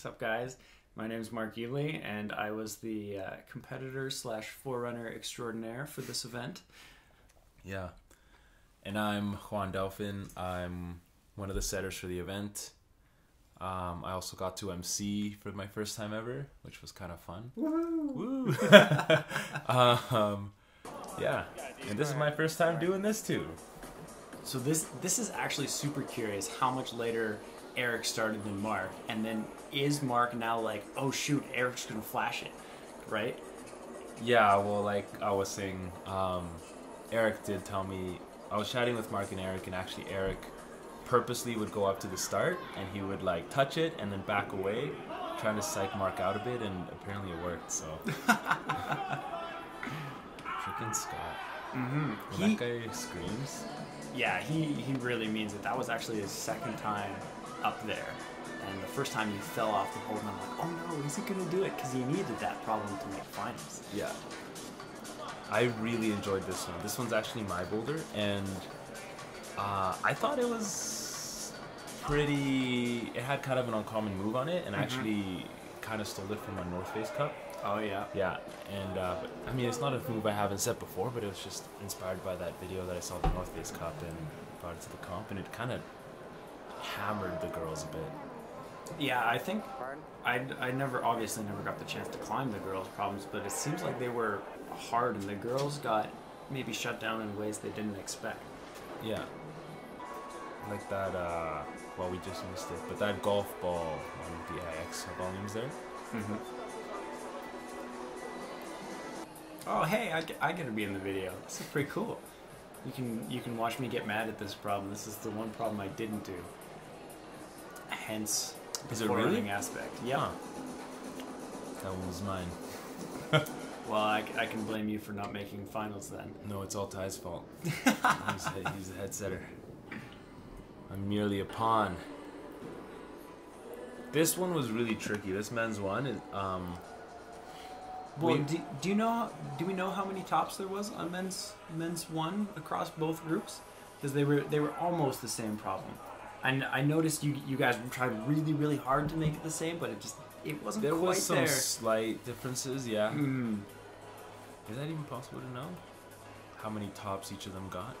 What's up, guys? My name is Marc Eveleigh, and I was the uh, competitor slash forerunner extraordinaire for this event. Yeah. And I'm Juan Delfin. I'm one of the setters for the event. Um, I also got to MC for my first time ever, which was kind of fun. Woo! um, yeah. And this is my first time doing this too. So this this is actually super curious. How much later Eric started than Mark, and then is Mark now like, oh shoot, Eric's gonna flash it, right? Yeah, well, like I was saying, um, Eric did tell me. I was chatting with Mark and Eric, and actually Eric purposely would go up to the start and he would like touch it and then back away, trying to psych Mark out a bit, and apparently it worked. So, freaking Scott. Mm-hmm. When that guy screams. Yeah, he he really means it. That was actually his second time up there. And the first time he fell off the pole, and I'm like, oh no, is he gonna do it? Because he needed that problem to make finals. Yeah. I really enjoyed this one. This one's actually my boulder, and uh, I thought it was pretty. It had kind of an uncommon move on it, and Mhm. actually kind of stole it from my North Face Cup. Oh yeah. Yeah, and uh, but, I mean, it's not a move I haven't set before, but it was just inspired by that video that I saw the North Face Cup and brought it to the comp, and it kind of hammered the girls a bit. Yeah, I think I I never obviously never got the chance to climb the girls' problems, but it seems like they were hard, and the girls got maybe shut down in ways they didn't expect. Yeah. Like that, uh, well, we just missed it, but that golf ball on the IX volumes there. Mm-hmm. Oh hey, I get, I get to be in the video. This is pretty cool. You can you can watch me get mad at this problem. This is the one problem I didn't do. Hence the Is it forwarding really? aspect. Yeah. Huh. That one was mine. Well, I, I can blame you for not making finals then. No, it's all Ty's fault. he's, a, he's head setter. I'm merely a pawn. This one was really tricky. This men's one is um. Well, we- do, do you know? Do we know how many tops there was on men's men's one across both groups? Because they were they were almost the same problem. And I noticed you you guys tried really really hard to make it the same, but it just it wasn't there quite was some there. slight differences. Yeah. Mm. Is that even possible to know? How many tops each of them got?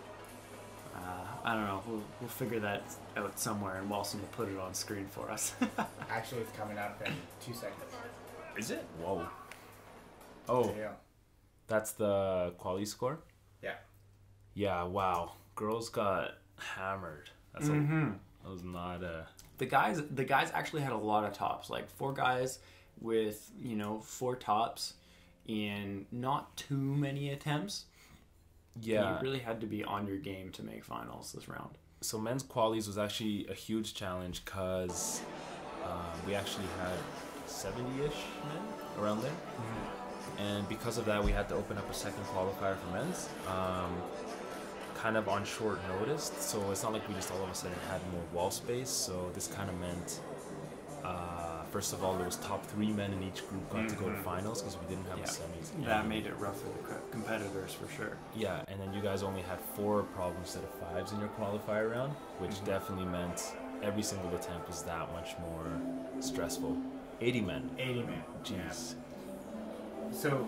Uh, I don't know. We'll we'll figure that out somewhere, and Walson will put it on screen for us. Actually, it's coming up in two seconds. Is it? Whoa. Oh, Yeah. that's the quality score. Yeah. Yeah. Wow. Girls got hammered. That's Mhm. a. That was not a. the guys the guys actually had a lot of tops like four guys with you know four tops in not too many attempts Yeah. you really had to be on your game to make finals this round so men's qualies was actually a huge challenge because um, we actually had 70-ish men around there and because of that we had to open up a second qualifier for men's um, kind of on short notice so it's not like we just all of a sudden had more wall space so this kind of meant uh, first of all there was top three men in each group got to go to Mhm. finals because we didn't have Yeah. a semis that made it rough for the competitors for sure yeah, and then you guys only had four problems instead of fives in your qualifier round, which Mhm. definitely meant every single attempt was that much more stressful. 80 men. 80 man. Jeez. So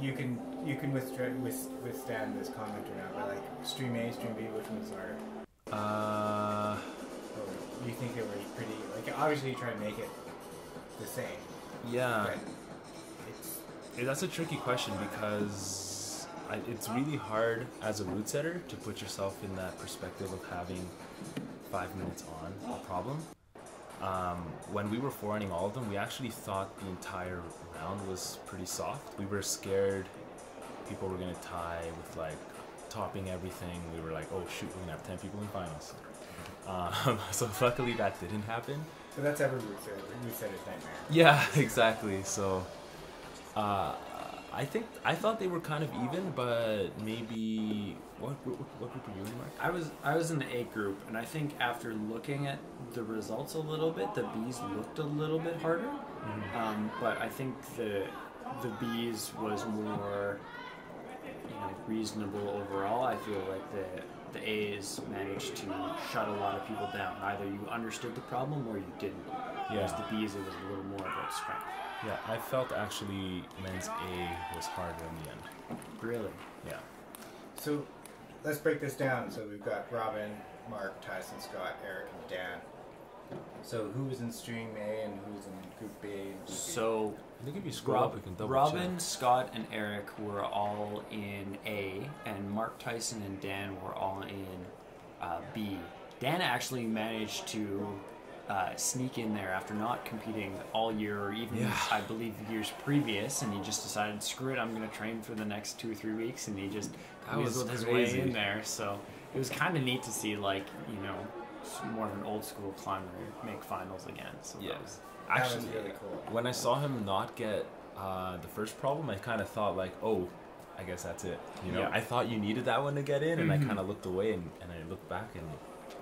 you can you can withstand withstand this comment or not, but like stream A, stream B, which ones are? Uh, Or you think it was pretty? Like obviously you try to make it the same, yeah, that's a tricky question because I, it's really hard as a route setter to put yourself in that perspective of having five minutes on a problem. Um, when we were forerunning all of them, we actually thought the entire round was pretty soft. We were scared people were gonna tie with like topping everything. We were like, oh shoot, we're gonna have ten people in finals. Um, so luckily that didn't happen. so that's every route setter. Route setter's nightmare. Yeah, exactly. So, uh, I think I thought they were kind of even, but maybe what group, what group were you in, Mark? i was i was in the a group and i think after looking at the results a little bit the b's looked a little bit harder Um, but I think the the bees was more you know reasonable overall. I feel like the the A's managed to shut a lot of people down. Either you understood the problem or you didn't. Whereas Yeah. the B's, it was a little more about strength. Yeah, I felt actually men's A was harder in the end. Really? Yeah. So let's break this down. So we've got Robin, Mark, Tyson, Scott, Eric, and Dan. So who was in Stream A and who was in Group B? And Group B? I think if you scroll up, we can double Robin, check. Scott, and Eric were all in A, and Mark Tyson and Dan were all in uh, B. Dan actually managed to uh, sneak in there after not competing all year, or even Yeah. I believe years previous, and he just decided, screw it, I'm going to train for the next two or three weeks, and he just weaseled his way in there. So it was kind of neat to see, like you know, more of an old school climber make finals again. So Yeah. That was Actually, really cool. when I saw him not get uh, the first problem, I kind of thought like, oh, I guess that's it. You know, Yeah. I thought you needed that one to get in, and I Mhm. kind of looked away, and, and I looked back, and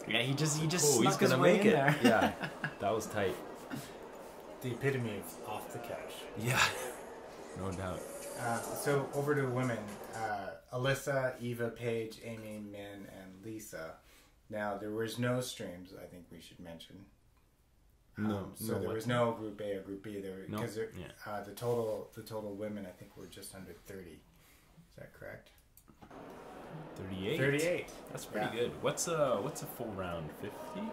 yeah, he just he just oh, snuck he's his gonna way make in it. there. yeah, that was tight. The epitome of off the couch. Yeah, no doubt. Uh, so over to women. Uh, Alyssa, Eva, Paige, Amy, Min, and Lisa. Now there was no streams. I think we should mention. No, Um, so no there was no Group A or Group B. There No, because yeah. uh, the total the total women I think were just under thirty. Is that correct? Thirty-eight. Thirty-eight. That's pretty Yeah. good. What's a what's a full round? Fifty.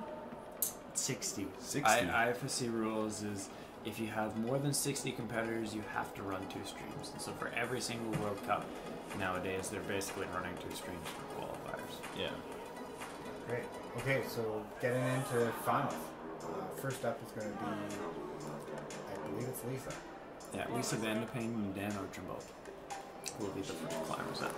60. 60. I, IFSC rules is if you have more than 60 competitors, you have to run two streams. And so for every single World Cup nowadays, they're basically running two streams for qualifiers. Yeah. Great. Okay, so getting into finals. Uh, first up is going to be, I believe it's Lisa. Yeah, Lisa Vandeping and Dan Archambault will be the first climbers up.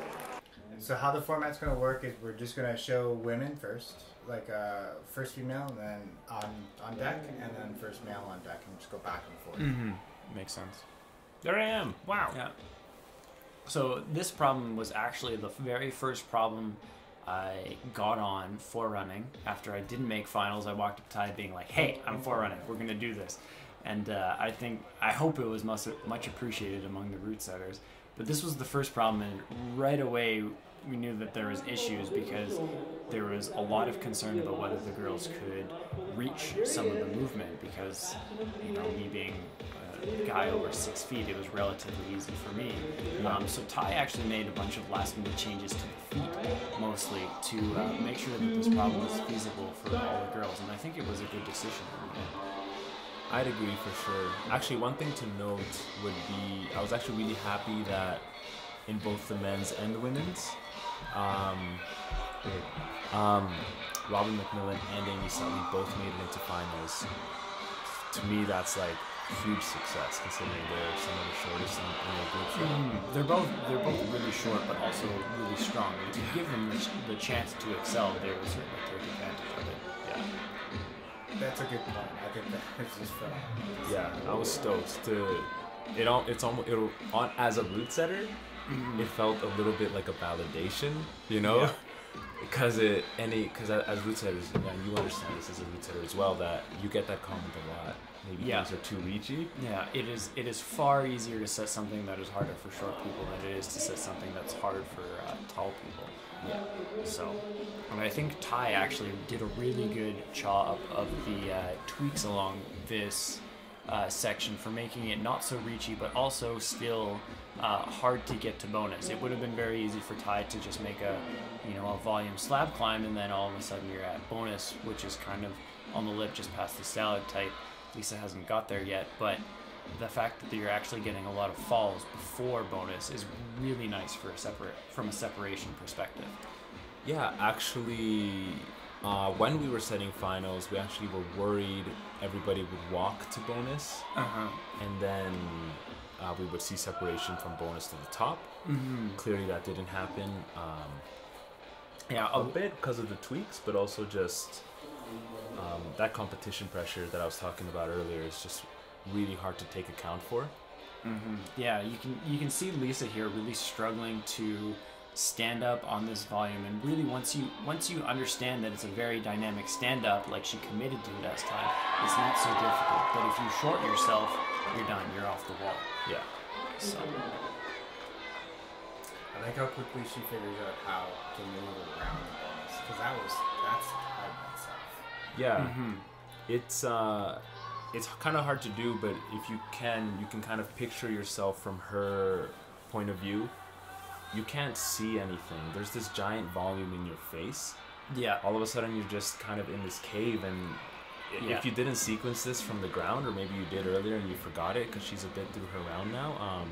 So how the format's going to work is we're just going to show women first, like uh, first female, and then on on deck, and then first male on deck, and just go back and forth. Mm-hmm. Makes sense. There I am. Wow. Yeah. So this problem was actually the very first problem I got on for running. After I didn't make finals, I walked up to Ty being like, "Hey, I'm for running. We're gonna do this." And uh, I think I hope it was much much appreciated among the route setters. But this was the first problem, and right away we knew that there was issues because there was a lot of concern about whether the girls could reach some of the movement because you know me being guy over six feet, it was relatively easy for me. Um, so Ty actually made a bunch of last minute changes to the feet, mostly to uh, make sure that this problem was feasible for all the girls, and I think it was a good decision. in the end. I'd agree for sure. Actually, one thing to note would be I was actually really happy that in both the men's and the women's, um, um, Robin McMillan and Amy Sully both made it into finals. To me, that's like huge success considering they're some of the shortest in, in their groups. right? Mm. They're both they're both really short, but also really strong. And to give them the, the chance to excel, they will certainly take advantage of it. Yeah. That's a good point. I think that is just fun. Yeah, I was stoked to. It all. It's almost. It on as a route setter. Mm-hmm. It felt a little bit like a validation, you know, Yeah. because it any because as route setters, and you understand this as a route setter as well, that you get that comment a lot. Maybe Yeah. things are too reachy. Yeah, it is. It is far easier to set something that is harder for short people than it is to set something that's hard for uh, tall people. Yeah. So, and I think Ty actually did a really good job of the uh, tweaks along this uh, section for making it not so reachy, but also still uh, hard to get to bonus. It would have been very easy for Ty to just make a, you know, a volume slab climb, and then all of a sudden you're at bonus, which is kind of on the lip just past the stalactite. Lisa hasn't got there yet, but the fact that you're actually getting a lot of falls before bonus is really nice for a separate from a separation perspective. Yeah, actually, uh, when we were setting finals, we actually were worried everybody would walk to bonus, Uh-huh. and then uh, we would see separation from bonus to the top. Mm-hmm. Clearly, that didn't happen. Um, Yeah, a a bit because of the tweaks, but also just um, that competition pressure that I was talking about earlier is just really hard to take account for. hmm Yeah, you can you can see Lisa here really struggling to stand up on this volume, and really once you once you understand that it's a very dynamic stand up, like she committed to last time, it's not so difficult. But if you short yourself, you're done. You're off the wall. Yeah, So I like how quickly she figures out how to move around the bonus. Because that was that's hard by itself. Yeah, Mm-hmm. it's uh, it's kind of hard to do, but if you can, you can kind of picture yourself from her point of view. You can't see anything. There's this giant volume in your face. Yeah. All of a sudden, you're just kind of in this cave, and Yeah. if you didn't sequence this from the ground, or maybe you did earlier and you forgot it because she's a bit through her round now, um,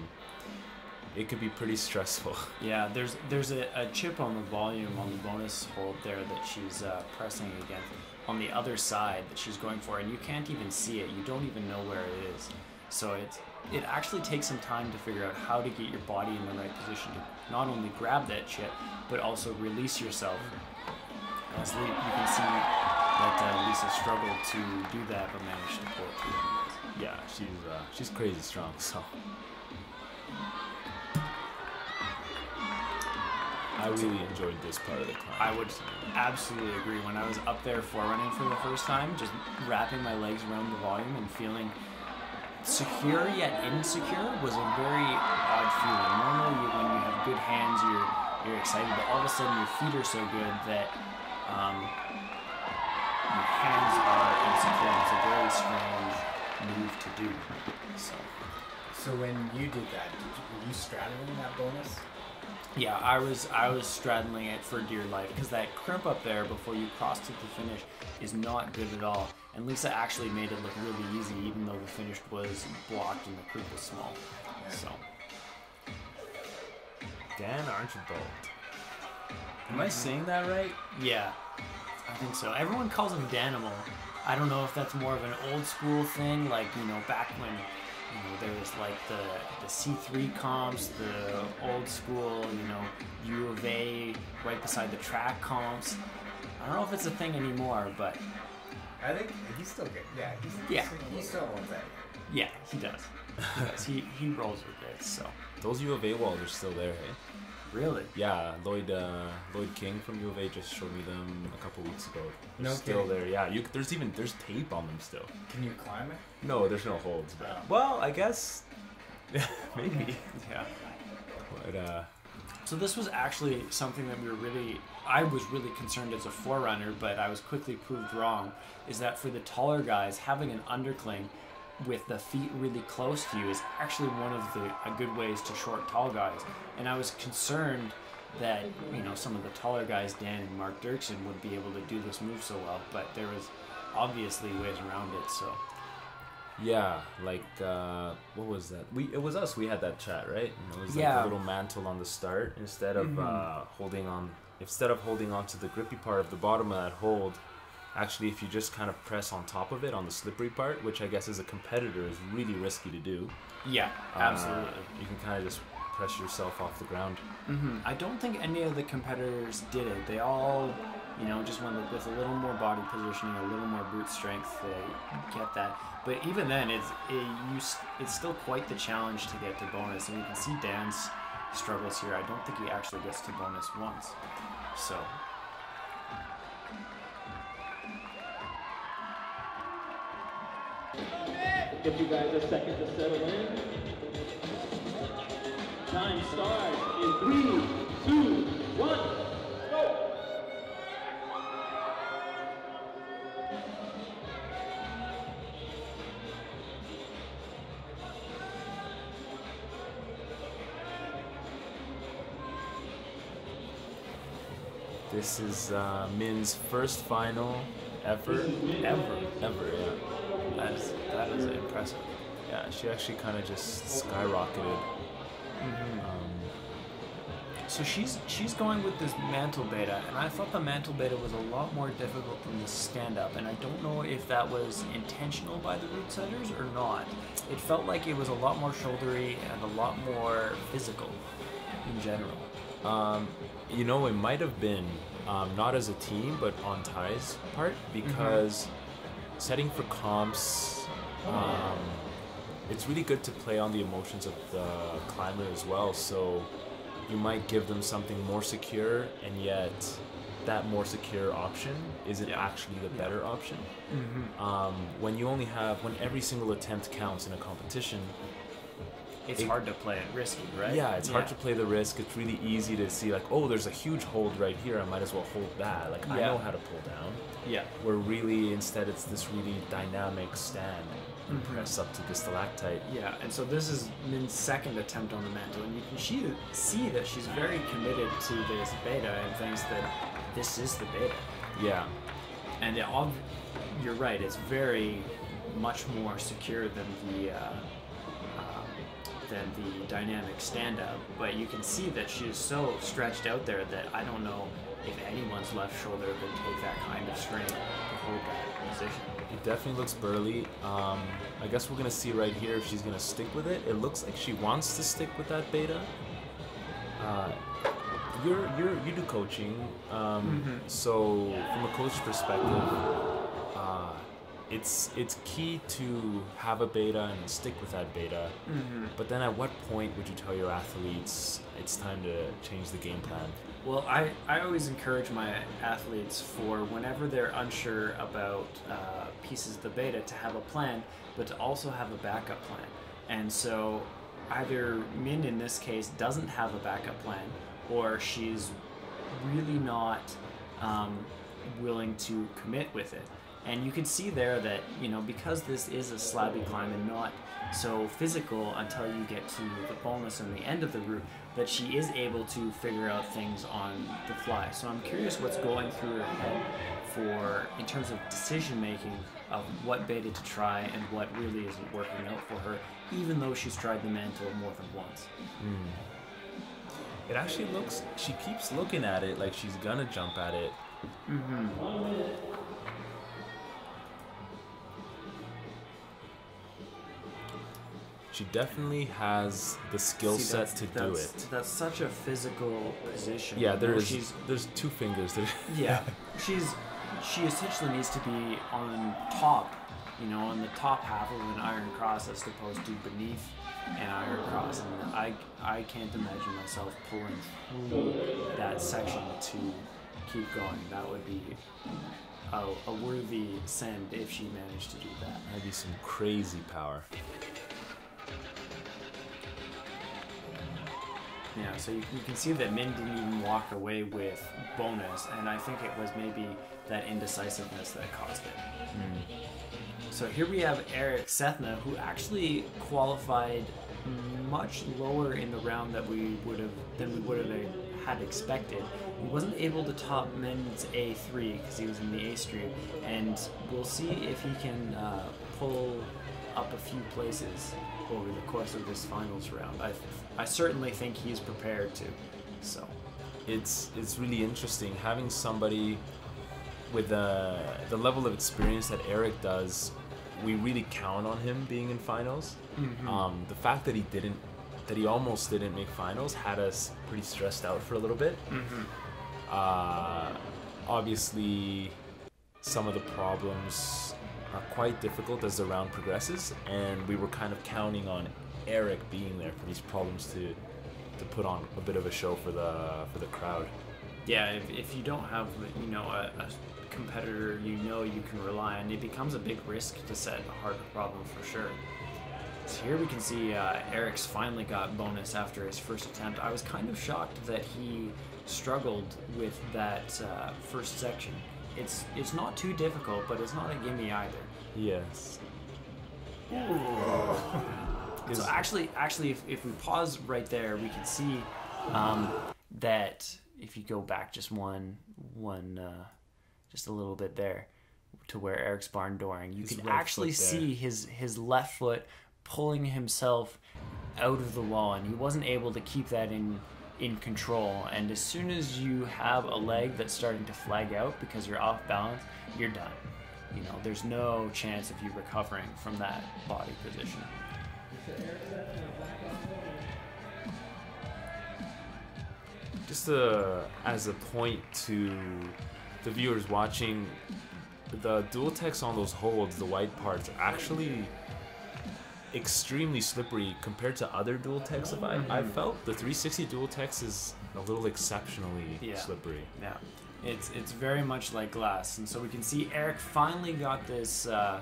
it could be pretty stressful. Yeah, there's there's a, a chip on the volume on the bonus hold there that she's uh, pressing against on the other side that she's going for, and you can't even see it. You don't even know where it is. So it it actually takes some time to figure out how to get your body in the right position to not only grab that chip, but also release yourself. As you can see that uh, Lisa struggled to do that, but managed to pull it through. yeah, she's uh, she's crazy strong. So I really enjoyed this part of the climb. I would absolutely agree. When I was up there forerunning for the first time, just wrapping my legs around the volume and feeling secure yet insecure was a very odd feeling. Normally, you, when you have good hands, you're you're excited, but all of a sudden your feet are so good that um, your hands are insecure. It's a very strange move to do. So. So when you did that, did you, were you straddling that bonus? Yeah, I was I was straddling it for dear life because that crimp up there before you cross to the finish is not good at all. And Lisa actually made it look really easy, even though the finish was blocked and the crimp was small. So Dan Archibald. Am I mm-hmm. saying that right? yeah, I think so. Everyone calls him Danimal. I don't know if that's more of an old school thing, like you know back when you know there was like the the C3 comps, the old school, you know U of A right beside the track comps. I don't know if it's a thing anymore, but I think he's still good. Yeah, he's, Yeah. he still owns that. Yeah, he does. He does. he, he rolls with it. So Those U of A walls are still there, hey? really, Yeah, Lloyd uh, Lloyd King from U of A just showed me them a couple weeks ago. They're No still kidding. there. Yeah, you, there's even there's tape on them still. Can you climb it? No, there's no holds. But, Oh. well, I guess maybe. yeah. But uh, So this was actually something that we were really, I was really concerned as a forerunner, but I was quickly proved wrong. Is that for the taller guys, having an undercling with the feet really close to you is actually one of the a good ways to short tall guys. And I was concerned that you know some of the taller guys, Dan and Mark Dirksen, would be able to do this move so well, but there was obviously ways around it. So yeah, like uh, what was that? We it was us. We had that chat, right? And it was like Yeah. a little mantle on the start instead of Mhm. uh, holding on. Instead of holding on to the grippy part of the bottom of that hold, actually, if you just kind of press on top of it on the slippery part, which I guess as a competitor is really risky to do. yeah, uh, absolutely. you can kind of just press yourself off the ground. hmm I don't think any of the competitors did it. They all, you know, just went with a little more body positioning, a little more brute strength. They get that. But even then, it's it, you, it's still quite the challenge to get to bonus. And you can see Dan's struggles here. I don't think he actually gets to bonus once. So Give you guys a second to settle in. Time starts in three, two, one, This is uh, Min's first final ever, ever, ever, yeah. that is that is impressive. Yeah, she actually kind of just skyrocketed. Um, So she's she's going with this mantle beta, and I thought the mantle beta was a lot more difficult than the stand up, and I don't know if that was intentional by the route setters or not. It felt like it was a lot more shouldery and a lot more physical in general. Um, you know, it might have been um, not as a team, but on Ty's part because setting for comps, um, it's really good to play on the emotions of the climber as well. So you might give them something more secure, and yet that more secure option isn't Yeah. actually the better option. Um, when you only have when every single attempt counts in a competition, it's It- hard to play it risky, right? Yeah, it's hard to play the risk. It's really easy to see like, oh, there's a huge hold right here. I might as well hold that. Like I know how to pull down. Yeah. Where really instead it's this really dynamic stand and Mhm. press up to the stalactite. Yeah, and so this is Min's second attempt on the mantle, and you can she, see that she's very committed to this beta and thinks that this is the beta. Yeah. And it, you're right, it's very much more secure than the uh, than the dynamic stand up. But you can see that she is so stretched out there that I don't know if anyone's left shoulder could take that kind of strain to hold that position. It definitely looks burly. Um, I guess we're gonna see right here if she's gonna stick with it. It looks like she wants to stick with that beta. Uh, you're you're you do coaching, um, so from a coach perspective, it's it's key to have a beta and stick with that beta. But then, at what point would you tell your athletes it's time to change the game plan? Well, I, I always encourage my athletes for whenever they're unsure about uh, pieces of the beta to have a plan, but to also have a backup plan. And so either Min in this case doesn't have a backup plan, or she's really not um, willing to commit with it. And you can see there that, you know, because this is a slabby climb and not so physical until you get to the bonus and the end of the route, that she is able to figure out things on the fly. So I'm curious what's going through her head for, in terms of decision making, of what beta to try and what really isn't working out for her, even though she's tried the mantle more than once. Hmm. It actually looks. She keeps looking at it like she's gonna jump at it. Mm-hmm. She definitely has the skill See, set to do it. That's such a physical position. Yeah, there's she's there's two fingers. There. yeah, she's she essentially needs to be on top, you know, on the top half of an iron cross as opposed to beneath an iron cross, and I I can't imagine myself pulling through that section to keep going. That would be a, a worthy send if she managed to do that. That'd be some crazy power. Yeah, so you, you can see that Min didn't even walk away with bonus, and I think it was maybe that indecisiveness that caused it. So here we have Eric Sethna, who actually qualified much lower in the round that we would have than we would have had expected. He wasn't able to top Min's A3 because he was in the A stream, and we'll see if he can uh, pull up a few places over the course of this finals round. I, I certainly think he's prepared to. So It's it's really interesting having somebody with the the level of experience that Eric does. We really count on him being in finals. Um, the fact that he didn't, that he almost didn't make finals, had us pretty stressed out for a little bit. Uh, obviously, some of the problems are quite difficult as the round progresses, and we were kind of counting on Eric being there for these problems to to put on a bit of a show for the for the crowd. yeah, if, if you don't have you know a, a competitor you know you can rely on, it becomes a big risk to set a harder problem for sure. So here we can see uh, Eric's finally got bonus after his first attempt. I was kind of shocked that he struggled with that uh, first section. It's it's not too difficult, but it's not a gimme either. Yes. So actually, actually, if, if we pause right there, we can see um, that if you go back just one, one, uh, just a little bit there to where Eric's barn dooring, you His can actually see his his left foot pulling himself out of the wall, and he wasn't able to keep that in in control. And as soon as you have a leg that's starting to flag out because you're off balance, you're done. You know, there's no chance of you recovering from that body position. Just uh, as a point to the viewers watching, the dual text on those holds, the white parts, are actually extremely slippery compared to other dual texts. I, I felt the 360 dual text is a little exceptionally Yeah. slippery. Yeah, it's it's very much like glass, and so we can see Eric finally got this uh,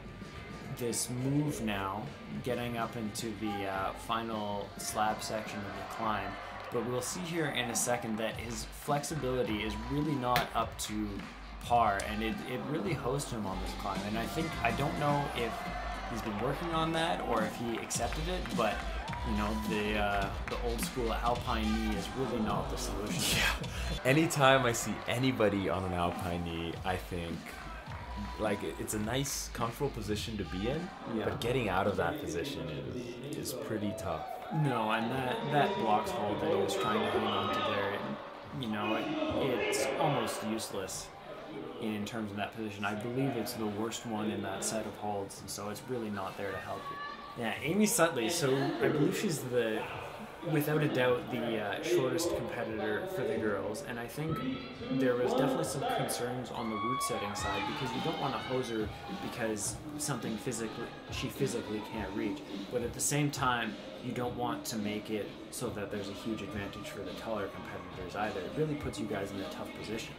this move now, getting up into the uh, final slab section of the climb. But we'll see here in a second that his flexibility is really not up to par, and it, it really hosed him on this climb. And I think I don't know if he's been working on that or if he accepted it, but you know the uh, the old school alpine knee is really not the solution. Yeah. Anytime I see anybody on an alpine knee, I think like it's a nice, comfortable position to be in, Yeah. but getting out of that position is is pretty tough. No, and that that blocks hold that he was trying to hang on to there, you know, it, it's almost useless in terms of that position. I believe it's the worst one in that set of holds, and so it's really not there to help you. Yeah, Amy Sutley. So I believe she's the, without a doubt, the uh, shortest competitor for the girls, and I think there was definitely some concerns on the route setting side because you don't want to hose her because something physically she physically can't reach, but at the same time you don't want to make it so that there's a huge advantage for the taller competitors either. It really puts you guys in a tough position.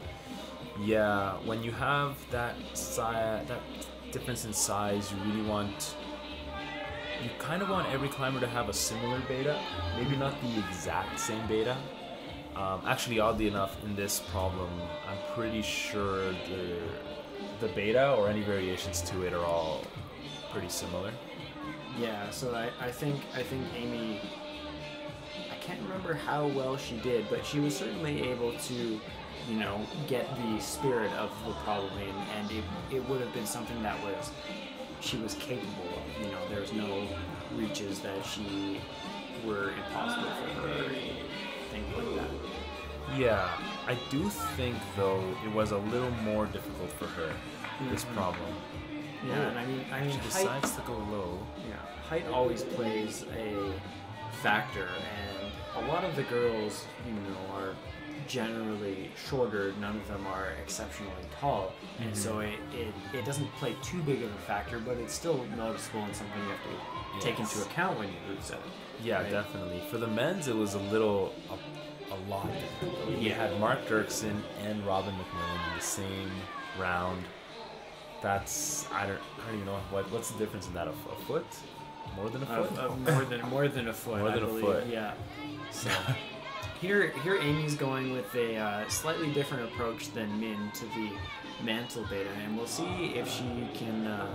Yeah, when you have that size, that difference in size, you really want. You kind of want every climber to have a similar beta, maybe not the exact same beta. Um, actually, oddly enough, in this problem, I'm pretty sure the the beta or any variations to it are all pretty similar. Yeah, so I, I think I think Amy I can't remember how well she did, but she was certainly able to, you know, get the spirit of the problem and it, it would have been something that was she was capable of. You know, there's no reaches that she were impossible for her things like that. Yeah, I do think though it was a little more difficult for her this Mhm. problem. Yeah, and I mean I mean She height- decides to go low. Yeah, height always plays a factor, and a lot of the girls, you know, are generally shorter. None of them are exceptionally tall, and so mm-hmm. it, it, it doesn't play too big of a factor, but it's still noticeable and something you have to take into account when you root set it. Yeah, Right. definitely. For the men's, it was a little, a, a lot different. You Yeah. had Mark Dirksen and Robin McMillan in the same round. That's I don't I don't even know what what's the difference in that a, a foot, more than a foot. Of, of more than more than a foot. More than a believe. foot. Yeah. So here here Amy's going with a uh, slightly different approach than Min to the mantle beta, and we'll see if she can uh,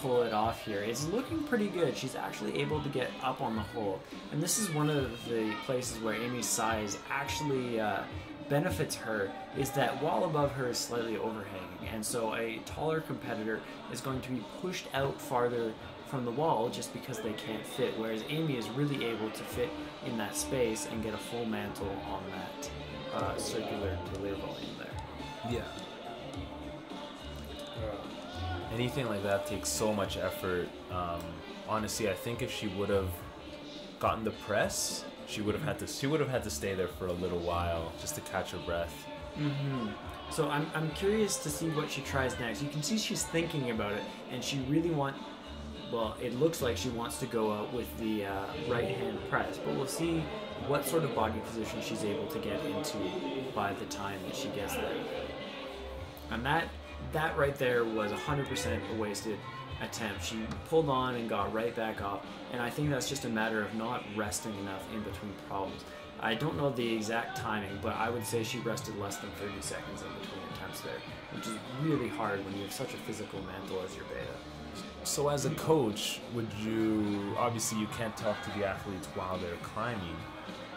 pull it off here. It's looking pretty good. She's actually able to get up on the hole, and this is one of the places where Amy's size actually. Uh, benefits her is that wall above her is slightly overhanging and so a taller competitor is going to be pushed out farther from the wall just because they can't fit whereas amy is really able to fit in that space and get a full mantle on that uh, circular delay volume there Yeah. Anything like that takes so much effort. Um, honestly, I think if she would have gotten the press, she would have had to. She would have had to stay there for a little while just to catch her breath. Mm-hmm. So I'm, I'm curious to see what she tries next. You can see she's thinking about it, and she really want. Well, it looks like she wants to go out with the uh, right hand press, but we'll see what sort of body position she's able to get into by the time that she gets there. And that that right there was 100% a wasted attempt. She pulled on and got right back off, and I think that's just a matter of not resting enough in between problems. I don't know the exact timing, but I would say she rested less than 30 seconds in between attempts there, which is really hard when you have such a physical mantle as your beta. So, as a coach, would you obviously you can't talk to the athletes while they're climbing,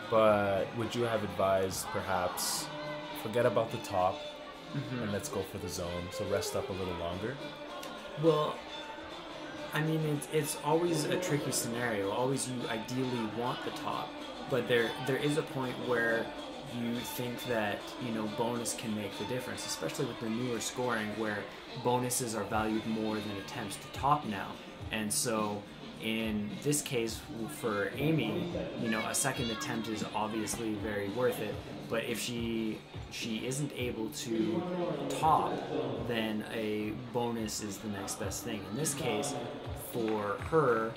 but would you have advised perhaps forget about the top mm-hmm. and let's go for the zone? So rest up a little longer. Well, I mean, it's, it's always a tricky scenario. Always, you ideally want the top, but there there is a point where you think that you know bonus can make the difference, especially with the newer scoring where bonuses are valued more than attempts to top now, and so. In this case, for Amy, you know, a second attempt is obviously very worth it. But if she she isn't able to top, then a bonus is the next best thing. In this case, for her,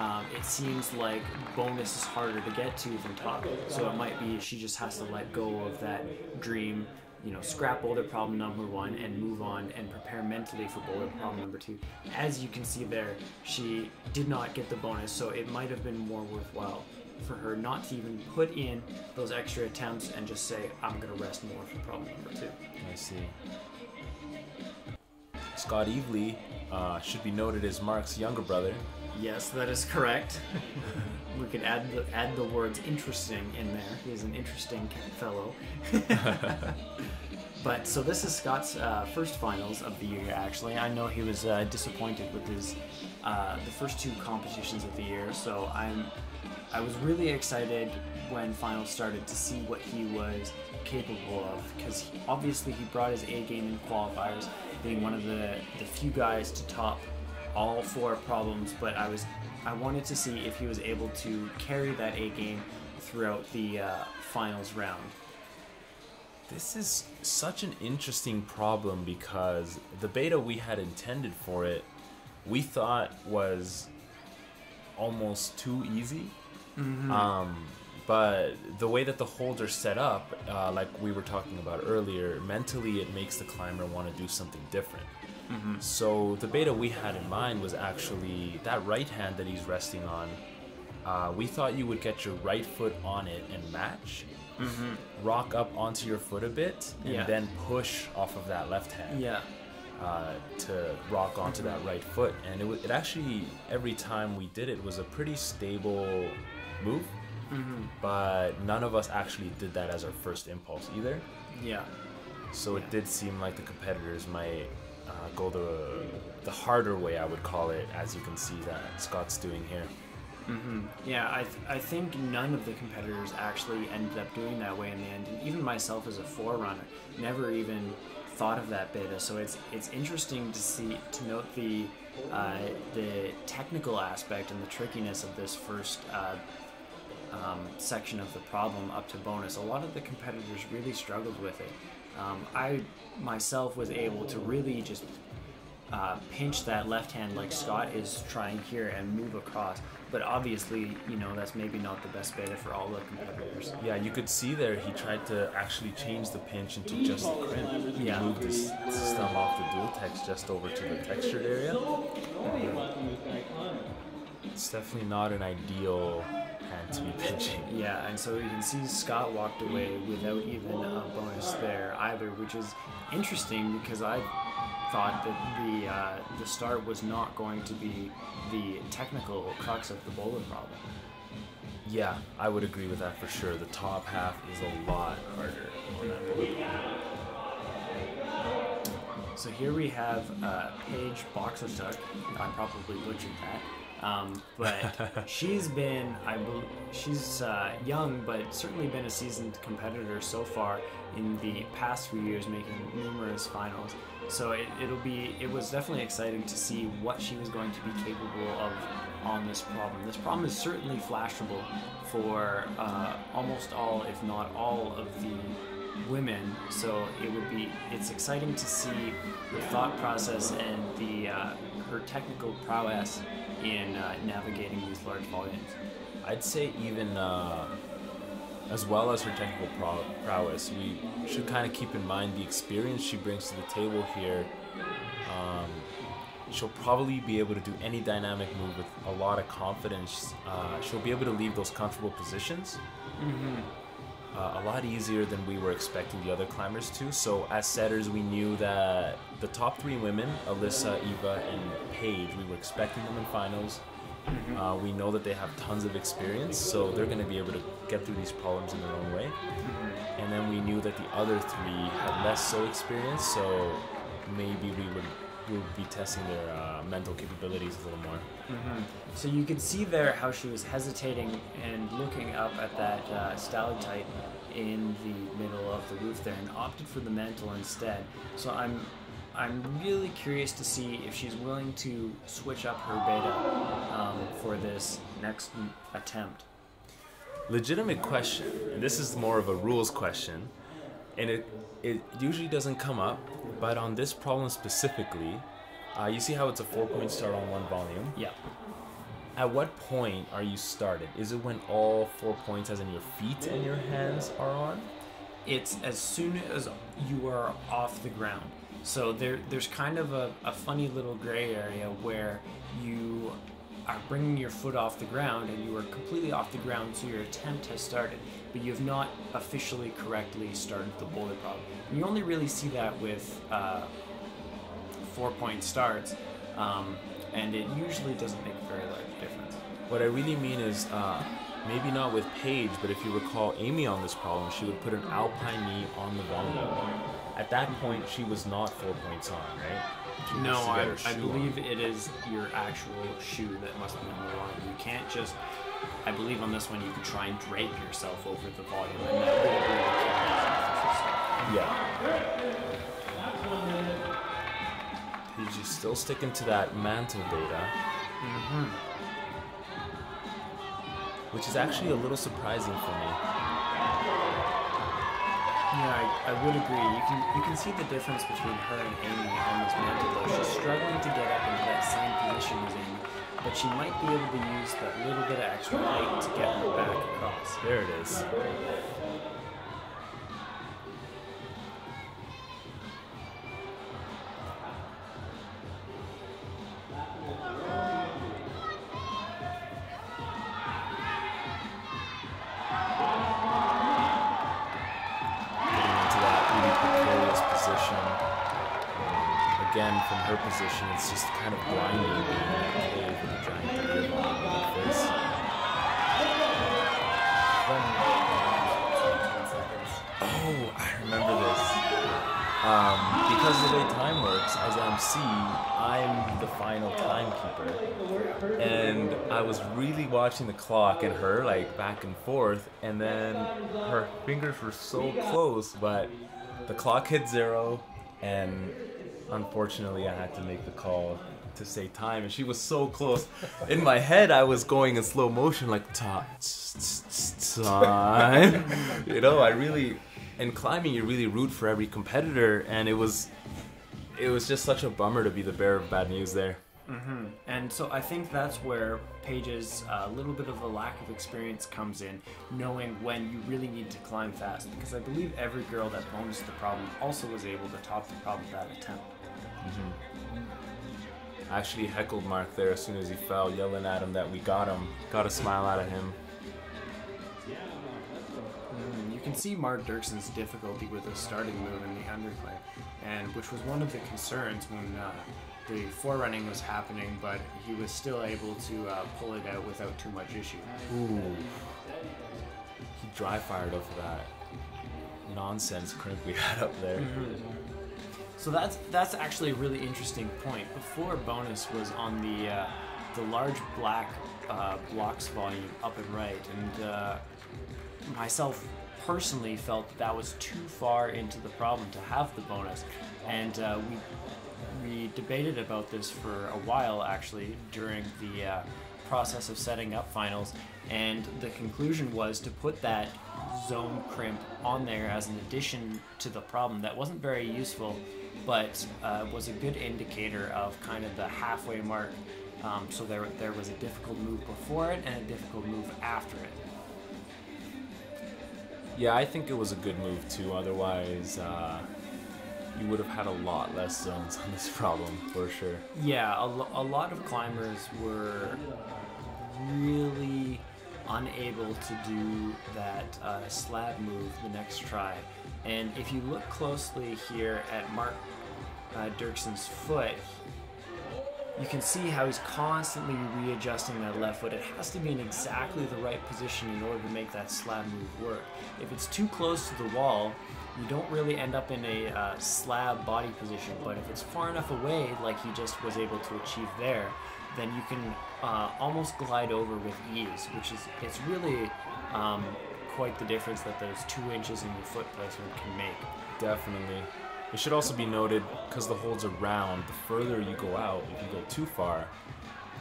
um, it seems like bonus is harder to get to than top. So it might be she just has to let go of that dream you know, scrap boulder problem number one and move on and prepare mentally for boulder problem number two. As you can see there, she did not get the bonus, so it might have been more worthwhile for her not to even put in those extra attempts and just say, I'm going to rest more for problem number two. I see. Scott Eveleigh uh, should be noted as Mark's younger brother. Yes, that is correct. we could add the, add the words interesting in there. He's an interesting fellow. but so this is Scott's uh, first finals of the year. Actually, I know he was uh, disappointed with his uh, the first two competitions of the year. So I'm I was really excited when finals started to see what he was capable of because obviously he brought his A game in qualifiers, being one of the the few guys to top all four problems. But I was I wanted to see if he was able to carry that A game throughout the uh, finals round. This is such an interesting problem because the beta we had intended for it, we thought was almost too easy. Um, but the way that the holds are set up, uh, like we were talking about earlier, mentally it makes the climber want to do something different. So the beta we had in mind was actually that right hand that he's resting on. Uh, we thought you would get your right foot on it and match, rock up onto your foot a bit, and Yeah. then push off of that left hand Yeah. uh, to rock onto that right foot. And it, wa- it actually, every time we did it, was a pretty stable move. But none of us actually did that as our first impulse either. Yeah. So Yeah. it did seem like the competitors might uh, go the the harder way, I would call it, as you can see that Scott's doing here. Yeah, I, th- I think none of the competitors actually ended up doing that way in the end. And even myself as a forerunner never even thought of that beta. So it's it's interesting to see to note the uh, the technical aspect and the trickiness of this first uh, um, section of the problem up to bonus. A lot of the competitors really struggled with it. Um, I myself was able to really just uh, pinch that left hand like Scott is trying here and move across. But obviously, you know, that's maybe not the best beta for all the competitors. Yeah, you could see there he tried to actually change the pinch into just the crimp. He Yeah. moved his his thumb off the dual text just over to the textured area. It's definitely not an ideal hand to be pinching. Yeah, and so you can see Scott walked away without even a bonus there either, which is interesting because I thought that the uh, the start was not going to be the technical crux of the boulder problem. Yeah, I would agree with that for sure. The top half is a lot harder on that. So here we have uh, Paige Boxertuck. I probably butchered that. Um, but she's been, I bel she's uh, young, but certainly been a seasoned competitor so far in the past few years, making numerous finals. So it, it'll be, it was definitely exciting to see what she was going to be capable of on this problem. This problem is certainly flashable for uh, almost all, if not all, of the women so it would be it's exciting to see the thought process and the uh, her technical prowess in uh, navigating these large volumes I'd say even uh, as well as her technical pro- prowess, we should kind of keep in mind the experience she brings to the table here. Um, she'll probably be able to do any dynamic move with a lot of confidence. Uh, she'll be able to leave those comfortable positions. Uh, a lot easier than we were expecting the other climbers to. So as setters, we knew that the top three women, Alyssa, Eva, and Paige, we were expecting them in finals. Uh, we know that they have tons of experience, so they're going to be able to get through these problems in their own way. And then we knew that the other three had less so experience, so maybe we would we would be testing their uh, mental capabilities a little more. so you could see there how she was hesitating and looking up at that uh, stalactite in the middle of the roof there and opted for the mantle instead so i'm i'm really curious to see if she's willing to switch up her beta um, for this next attempt legitimate question, and this is more of a rules question, and it it usually doesn't come up, but on this problem specifically, uh, you see how it's a four point start on one volume. yeah At what point are you started? Is it when all four points, as in your feet and your hands, are on? it's as soon as you are off the ground. So there, there's kind of a, a funny little gray area where you are bringing your foot off the ground and you are completely off the ground, so your attempt has started, but you have not officially correctly started the boulder problem. And you only really see that with uh, four point starts, um, and it usually doesn't make a very large difference. What I really mean is, uh, maybe not with Paige, but if you recall Amy on this problem, she would put an alpine knee on the volume. At that point, she was not four points on, right? She No, I, I shoe on. believe it is your actual shoe that must be on the line. You can't just. I believe on this one you could try and drape yourself over the volume, and that would really count as official stuff. Yeah. Paige is still sticking to that mantle beta. Mm -hmm. Which is actually a little surprising for me. Yeah, I, I would agree. You can you can see the difference between her and Amy on this mantle though. She's struggling to get up into that same position as Amy, but she might be able to use that little bit of extra height to get her back across. There it is. And I was really watching the clock and her, like, back and forth, and then her fingers were so close, but the clock hit zero, and unfortunately, I had to make the call to say time, and she was so close. In my head, I was going in slow motion, like, "Ta- t- t- t- time. you know, I really, in climbing, you really root for every competitor, and it was, it was just such a bummer to be the bearer of bad news there. And so I think that's where Paige's uh, little bit of a lack of experience comes in, knowing when you really need to climb fast. Because I believe every girl that bonused the problem also was able to top the problem that attempt. I actually heckled Mark there as soon as he fell, yelling at him that we got him. Got a smile out of him. Mm, You can see Mark Dirksen's difficulty with the starting move in the undercling, and which was one of the concerns when uh, the forerunning was happening, but he was still able to uh, pull it out without too much issue. Ooh. He dry fired off of that nonsense crimp we had up there. So that's that's actually a really interesting point. Before bonus was on the uh, the large black uh, blocks volume up and right, and uh, myself personally felt that, that was too far into the problem to have the bonus, and uh, we we debated about this for a while actually during the uh, process of setting up finals, and the conclusion was to put that zone crimp on there as an addition to the problem. That wasn't very useful, but uh, was a good indicator of kind of the halfway mark. Um, so there, there was a difficult move before it and a difficult move after it. Yeah, I think it was a good move too. Otherwise, uh, you would have had a lot less zones on this problem for sure. Yeah, a, lo- a lot of climbers were really unable to do that uh, slab move the next try. And if you look closely here at Mark uh, Dirkson's foot, you can see how he's constantly readjusting that left foot. It has to be in exactly the right position in order to make that slab move work. If it's too close to the wall, you don't really end up in a uh, slab body position. But if it's far enough away, like he just was able to achieve there, then you can uh, almost glide over with ease, which is it's really um, quite the difference that those two inches in your foot placement can make. Definitely. It should also be noted because the holds are round, the further you go out, if you go too far,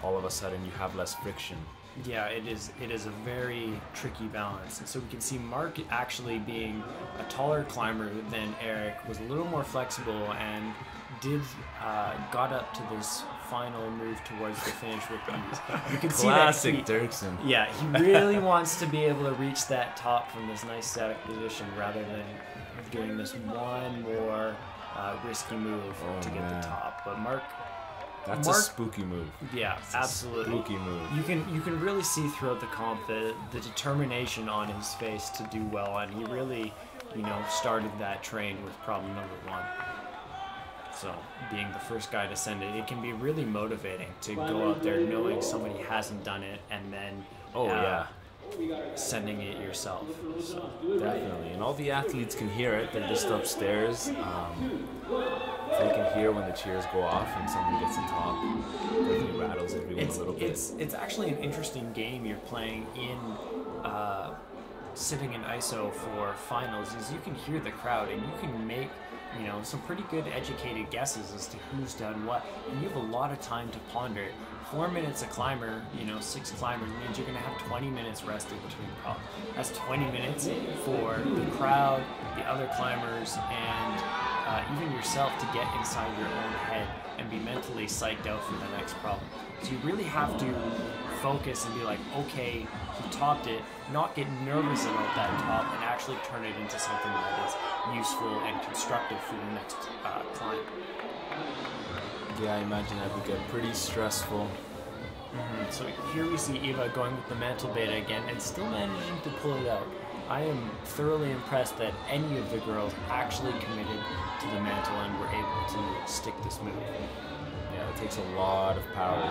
all of a sudden you have less friction. Yeah, it is. It is a very tricky balance, and so we can see Mark actually being a taller climber than Eric was a little more flexible and did uh, got up to this final move towards the finish with ease. You can Classic see that he, Dirksen. yeah, he really wants to be able to reach that top from this nice static position rather than doing this one more uh, risky move Oh, to get man. the top. But Mark, That's Mark- a spooky move. yeah, a absolutely. Spooky move. You can you can really see throughout the comp the, the determination on his face to do well, and he really, you know, started that train with problem number one. So being the first guy to send it, it can be really motivating to go out there knowing somebody hasn't done it, and then Oh uh, yeah, sending it yourself. So definitely. And all the athletes can hear it. They're just upstairs. Um, they can hear when the cheers go off and someone gets a top. Definitely rattles everyone it's a little bit. it's it's actually an interesting game you're playing in. Uh, sitting in ISO for finals is you can hear the crowd and you can make you know some pretty good educated guesses as to who's done what and you have a lot of time to ponder it four minutes a climber you know six climbers means you're going to have 20 minutes rested between props that's 20 minutes for the crowd the other climbers and uh, even yourself to get inside your own head and be mentally psyched out for the next problem. So you really have to focus and be like okay he topped it not get nervous about that top and actually turn it into something that is useful and constructive for the next uh, climb yeah, I imagine that would get pretty stressful. Mm-hmm. So here we see Eva going with the mantle beta again and still managing to pull it out. I am thoroughly impressed that any of the girls actually committed to the mantle and were able to stick this move. Yeah, it takes a lot of power.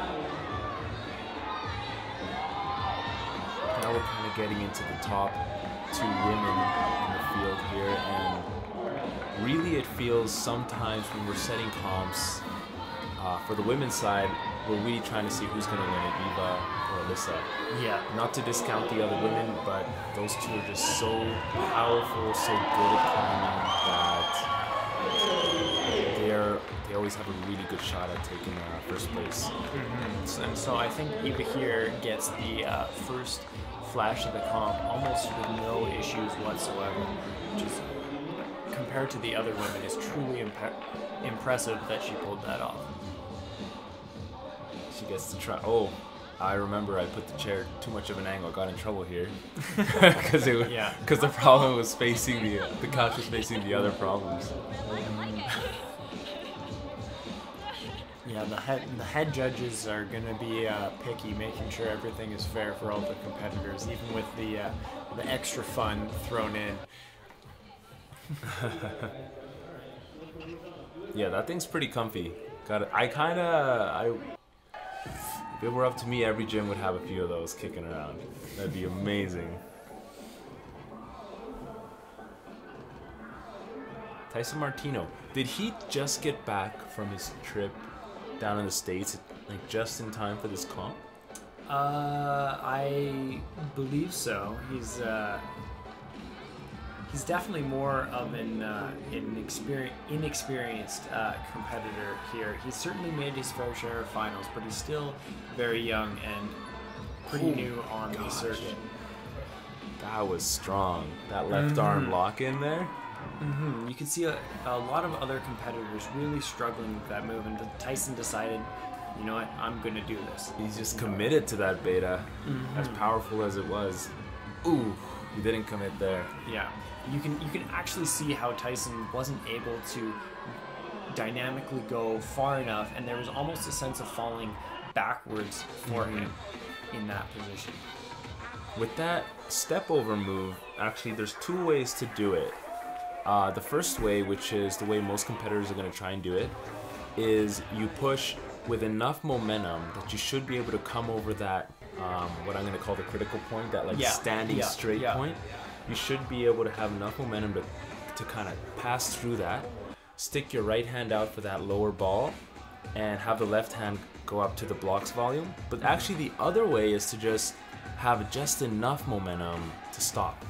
Now we're kind of getting into the top two women in the field here, and really it feels sometimes when we're setting comps uh, for the women's side, we're really trying to see who's going to win it, Eva or Alyssa. Yeah. Not to discount the other women, but those two are just so powerful, so good at climbing that they're they always have a really good shot at taking uh, first place. So, and so I think Eva here gets the uh, first flash of the comp almost with no issues whatsoever, which is compared to the other women is truly impe- impressive that she pulled that off. She gets to try. Oh, I remember I put the chair too much of an angle. Got in trouble here because it was Yeah. because the problem was facing the the couch was facing the other problems. Yeah, the head the head judges are gonna be uh, picky, making sure everything is fair for all the competitors, even with the uh, the extra fun thrown in. Yeah, that thing's pretty comfy. Got it. I kind of I. If it were up to me, every gym would have a few of those kicking around. That'd be amazing. Tyson Martino, did he just get back from his trip down in the states, like just in time for this comp? Uh, I believe so. He's uh, he's definitely more of an uh, inexperi- inexperienced uh, competitor here. He's certainly made his fair share of finals, but he's still very young and pretty Oh new on the circuit. That was strong. That left arm lock in there. hmm You can see a, a lot of other competitors really struggling with that move, and Tyson decided, you know what, I'm gonna do this. He's just committed to that beta, Mm-hmm. as powerful as it was. Ooh, he didn't commit there. Yeah, you can you can actually see how Tyson wasn't able to dynamically go far enough, and there was almost a sense of falling backwards for him in that position. With that step over move, actually, there's two ways to do it. Uh, the first way, which is the way most competitors are going to try and do it, is you push with enough momentum that you should be able to come over that, um, what I'm going to call the critical point, that like Yeah, standing yeah, straight yeah. point. You should be able to have enough momentum to, to kind of pass through that, stick your right hand out for that lower ball, and have the left hand go up to the blocks volume. But actually, the other way is to just have just enough momentum to stop.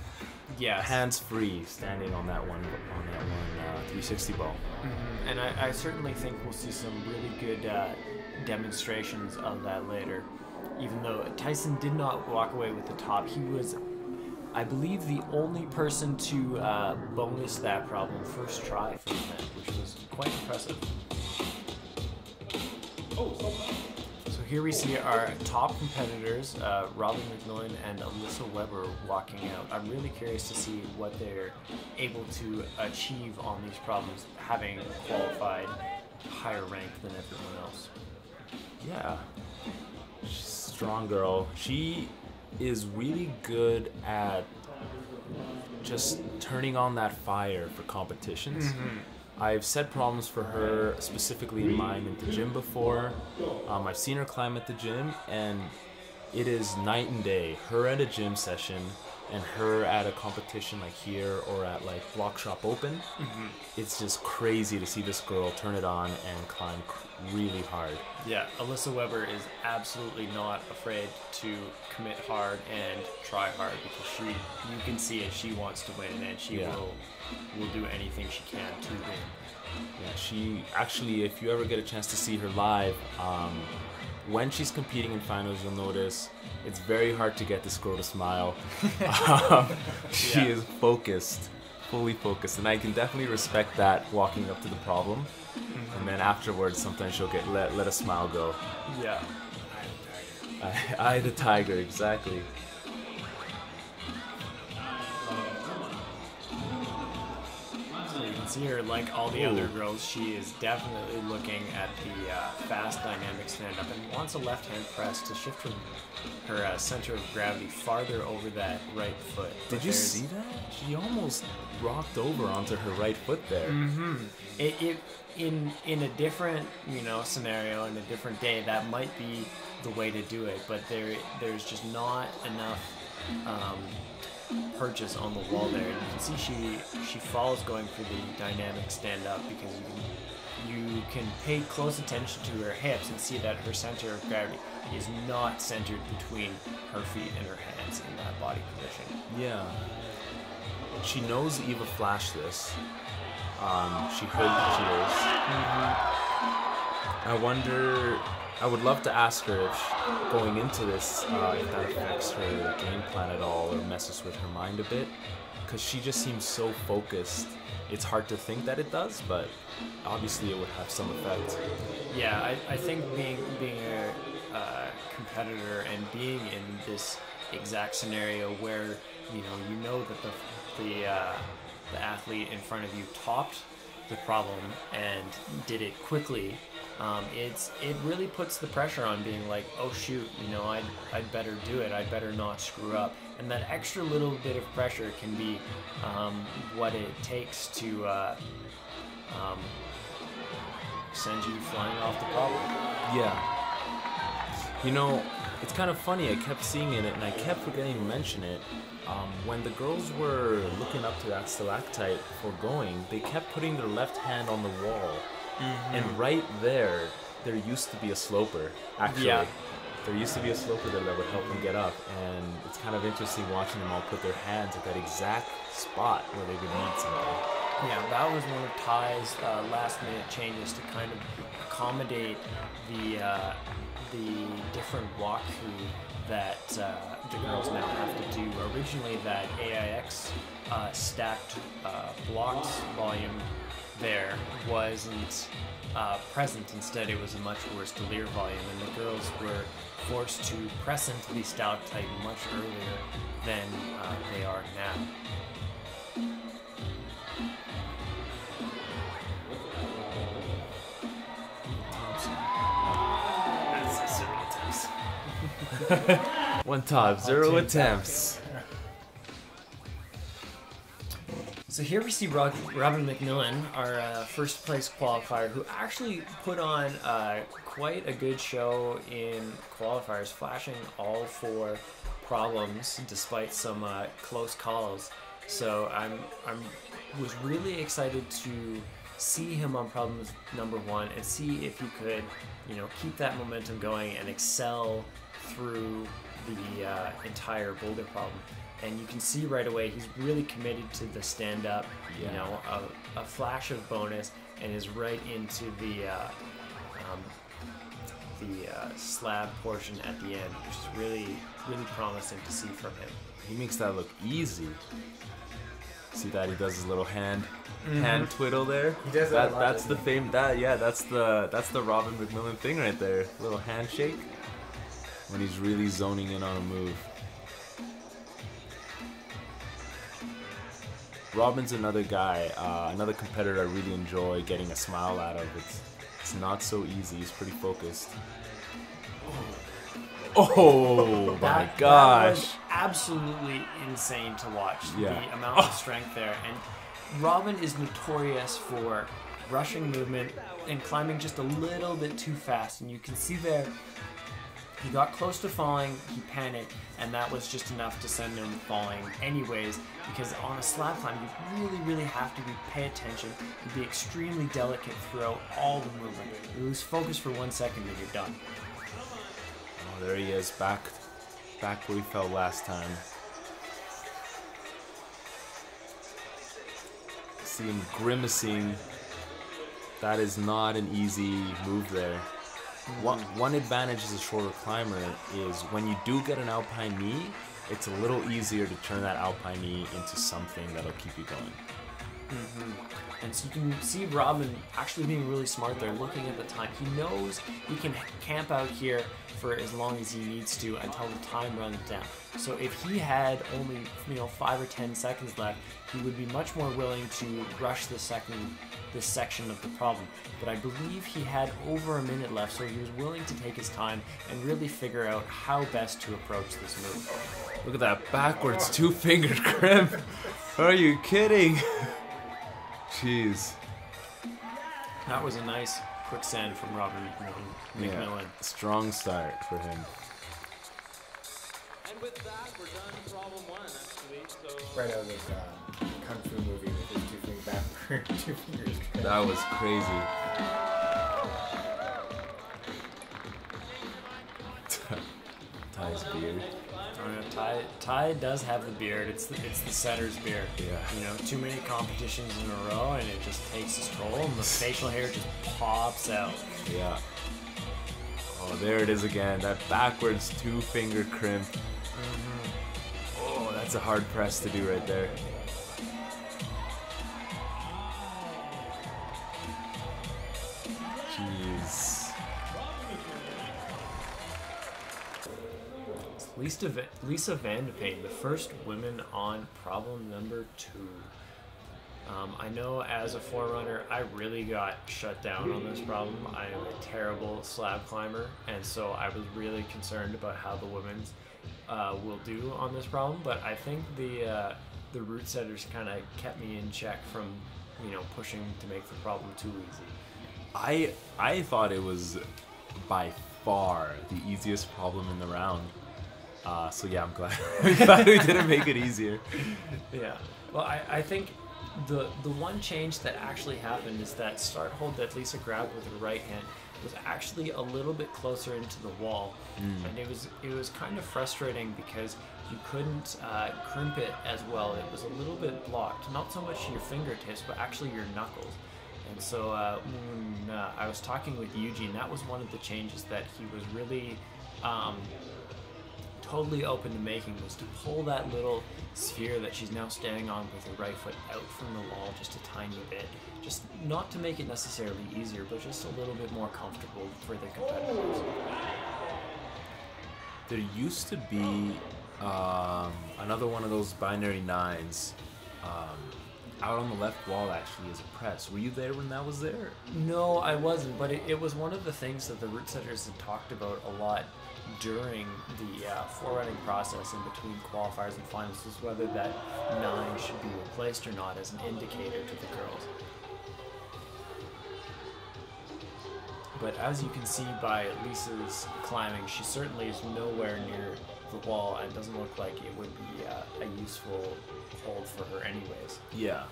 Yes. Hands free, standing on that one on that one uh, 360 ball. And I, I certainly think we'll see some really good uh, demonstrations of that later. Even though Tyson did not walk away with the top, he was, I believe, the only person to uh, bonus that problem first try for the event, which was quite impressive. So here we see our top competitors, uh, Robin McMillan and Alyssa Weber, walking out. I'm really curious to see what they're able to achieve on these problems, having qualified higher rank than everyone else. Yeah. Strong girl. She is really good at just turning on that fire for competitions. I've set problems for her specifically in mind at the gym before. Um, I've seen her climb at the gym, and it is night and day. Her at a gym session and her at a competition like here or at like Block Shop Open. It's just crazy to see this girl turn it on and climb really hard. Yeah, Alyssa Weber is absolutely not afraid to commit hard and try hard because she, you can see it. She wants to win and she Yeah. will, will do anything she can to win. Yeah, she actually, if you ever get a chance to see her live, um, when she's competing in finals, you'll notice it's very hard to get this girl to smile. um, she Yeah. is focused, fully focused, and I can definitely respect that walking up to the problem. And then afterwards, sometimes she'll get let let a smile go. Yeah. I, I the tiger, exactly. So you can see her, like all the Ooh. other girls, she is definitely looking at the uh, fast dynamic stand up and wants a left hand press to shift her, her uh, center of gravity farther over that right foot. But Did you see that? She almost rocked over onto her right foot there. it, it in in a different you know scenario in a different day that might be the way to do it but there there's just not enough um, purchase on the wall there and you can see she she falls going for the dynamic stand up because you can you can pay close attention to her hips and see that her center of gravity is not centered between her feet and her hands in that body position Yeah. She knows Eva flashed this. Um, she heard the cheers. I wonder. I would love to ask her if she, going into this, uh, if that affects her game plan at all or messes with her mind a bit. Because she just seems so focused. It's hard to think that it does, but obviously it would have some effect. Yeah, I, I think being being a uh, competitor and being in this exact scenario where you know you know that the the uh, the athlete in front of you topped the problem and did it quickly. Um, it's it really puts the pressure on being like, oh shoot, you know, I'd I'd better do it. I'd better not screw up. And that extra little bit of pressure can be um, what it takes to uh, um, send you flying off the problem. Yeah. You know, it's kind of funny. I kept seeing it and I kept forgetting to mention it. Um, when the girls were looking up to that stalactite for going, they kept putting their left hand on the wall. And right there, there used to be a sloper, actually. Yeah. There used to be a sloper there that would help them get up. And it's kind of interesting watching them all put their hands at that exact spot where they would need something. Yeah, that was one of Ty's uh, last minute changes to kind of accommodate the uh, the different walkthrough that uh, the girls now have to do. Originally, that AIX uh, stacked uh, blocked volume there wasn't uh, present. Instead, it was a much worse Delir volume, and the girls were forced to press into the stalactite much earlier than uh, they are now. That's zero attempts. One top, zero attempts. So here we see Rob, Robin McMillan, our uh, first place qualifier, who actually put on uh, quite a good show in qualifiers, flashing all four problems despite some uh, close calls. So I'm I'm was really excited to see him on problems number one and see if he could, you know, keep that momentum going and excel through the uh, entire boulder problem. And you can see right away he's really committed to the stand up, you know, a, a flash of bonus, and is right into the uh, um, the uh, slab portion at the end, which is really really promising to see from him. He makes that look easy. See that he does his little hand hand twiddle there. He does that a lot, that's the doesn't fame. That yeah, that's the that's the Robin McMillan thing right there. Little handshake when he's really zoning in on a move. Robin's another guy, uh, another competitor I really enjoy getting a smile out of. It's it's not so easy. He's pretty focused. Oh my That- that gosh! absolutely insane to watch. Yeah. The amount of strength there. And Robin is notorious for rushing movement and climbing just a little bit too fast. And you can see there, he got close to falling, he panicked, and that was just enough to send him falling anyways. Because on a slab climb, you really, really have to be pay attention and be extremely delicate throughout all the movement. You lose focus for one second and you're done. Oh, there he is, back, back where he fell last time. See him grimacing. That is not an easy move there. One, mm-hmm. one advantage as a shorter climber is when you do get an alpine knee, it's a little easier to turn that alpine knee into something that'll keep you going. Mm-hmm. And so you can see Robin actually being really smart there, looking at the time. He knows he can camp out here for as long as he needs to until the time runs down. So if he had only you know five or ten seconds left, he would be much more willing to rush the second this section of the problem. But I believe he had over a minute left, so he was willing to take his time and really figure out how best to approach this move. Look at that backwards two fingered crimp. Are you kidding? Jeez. That was a nice quick send from Robin McMillan. McMillan. Strong start for him. And with that, we're done problem one, actually. So. Right out of this uh, kung fu movie with his two fingers backward, two fingers. That was crazy. Ty's beard. Yeah, Ty, Ty does have the beard. It's the, it's the setter's beard. Yeah. You know, too many competitions in a row, and it just takes its toll, and the facial hair just pops out. Yeah. Oh, there it is again. That backwards two finger crimp. Mm-hmm. Oh, that's a hard press to do right there. Jeez. Lisa, Va- Lisa Van de Payne, the first woman on problem number two. Um, I know as a forerunner, I really got shut down on this problem. I am a terrible slab climber, and so I was really concerned about how the women's uh, will do on this problem. But I think the uh, the route setters kind of kept me in check from you know pushing to make the problem too easy. I I thought it was by far the easiest problem in the round. Uh, so yeah, I'm glad. We didn't make it easier. Yeah. Well, I, I think the the one change that actually happened is that start hold that Lisa grabbed with her right hand was actually a little bit closer into the wall, and it was it was kind of frustrating because you couldn't uh, crimp it as well. It was a little bit blocked, not so much your fingertips, but actually your knuckles. And so uh, when uh, I was talking with Eugene, that was one of the changes that he was really um, totally open to making was to pull that little sphere that she's now standing on with her right foot out from the wall just a tiny bit. Just not to make it necessarily easier, but just a little bit more comfortable for the competitors. There used to be um, another one of those binary nines um, out on the left wall actually as a press. Were you there when that was there? No, I wasn't, but it, it was one of the things that the route setters had talked about a lot during the uh, forerunning process in between qualifiers and finals is whether that nine should be replaced or not as an indicator to the girls. But as you can see by Lisa's climbing, she certainly is nowhere near the wall and doesn't look like it would be uh, a useful hold for her anyways. Yeah.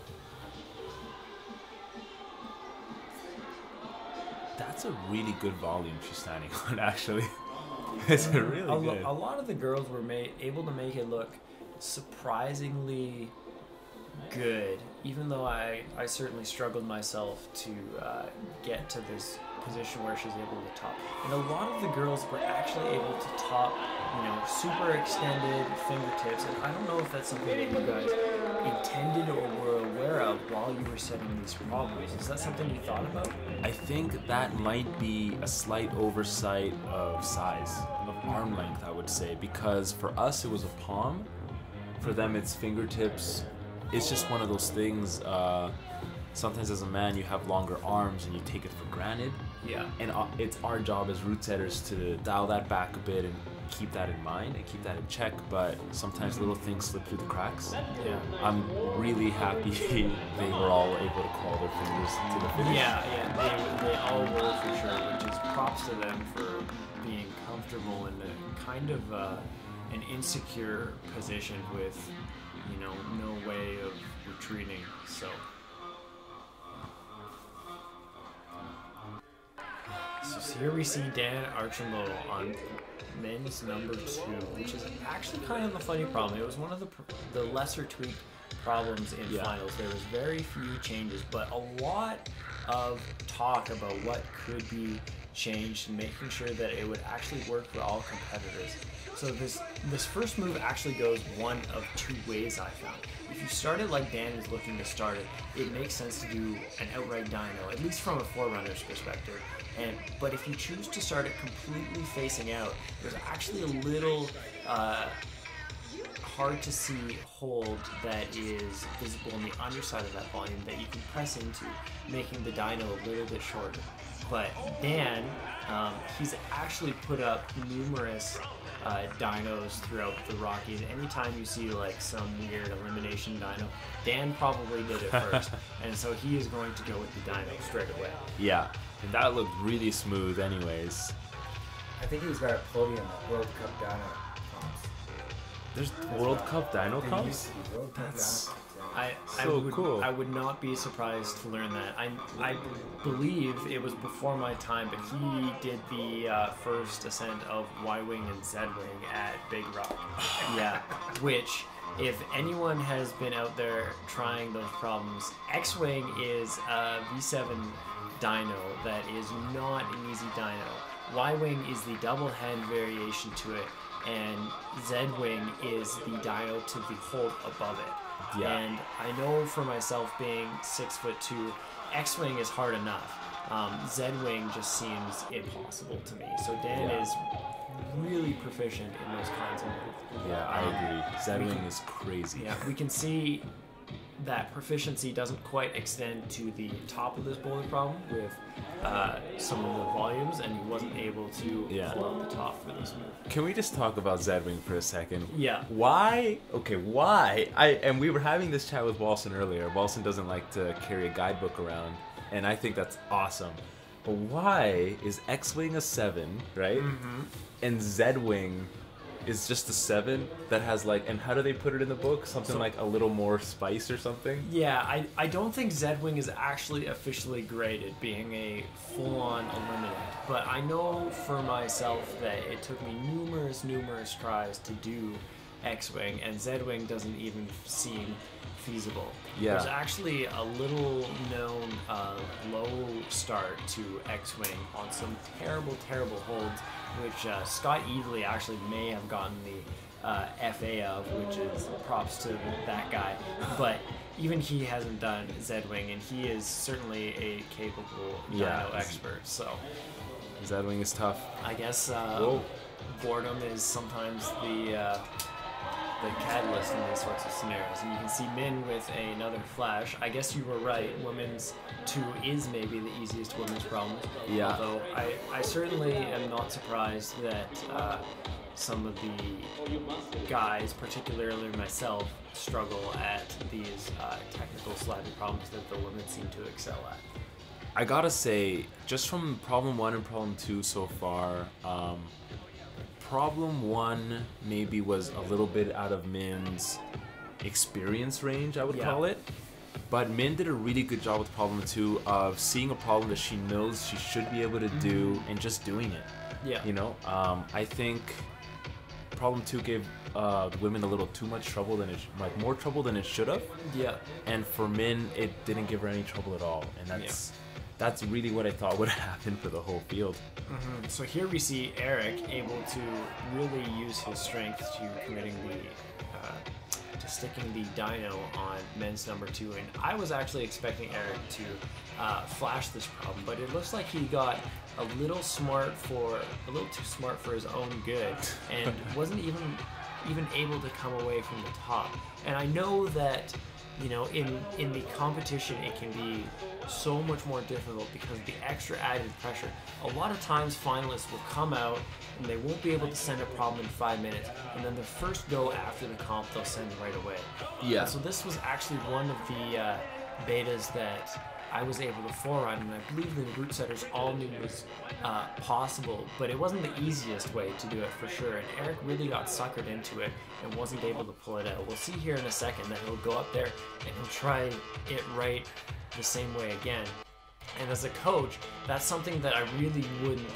That's a really good volume she's standing on, actually. it's a really a, good. a lot of the girls were made, able to make it look surprisingly good, even though I, I certainly struggled myself to uh, get to this position where she's able to top. And a lot of the girls were actually able to top, you know, super extended fingertips. And I don't know if that's something that you guys intended or were aware of while you were setting these problems. Is that something you thought about? I think that might be a slight oversight of size, of arm length, I would say, because for us it was a palm, for them it's fingertips. It's just one of those things. Uh, sometimes as a man you have longer arms and you take it for granted, Yeah. and uh, it's our job as route setters to dial that back a bit and keep that in mind and keep that in check. But sometimes little things slip through the cracks. Yeah. I'm really happy they were all able to call their fingers to the finish. Yeah, yeah, they, they all were for sure, which is props to them for being comfortable in a kind of uh, an insecure position with, you know, no way of retreating. So. So here we see Dan Archambault on men's number two, which is actually kind of a funny problem. It was one of the the lesser tweak problems in Yeah. finals. There was very few changes, but a lot of talk about what could be changed making sure that it would actually work for all competitors. So this this first move actually goes one of two ways I found. If you start it like Dan is looking to start it, it makes sense to do an outright dyno, at least from a forerunner's perspective. And but if you choose to start it completely facing out, there's actually a little uh, hard to see hold that is visible on the underside of that volume that you can press into, making the dyno a little bit shorter. But Dan, um, he's actually put up numerous uh, dynos throughout the Rockies. Anytime you see like some weird elimination dyno, Dan probably did it first, and so he is going to go with the dyno straight away. Yeah, and that looked really smooth, anyways. I think he's got a podium at World Cup Dyno comps. There's World Cup Dyno There comps. used to be World Cup That's- I, I So would cool. I would not be surprised to learn that. I I believe it was before my time, but he did the uh, first ascent of Y Wing and Z Wing at Big Rock. yeah, which if anyone has been out there trying those problems, X Wing is a V7 dyno that is not an easy dyno. Y Wing is the double hand variation to it, and Z Wing is the dyno to the hold above it. Yeah. And I know for myself, being six foot two, X Wing is hard enough. Um, Z Wing just seems impossible to me. So Dan Yeah. is really proficient in those kinds of moves. Yeah, I agree. Z Wing is crazy. yeah, we can see that proficiency doesn't quite extend to the top of this boulder problem with uh, some of the volumes, and he wasn't able to Yeah. pull out the top for this move. Can we just talk about Zedwing for a second? Yeah. Why? Okay, why? I and we were having this chat with Walson earlier. Walson doesn't like to carry a guidebook around, and I think that's awesome. But why is X-wing a seven, right? Mm-hmm. And Z-wing is just a seven that has like. And how do they put it in the book? Something So- like a little more spice or something. Yeah, I, I don't think Z-Wing is actually officially graded, being a full-on eliminate. But I know for myself that it took me numerous, numerous tries to do X-Wing, and Z-Wing doesn't even seem feasible. Yeah. There's actually a little known uh, low start to X-Wing on some terrible, terrible holds, which uh, Scott Easley actually may have gotten the uh, FA of, which is props to that guy. But even he hasn't done Z-Wing, and he is certainly a capable Yeah. expert. So Z-wing is tough. I guess uh, boredom is sometimes the uh, the catalyst in these sorts of scenarios. And you can see Min with another flash. I guess you were right. Women's two is maybe the easiest women's problem. Yeah. Although I, I certainly am not surprised that uh, some of the guys, particularly myself, struggle at these uh, technical sliding problems that the women seem to excel at. I gotta say, just from problem one and problem two so far, um, problem one maybe was a little bit out of Min's experience range, I would Yeah. call it. But Min did a really good job with problem two of seeing a problem that she knows she should be able to do and just doing it. Yeah. You know, um, I think problem two gave uh, women a little too much trouble than it, sh- like more trouble than it should have. Yeah. And for Min, it didn't give her any trouble at all, and that's that's really what I thought would happen for the whole field. So here we see Eric able to really use his strength to committing the uh, to sticking the dyno on men's number two, and I was actually expecting Eric to uh, flash this problem, but it looks like he got a little smart for a little too smart for his own good, and wasn't even even able to come away from the top. And I know that you know in in the competition it can be so much more difficult because of the extra added pressure a lot of times finalists will come out and they won't be able to send a problem in five minutes and then the first go after the comp they'll send right away Yeah. And so this was actually one of the uh, betas that I was able to forerun, and I believe the route setters all knew was uh, possible, but it wasn't the easiest way to do it for sure. And Eric really got suckered into it and wasn't able to pull it out. We'll see here in a second that he'll go up there and he'll try it right the same way again. And as a coach, that's something that I really wouldn't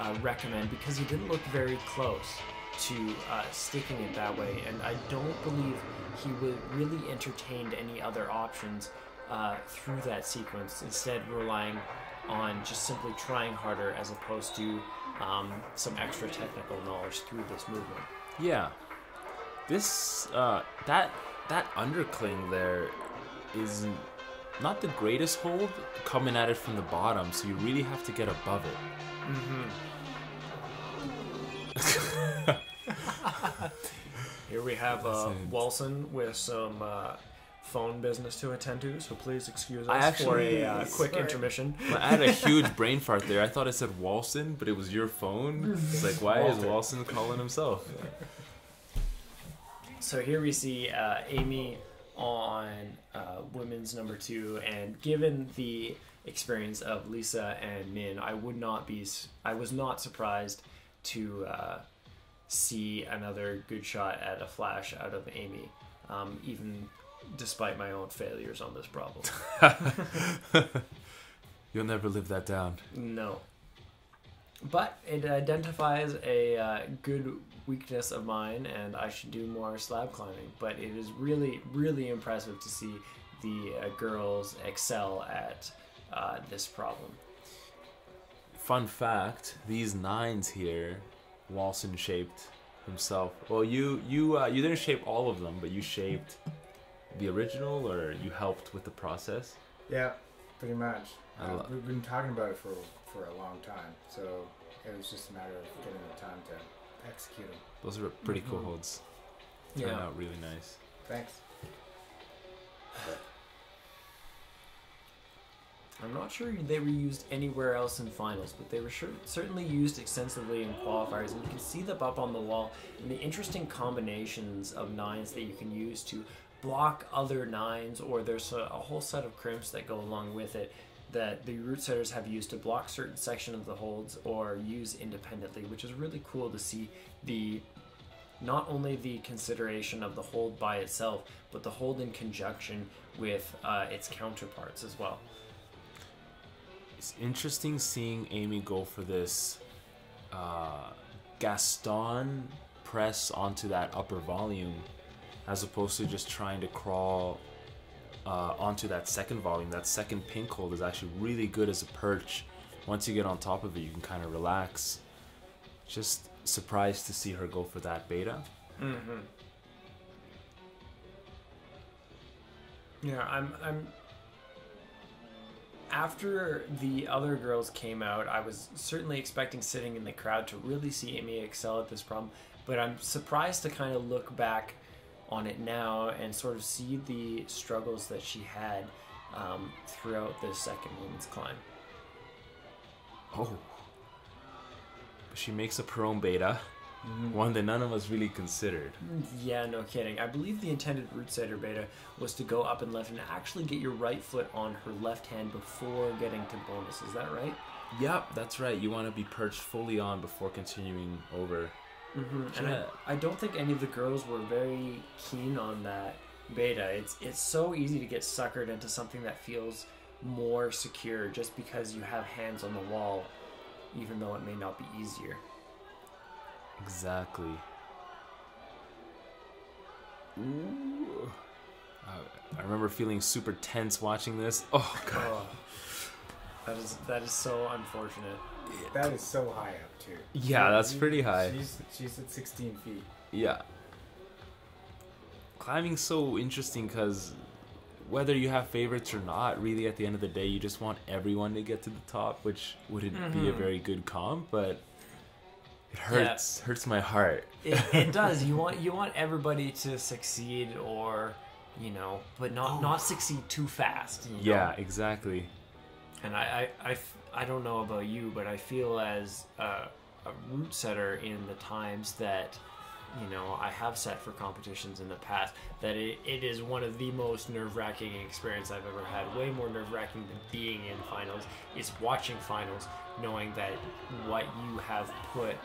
uh, recommend because he didn't look very close to uh, sticking it that way. And I don't believe he really entertained any other options uh, through that sequence, instead relying on just simply trying harder as opposed to um, some extra technical knowledge through this movement. Yeah. This uh that that undercling there is not the greatest hold coming at it from the bottom, so you really have to get above it. Here we have uh, Walson with some uh, phone business to attend to, so please excuse us I for a uh, quick Sorry. intermission. I had a huge brain fart there. I thought it said Walson, but it was your phone. It's like, why is Walter. Walson calling himself? So here we see uh, Amy on uh, women's number two, and given the experience of Lisa and Min, I would not be, I was not surprised to uh, see another good shot at a flash out of Amy, um, even despite my own failures on this problem. You'll never live that down. No. But it identifies a uh, good weakness of mine, and I should do more slab climbing. But it is really, really impressive to see the uh, girls excel at uh, this problem. Fun fact: these nines here, Walson shaped himself. Well, you you uh, you didn't shape all of them, but you shaped the original, or you helped with the process. Yeah, pretty much. I lo- we've been talking about it for for a long time, so it was just a matter of getting the time to execute them. Those are pretty cool Mhm. holds. Turned Yeah. out really nice. Thanks. I'm not sure they were used anywhere else in finals, but they were sure, certainly used extensively in qualifiers. And you can see them up on the wall and the interesting combinations of nines that you can use to block other nines, or there's a, a whole set of crimps that go along with it that the route setters have used to block certain section of the holds or use independently, which is really cool to see the not only the consideration of the hold by itself, but the hold in conjunction with uh, its counterparts as well. It's interesting seeing Amy go for this uh, Gaston press onto that upper volume as opposed to just trying to crawl uh, onto that second volume. That second pink hold is actually really good as a perch. Once you get on top of it, you can kind of relax. Just surprised to see her go for that beta. Mm-hmm. Yeah, I'm. I'm. After the other girls came out, I was certainly expecting sitting in the crowd to really see Amy excel at this problem, but I'm surprised to kind of look back on it now and sort of see the struggles that she had um, throughout the second woman's climb. Oh. She makes up her own beta, one that none of us really considered. Yeah, no kidding. I believe the intended route setter beta was to go up and left and actually get your right foot on her left hand before getting to bonus. Is that right? Yep, that's right. You want to be perched fully on before continuing over. Mm-hmm. And. I, I don't think any of the girls were very keen on that beta. It's it's so easy to get suckered into something that feels more secure just because you have hands on the wall, even though it may not be easier. Exactly. Ooh. I remember feeling super tense watching this. Oh god. Oh, That is that is so unfortunate. That is so high up too. Yeah, that's pretty high. She's she's at 16 feet. Yeah. Climbing's so interesting because whether you have favorites or not, really at the end of the day, you just want everyone to get to the top, which wouldn't be a Mhm. very good comp, but it hurts hurts my heart. It, it does. You want you want everybody to succeed, or you know, but not not succeed too fast. you know? Yeah, exactly. And I, I, I don't know about you, but I feel as a, a route setter in the times that, you know, I have set for competitions in the past, that it, it is one of the most nerve wracking experience I've ever had. Way more nerve wracking than being in finals is watching finals, knowing that what you have put,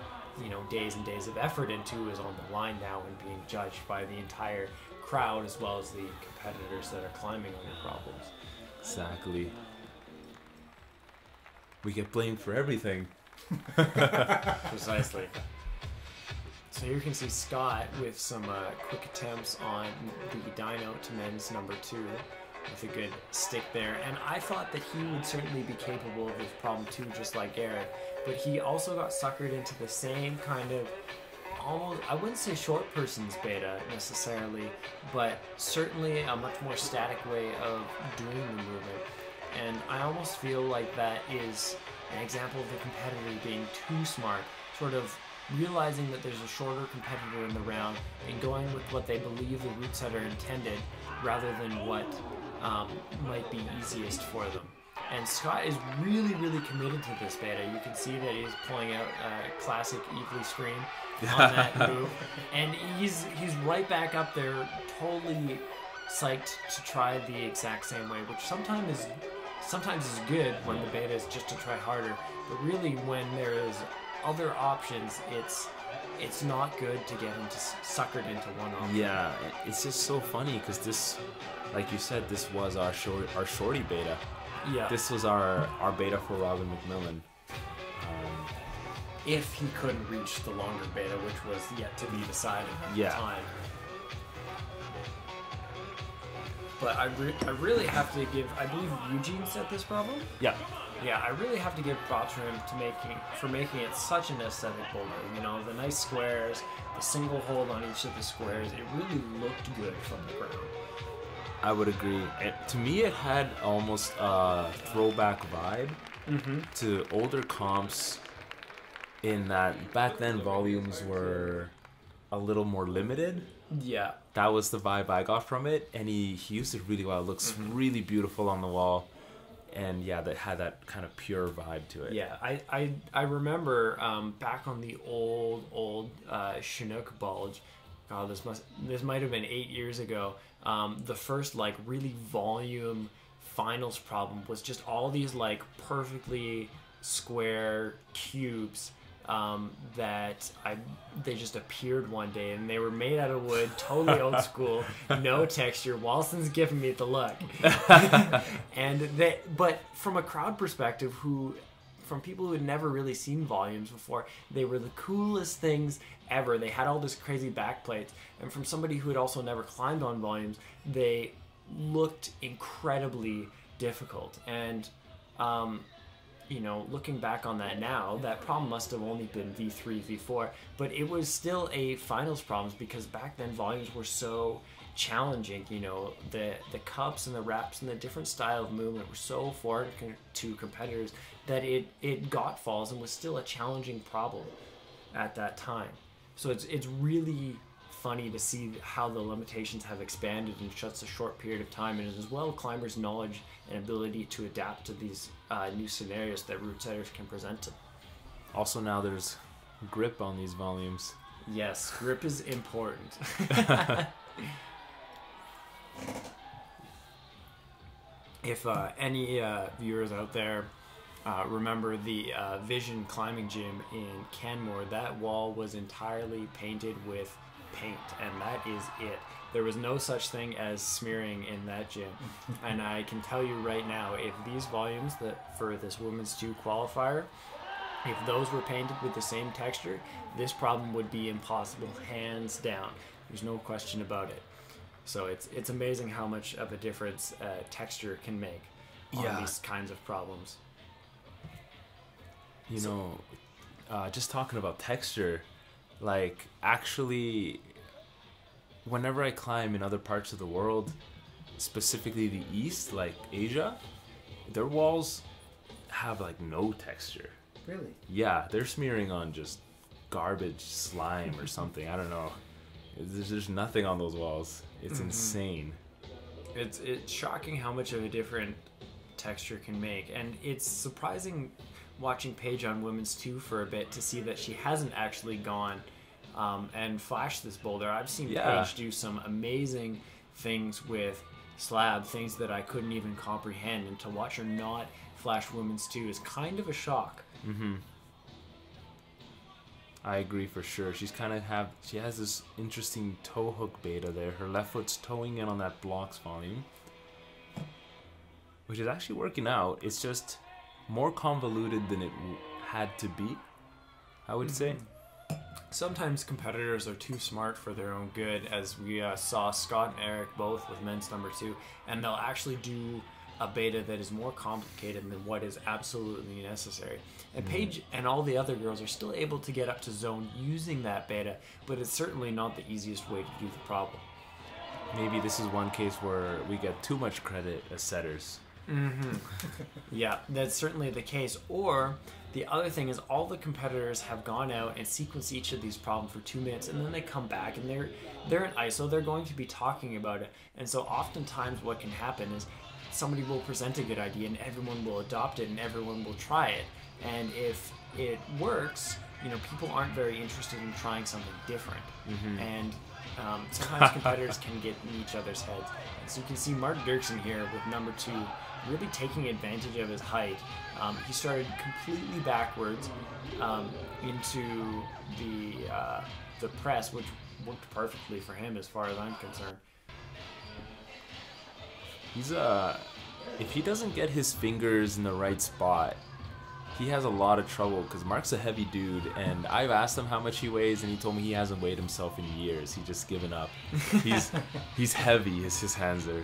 you know, days and days of effort into is on the line now and being judged by the entire crowd as well as the competitors that are climbing on your problems. Exactly. We get blamed for everything. Precisely. So here you can see Scott with some uh, quick attempts on the dyno to men's number two with a good stick there. And I thought that he would certainly be capable of this problem too, just like Eric. But he also got suckered into the same kind of almost, I wouldn't say short person's beta necessarily, but certainly a much more static way of doing the movement. And I almost feel like that is an example of the competitor being too smart, sort of realizing that there's a shorter competitor in the round and going with what they believe the route setter intended rather than what um, might be easiest for them. And Scott is really, really committed to this beta. You can see that he's pulling out a classic Eveleigh screen on that move, and he's he's right back up there, totally psyched to try the exact same way, which sometimes is sometimes is good when the beta is just to try harder, but really when there is other options, it's it's not good to get into suckered into one option. Yeah, it's just so funny because this, like you said, this was our short, our shorty beta. Yeah. This was our our beta for Robin McMillan. Um, if he couldn't reach the longer beta, which was yet to be decided at Yeah. the time. But I, re- I really have to give. I believe Eugene set this problem. yeah, Yeah, I really have to give props to him to making for making it such an aesthetic boulder. You know, the nice squares, the single hold on each of the squares. It really looked good from the ground. I would agree. It, to me, it had almost a throwback vibe mm-hmm. to older comps. In that back then, volumes were a little more limited. Yeah, That was the vibe I got from it, and he, he used it really well. It looks really beautiful on the wall, and yeah, that had that kind of pure vibe to it. Yeah, I I, I remember um, back on the old old uh, Chinook bulge. God, this must this might have been eight years ago. Um, the first like really volume finals problem was just all these like perfectly square cubes um, that I they just appeared one day and they were made out of wood, totally old school, no texture. Walson's giving me the look, and they but from a crowd perspective, who from people who had never really seen volumes before, they were the coolest things ever. They had all this crazy backplates, and from somebody who had also never climbed on volumes, they looked incredibly difficult. And um, you know, looking back on that now, that problem must have only been V3, V4, but it was still a finals problems because back then volumes were so challenging. You know, the the cups and the wraps and the different style of movement were so foreign to competitors that it it got falls and was still a challenging problem at that time. So it's it's really funny to see how the limitations have expanded in such a short period of time, and as well climbers' knowledge and ability to adapt to these uh, new scenarios that route setters can present to them. Also, now there's grip on these volumes. Yes, grip is important. if uh, any uh, viewers out there uh, remember the uh, Vision Climbing Gym in Canmore, that wall was entirely painted with paint, and that is it. There was no such thing as smearing in that gym. and I can tell you right now, if these volumes that for this women's two qualifier, if those were painted with the same texture, this problem would be impossible, hands down. There's no question about it. So it's it's amazing how much of a difference uh, texture can make on Yeah. these kinds of problems. You know, uh, just talking about texture, like actually, whenever I climb in other parts of the world, specifically the east, like Asia, their walls have like no texture. Really? Yeah, they're smearing on just garbage slime or something. I don't know. There's, just nothing on those walls. It's mm-hmm. insane. It's it's shocking how much of a different texture can make, and it's surprising watching Paige on Women's Two for a bit to see that she hasn't actually gone um, and flash this boulder. I've seen Yeah. Paige do some amazing things with slab, things that I couldn't even comprehend, and to watch her not flash Women's Two is kind of a shock. I agree for sure. She's kind of have she has this interesting toe hook beta there. Her left foot's toeing in on that blocks volume, which is actually working out. It's just more convoluted than it had to be. I would say. Sometimes competitors are too smart for their own good, as we uh, saw Scott and Eric both with men's number two, and they'll actually do a beta that is more complicated than what is absolutely necessary. And Paige and all the other girls are still able to get up to zone using that beta, but it's certainly not the easiest way to do the problem. Maybe this is one case where we get too much credit as setters. Yeah, that's certainly the case. Or the other thing is all the competitors have gone out and sequenced each of these problems for two minutes and then they come back and they're they're in ISO, they're going to be talking about it. And so oftentimes what can happen is somebody will present a good idea and everyone will adopt it and everyone will try it. And if it works, you know, people aren't very interested in trying something different. And um, sometimes competitors can get in each other's heads. And so you can see Mark Dirksen here with number two really taking advantage of his height. Um, he started completely backwards um, into the uh, the press, which worked perfectly for him as far as I'm concerned. He's uh if he doesn't get his fingers in the right spot, he has a lot of trouble because Mark's a heavy dude, and I've asked him how much he weighs, and he told me he hasn't weighed himself in years. He just given up. He's he's heavy. His his hands are.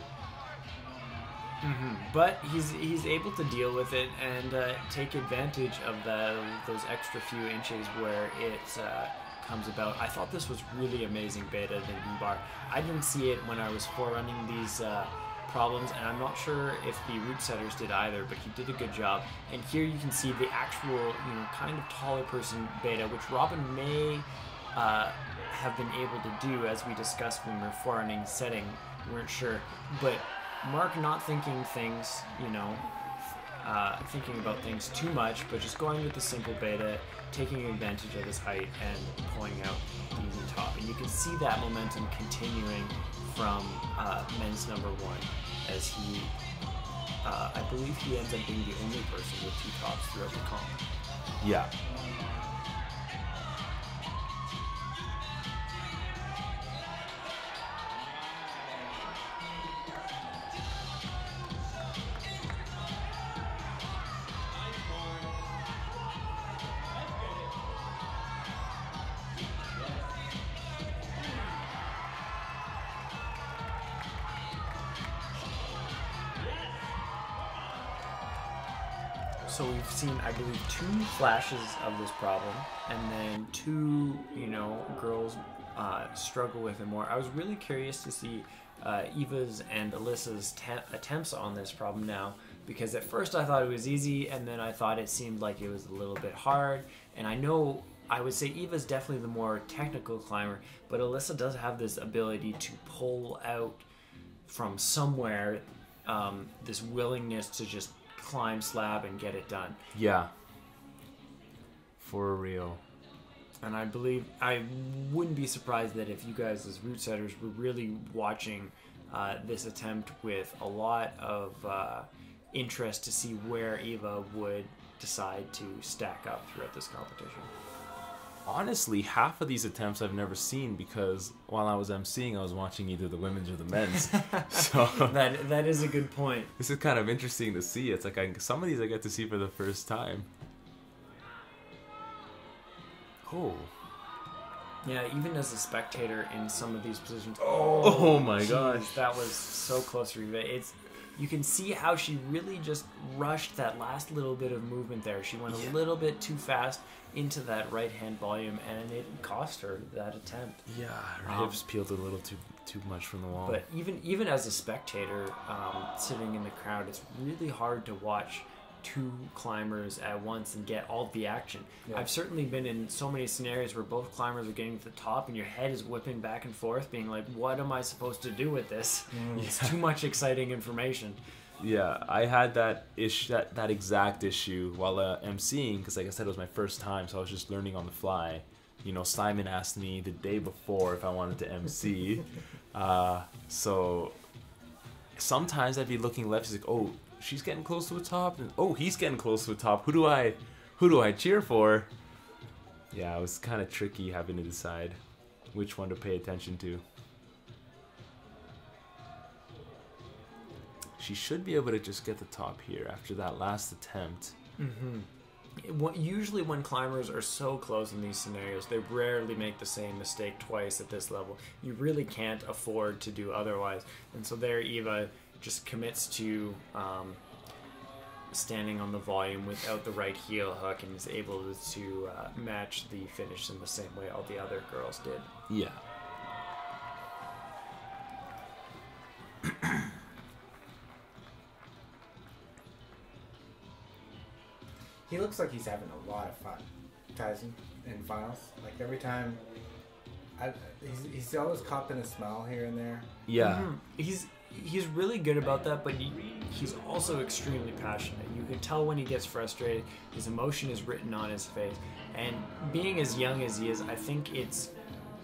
But he's he's able to deal with it and uh, take advantage of the, those extra few inches where it uh, comes about. I thought this was really amazing beta than E-Bar. I didn't see it when I was forerunning these uh, problems, and I'm not sure if the route setters did either, but he did a good job. And here you can see the actual, you know, kind of taller person beta, which Robin may uh, have been able to do, as we discussed when we were forerunning setting. We weren't sure, but Mark not thinking things, you know, uh, thinking about things too much, but just going with the simple beta, taking advantage of his height and pulling out the easy top. And you can see that momentum continuing from uh, men's number one as he, uh, I believe he ends up being the only person with two tops throughout the comp. Yeah. Two flashes of this problem, and then two, you know, girls uh, struggle with it more. I was really curious to see uh, Eva's and Alyssa's te- attempts on this problem now, because at first I thought it was easy, and then I thought it seemed like it was a little bit hard. And I know I would say Eva's definitely the more technical climber, but Alyssa does have this ability to pull out from somewhere um, this willingness to just climb slab and get it done. Yeah. For real. And I believe I wouldn't be surprised that if you guys as route setters were really watching uh, this attempt with a lot of uh, interest to see where Eva would decide to stack up throughout this competition. Honestly, half of these attempts I've never seen because while I was emceeing, I was watching either the women's or the men's. so That that is a good point. this is kind of interesting to see. It's like I, some of these I get to see for the first time. Oh. Yeah, even as a spectator in some of these positions. Oh my Jeez, gosh. that was so close for Eva. It's you can see how she really just rushed that last little bit of movement there. She went a little bit too fast into that right hand volume, and it cost her that attempt. Yeah, her Um, hips peeled a little too too much from the wall. But even even as a spectator um, sitting in the crowd, it's really hard to watch two climbers at once and get all the action. Yeah. I've certainly been in so many scenarios where both climbers are getting to the top and your head is whipping back and forth, being like, "What am I supposed to do with this? It's too much exciting information." Yeah, I had that ish that, that exact issue while uh, emceeing because, like I said, it was my first time, so I was just learning on the fly. You know, Simon asked me the day before if I wanted to MC, uh, so sometimes I'd be looking left. He's like, "Oh, she's getting close to the top," and "Oh, he's getting close to the top. Who do I, who do I cheer for?" Yeah, it was kind of tricky having to decide which one to pay attention to. She should be able to just get the top here after that last attempt. Mm-hmm. What- Usually, when climbers are so close in these scenarios, they rarely make the same mistake twice at this level. You really can't afford to do otherwise. And so, there, Eva just commits to um, standing on the volume without the right heel hook and is able to uh, match the finish in the same way all the other girls did. Yeah. He looks like he's having a lot of fun, Tyson, in finals. Like every time, I, he's, he's always copping a smile here and there. Yeah. Mhm. He's he's really good about that, but he, he's also extremely passionate. You can tell when he gets frustrated. His emotion is written on his face, and being as young as he is, I think it's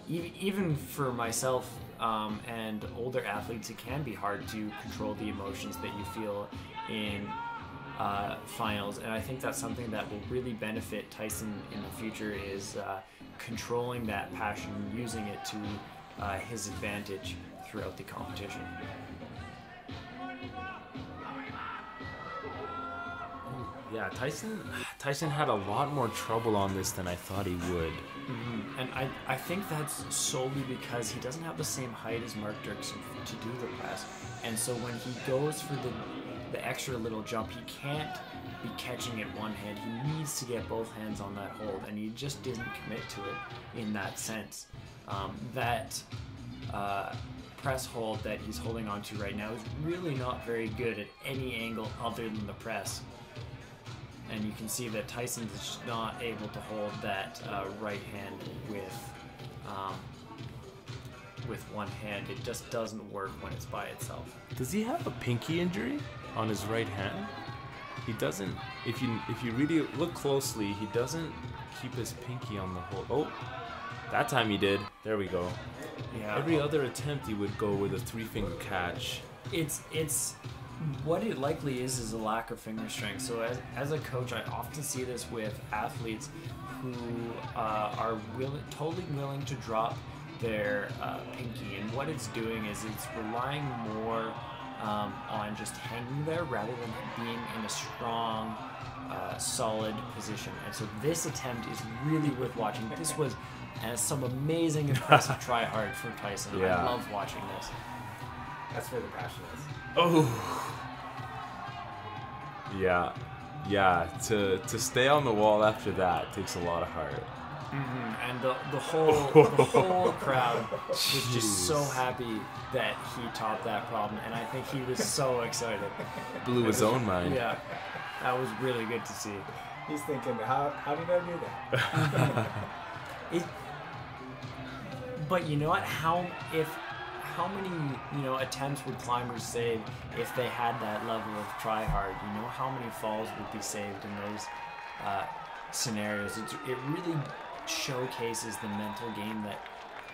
even for myself um, and older athletes, it can be hard to control the emotions that you feel in uh, finals, and I think that's something that will really benefit Tyson in the future is uh, controlling that passion, using it to uh, his advantage throughout the competition. Yeah, Tyson Tyson had a lot more trouble on this than I thought he would. And I, I think that's solely because he doesn't have the same height as Mark Dirksen to do the press. And so when he goes for the, the extra little jump, he can't be catching it one hand. He needs to get both hands on that hold, and he just didn't commit to it in that sense. Um, that uh, press hold that he's holding on to right now is really not very good at any angle other than the press and you can see that Tyson's just not able to hold that uh, right hand with um, with one hand. It just doesn't work when it's by itself. Does he have a pinky injury on his right hand? He doesn't. If you if you really look closely, he doesn't keep his pinky on the hold. Oh, that time he did. There we go. Yeah, Every other attempt, he would go with a three finger catch. it's it's what it likely is is a lack of finger strength. So as, as a coach, I often see this with athletes who uh, are willing, totally willing to drop their uh, pinky, and what it's doing is it's relying more um, on just hanging there rather than being in a strong, uh, solid position. And so this attempt is really worth watching. This was uh, some amazing, impressive try hard from Tyson. Yeah. I love watching this. That's where the passion is. Oh. Yeah, yeah. To to stay on the wall after that takes a lot of heart. Mm-hmm, and the, the whole the whole crowd was just so happy that he topped that problem, and I think he was so excited. Blew his own mind. Yeah, that was really good to see. He's thinking, how, how did I do that? It, but you know what? How if how many you know attempts would climbers save if they had that level of try hard? You know how many falls would be saved in those uh, scenarios? It's, it really showcases the mental game that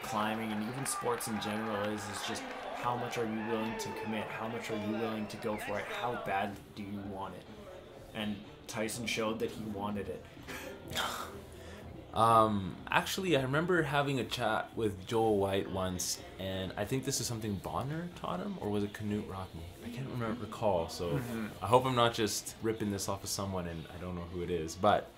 climbing and even sports in general is. Is just how much are you willing to commit? How much are you willing to go for it? How badly do you want it? And Tyson showed that he wanted it. Um, actually, I remember having a chat with Joel White once, and I think this is something Bonner taught him, or was it Knute Rockne? I can't remember recall. So I hope I'm not just ripping this off of someone, and I don't know who it is. But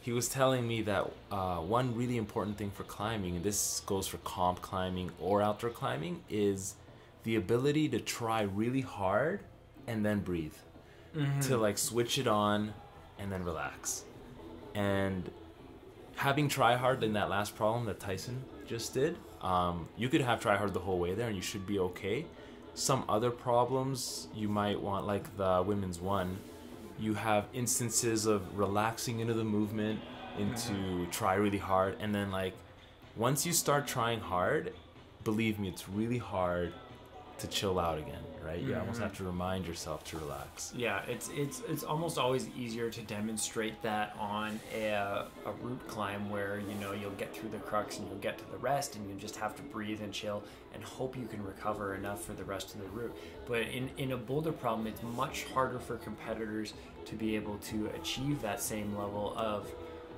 he was telling me that uh, one really important thing for climbing, and this goes for comp climbing or outdoor climbing, is the ability to try really hard and then breathe to like switch it on and then relax. And having try hard in that last problem that Tyson just did, um, you could have try hard the whole way there and you should be okay. Some other problems you might want, like the women's one, you have instances of relaxing into the movement, into try really hard, and then like once you start trying hard, believe me, it's really hard to chill out again, right? You almost have to remind yourself to relax. Yeah, it's it's it's almost always easier to demonstrate that on a, a route climb where you know you'll get through the crux and you'll get to the rest and you just have to breathe and chill and hope you can recover enough for the rest of the route. But in in a boulder problem, it's much harder for competitors to be able to achieve that same level of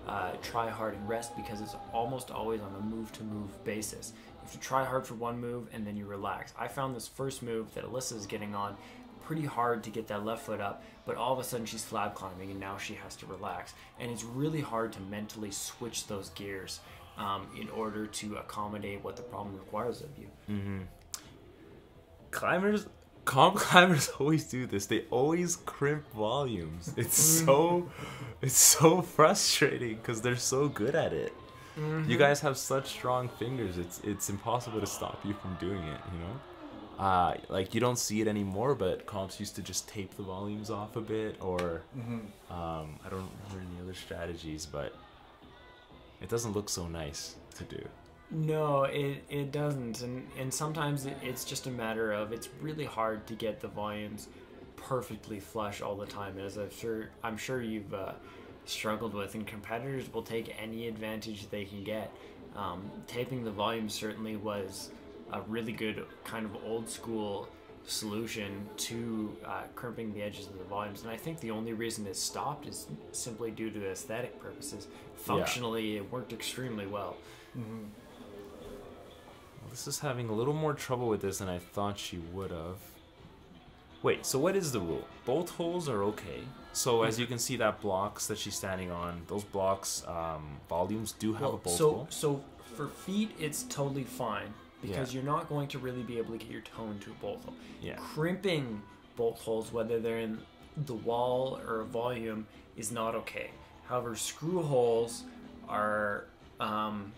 uh, try hard and rest because it's almost always on a move to move basis. You to try hard for one move and then you relax. I found this first move that Alyssa is getting on pretty hard to get that left foot up, but all of a sudden she's slab climbing and now she has to relax. And it's really hard to mentally switch those gears um, in order to accommodate what the problem requires of you. climbers comp climbers always do this they always crimp volumes it's so it's so frustrating because they're so good at it you guys have such strong fingers it's it's impossible to stop you from doing it you know? Uh, like you don't see it anymore but comps used to just tape the volumes off a bit or um, i don't remember any other strategies but it doesn't look so nice to do. No, it, it doesn't, and and sometimes it, it's just a matter of it's really hard to get the volumes perfectly flush all the time, as I'm sure I'm sure you've uh, struggled with, and competitors will take any advantage they can get. Um, taping the volumes certainly was a really good kind of old school solution to uh, crimping the edges of the volumes, and I think the only reason it stopped is simply due to aesthetic purposes. Functionally, it worked extremely well. This is having a little more trouble with this than I thought she would have. Wait, so what is the rule? Both holes are okay. So as you can see, that blocks that she's standing on, those blocks um, volumes do have a bolt so hole. so for feet, it's totally fine because Yeah. you're not going to really be able to get your tone to a bolt hole. Yeah. Crimping bolt holes, whether they're in the wall or a volume, is not okay. However, screw holes are um,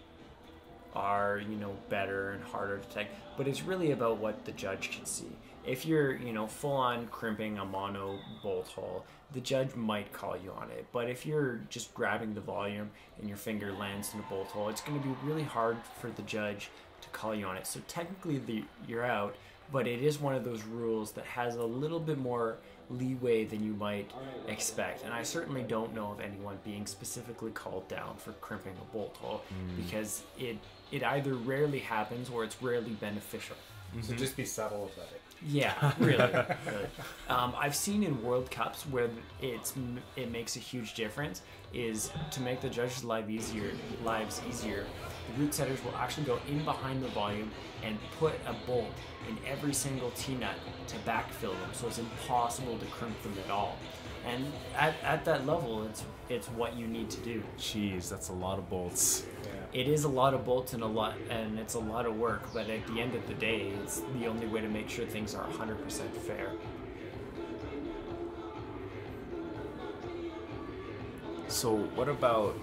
are you know better and harder to detect but it's really about what the judge can see. If you're you know full on crimping a mono bolt hole the judge might call you on it. But if you're just grabbing the volume and your finger lands in a bolt hole it's going to be really hard for the judge to call you on it. So technically the, you're out but it is one of those rules that has a little bit more leeway than you might expect. And I certainly don't know of anyone being specifically called down for crimping a bolt hole hmm. because it it either rarely happens or it's rarely beneficial. So just be subtle about it. Yeah, really. really. Um, I've seen in World Cups where it's it makes a huge difference is to make the judges' life easier, lives easier. The route setters will actually go in behind the volume and put a bolt in every single T nut to backfill them, so it's impossible to crimp them at all. And at, at that level, it's it's what you need to do. Jeez, that's a lot of bolts. It is a lot of bolts and a lot, and it's a lot of work. But at the end of the day, it's the only way to make sure things are 100% fair. So what about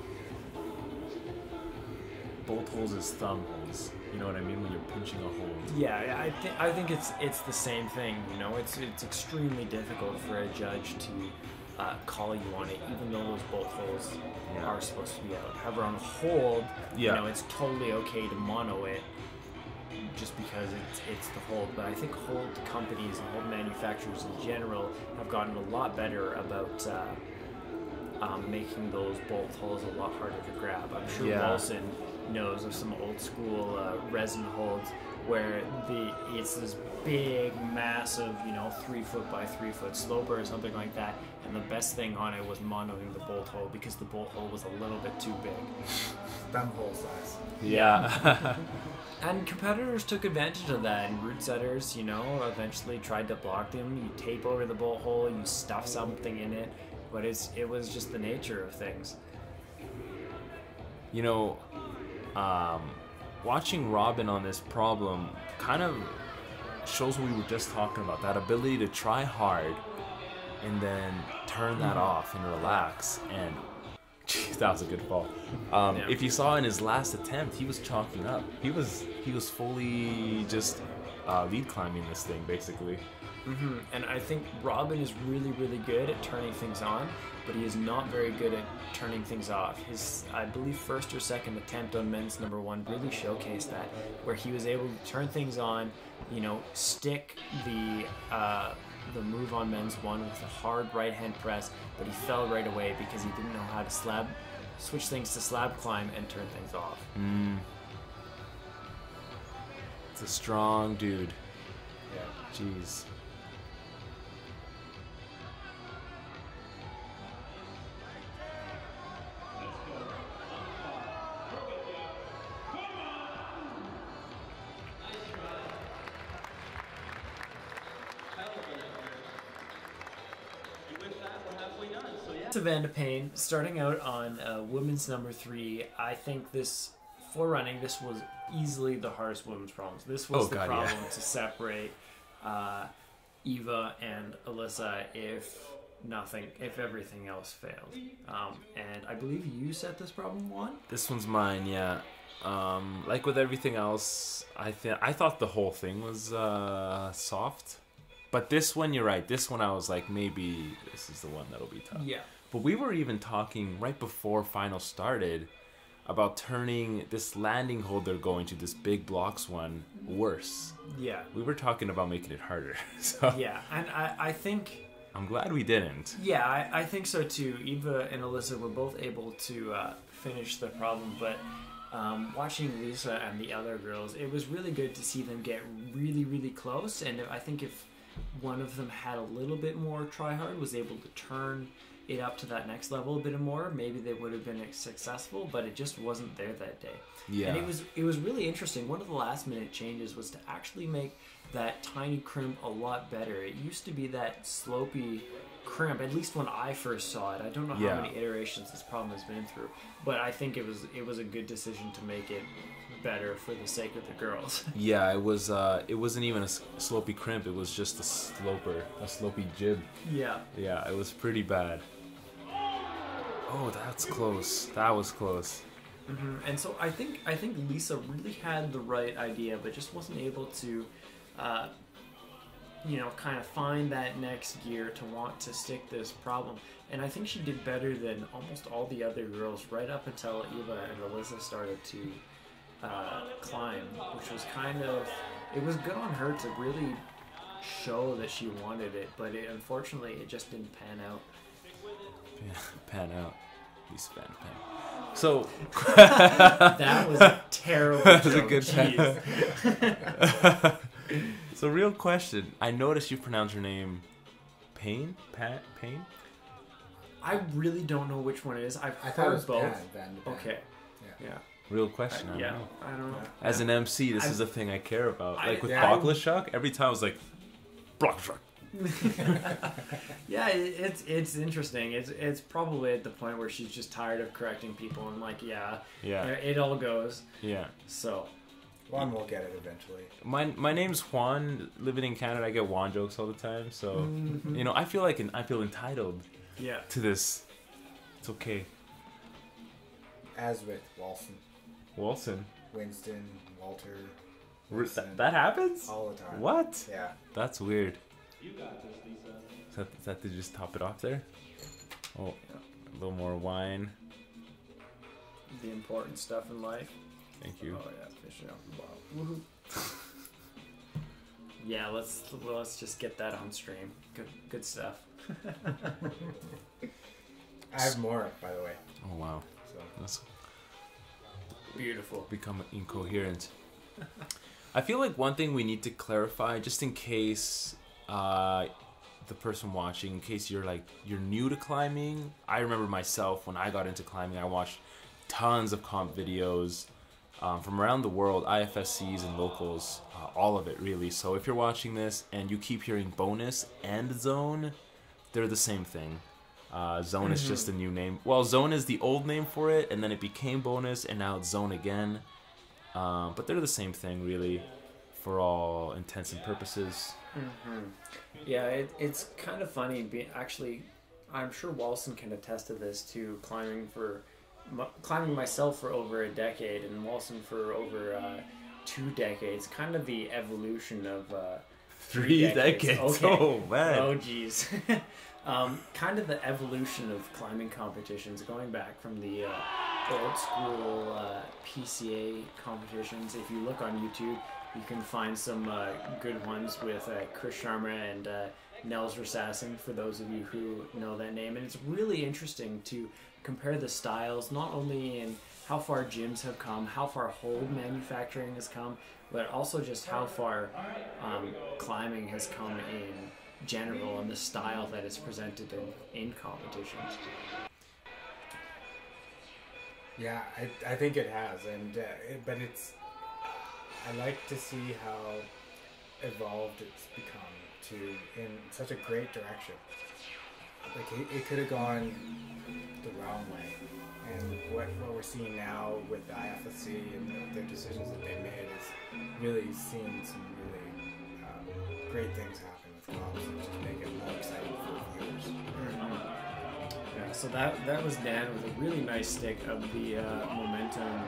bolt holes as thumb holes? You know what I mean when you're pinching a hole. Yeah, I think I think it's it's the same thing. You know, it's it's extremely difficult for a judge to uh, call you on it, even though those bolt holes Yeah. are supposed to be out. However, on hold, you know, it's totally okay to mono it, just because it's it's the hold. But I think hold companies and hold manufacturers in general have gotten a lot better about. Uh, um, making those bolt holes a lot harder to grab. I'm sure Yeah. Wilson knows of some old school uh, resin holds where the it's this big, massive, you know, three foot by three foot sloper or something like that. And the best thing on it was monoing the bolt hole because the bolt hole was a little bit too big. Thumb hole size. Yeah. And competitors took advantage of that, and route setters, you know, eventually tried to block them. You tape over the bolt hole, you stuff something in it, but it's it was just the nature of things. you know, um, watching Robin on this problem kind of shows what we were just talking about that ability to try hard and then turn that off and relax. And Jeez, that was a good fall. Um, Yeah. If you saw in his last attempt, he was chalking up. He was he was fully just uh, lead climbing this thing basically. hmm And I think Robin is really, really good at turning things on, but he is not very good at turning things off. His, I believe, first or second attempt on men's number one really showcased that, where he was able to turn things on, you know, stick the uh, the move on men's one with a hard right hand press, but he fell right away because he didn't know how to slab switch things to slab climb and turn things off. Mm. It's a strong dude. Yeah. Jeez. De Payne, starting out on uh, women's number three, I think this for running this was easily the hardest women's problems. This was Oh, the God, yeah. problem to separate uh, Eva and Alyssa if nothing, if everything else failed. Um, and I believe you set this problem one. This one's mine, yeah. Um, like with everything else, I think I thought the whole thing was uh, soft, but this one, you're right. This one, I was like, maybe this is the one that'll be tough. Yeah. But we were even talking right before final started about turning this landing hold they're going to this big blocks one worse. Yeah. We were talking about making it harder. So Yeah. And I, I think I'm glad we didn't. Yeah, I, I think so too. Eva and Alyssa were both able to uh, finish the problem, but um, watching Lisa and the other girls, it was really good to see them get really, really close. And I think if one of them had a little bit more try hard, was able to turn it up to that next level a bit more, maybe they would have been successful. But it just wasn't there that day. Yeah. And it was it was really interesting. One of the last minute changes was to actually make that tiny crimp a lot better. It used to be that slopey crimp, at least when I first saw it. I don't know Yeah. how many iterations this problem has been through, but I think it was it was a good decision to make it better for the sake of the girls. Yeah, it was. Uh, it wasn't even a slopey crimp. It was just a sloper, a slopey jib. yeah. Yeah, it was pretty bad. Oh, that's close. That was close. hmm And so I think I think Lisa really had the right idea, but just wasn't able to, uh, you know, kind of find that next gear to want to stick this problem. And I think she did better than almost all the other girls right up until Eva and Alyssa started to uh, climb, which was kind of it was good on her to really show that she wanted it, but it, unfortunately it just didn't pan out. Yeah, pan out. We spent pan. So That was a terrible. That was a joke, good jeez. so real question. I noticed you pronounce your name Payne? Pat Payne? I really don't know which one it is. I've I thought it heard was both. Pan, Van de Pan. Okay. Yeah. Yeah. Real question. I don't yeah. know. I don't know. As an MC, this I- is a thing I care about. I- Like with yeah. Backless Shock, every time I was like, Block Shock. Yeah, it, it's it's interesting. It's it's probably at the point where she's just tired of correcting people and like, yeah, Yeah, it all goes. yeah. So One will get it eventually. My my name's Juan. Living in Canada, I get Juan jokes all the time. So Mm-hmm. you know, I feel like an, I feel entitled yeah, to this. It's okay. As with Walson, Wilson, Winston, Walter, Re- Wilson, that, that happens. all the time. What? Yeah. That's weird. You got this, Lisa. Is that, is that to just top it off there? Oh, a little more wine. the important stuff in life. Thank you. Oh yeah, fish out. Wow. Woohoo. yeah, let's well, let's just get that on stream. Good good stuff. I have more, by the way. Oh wow, So that's Beautiful. become incoherent. I feel like one thing we need to clarify, just in case uh, the person watching, in case you're like you're new to climbing. I remember myself when I got into climbing, I watched tons of comp videos um, from around the world, IFSCs and locals, uh, all of it really. So if you're watching this and you keep hearing bonus and zone, they're the same thing. Uh, zone is just a new name. Well, zone is the old name for it, and then it became bonus, and now it's zone again. Um, but they're the same thing, really. for all intents and purposes. Hmm Yeah, it, it's kind of funny. Be, actually, I'm sure Walson can attest to this too. Climbing for m- climbing myself for over a decade, and Walson for over uh, two decades. Kind of the evolution of uh, Three decades. decades. Okay. Oh man. Oh, geez. um, kind of the evolution of climbing competitions, going back from the uh, old school uh, PCA competitions. If you look on YouTube, you can find some uh, good ones with uh, Chris Sharma and uh, Nels Rassassin, for those of you who know that name. And it's really interesting to compare the styles, not only in how far gyms have come, how far hold manufacturing has come, but also just how far um, climbing has come in general and the style that is presented in, in competitions. Yeah, I, I think it has, and uh, but it's I like to see how evolved it's become to in such a great direction. Like it, it could have gone the wrong way, and what what we're seeing now with the IFSC and the, the decisions that they made is really seeing some really um, great things happen with comps and just make it more exciting for viewers. Yeah, so that that was Dan with a really nice stick of the uh, momentum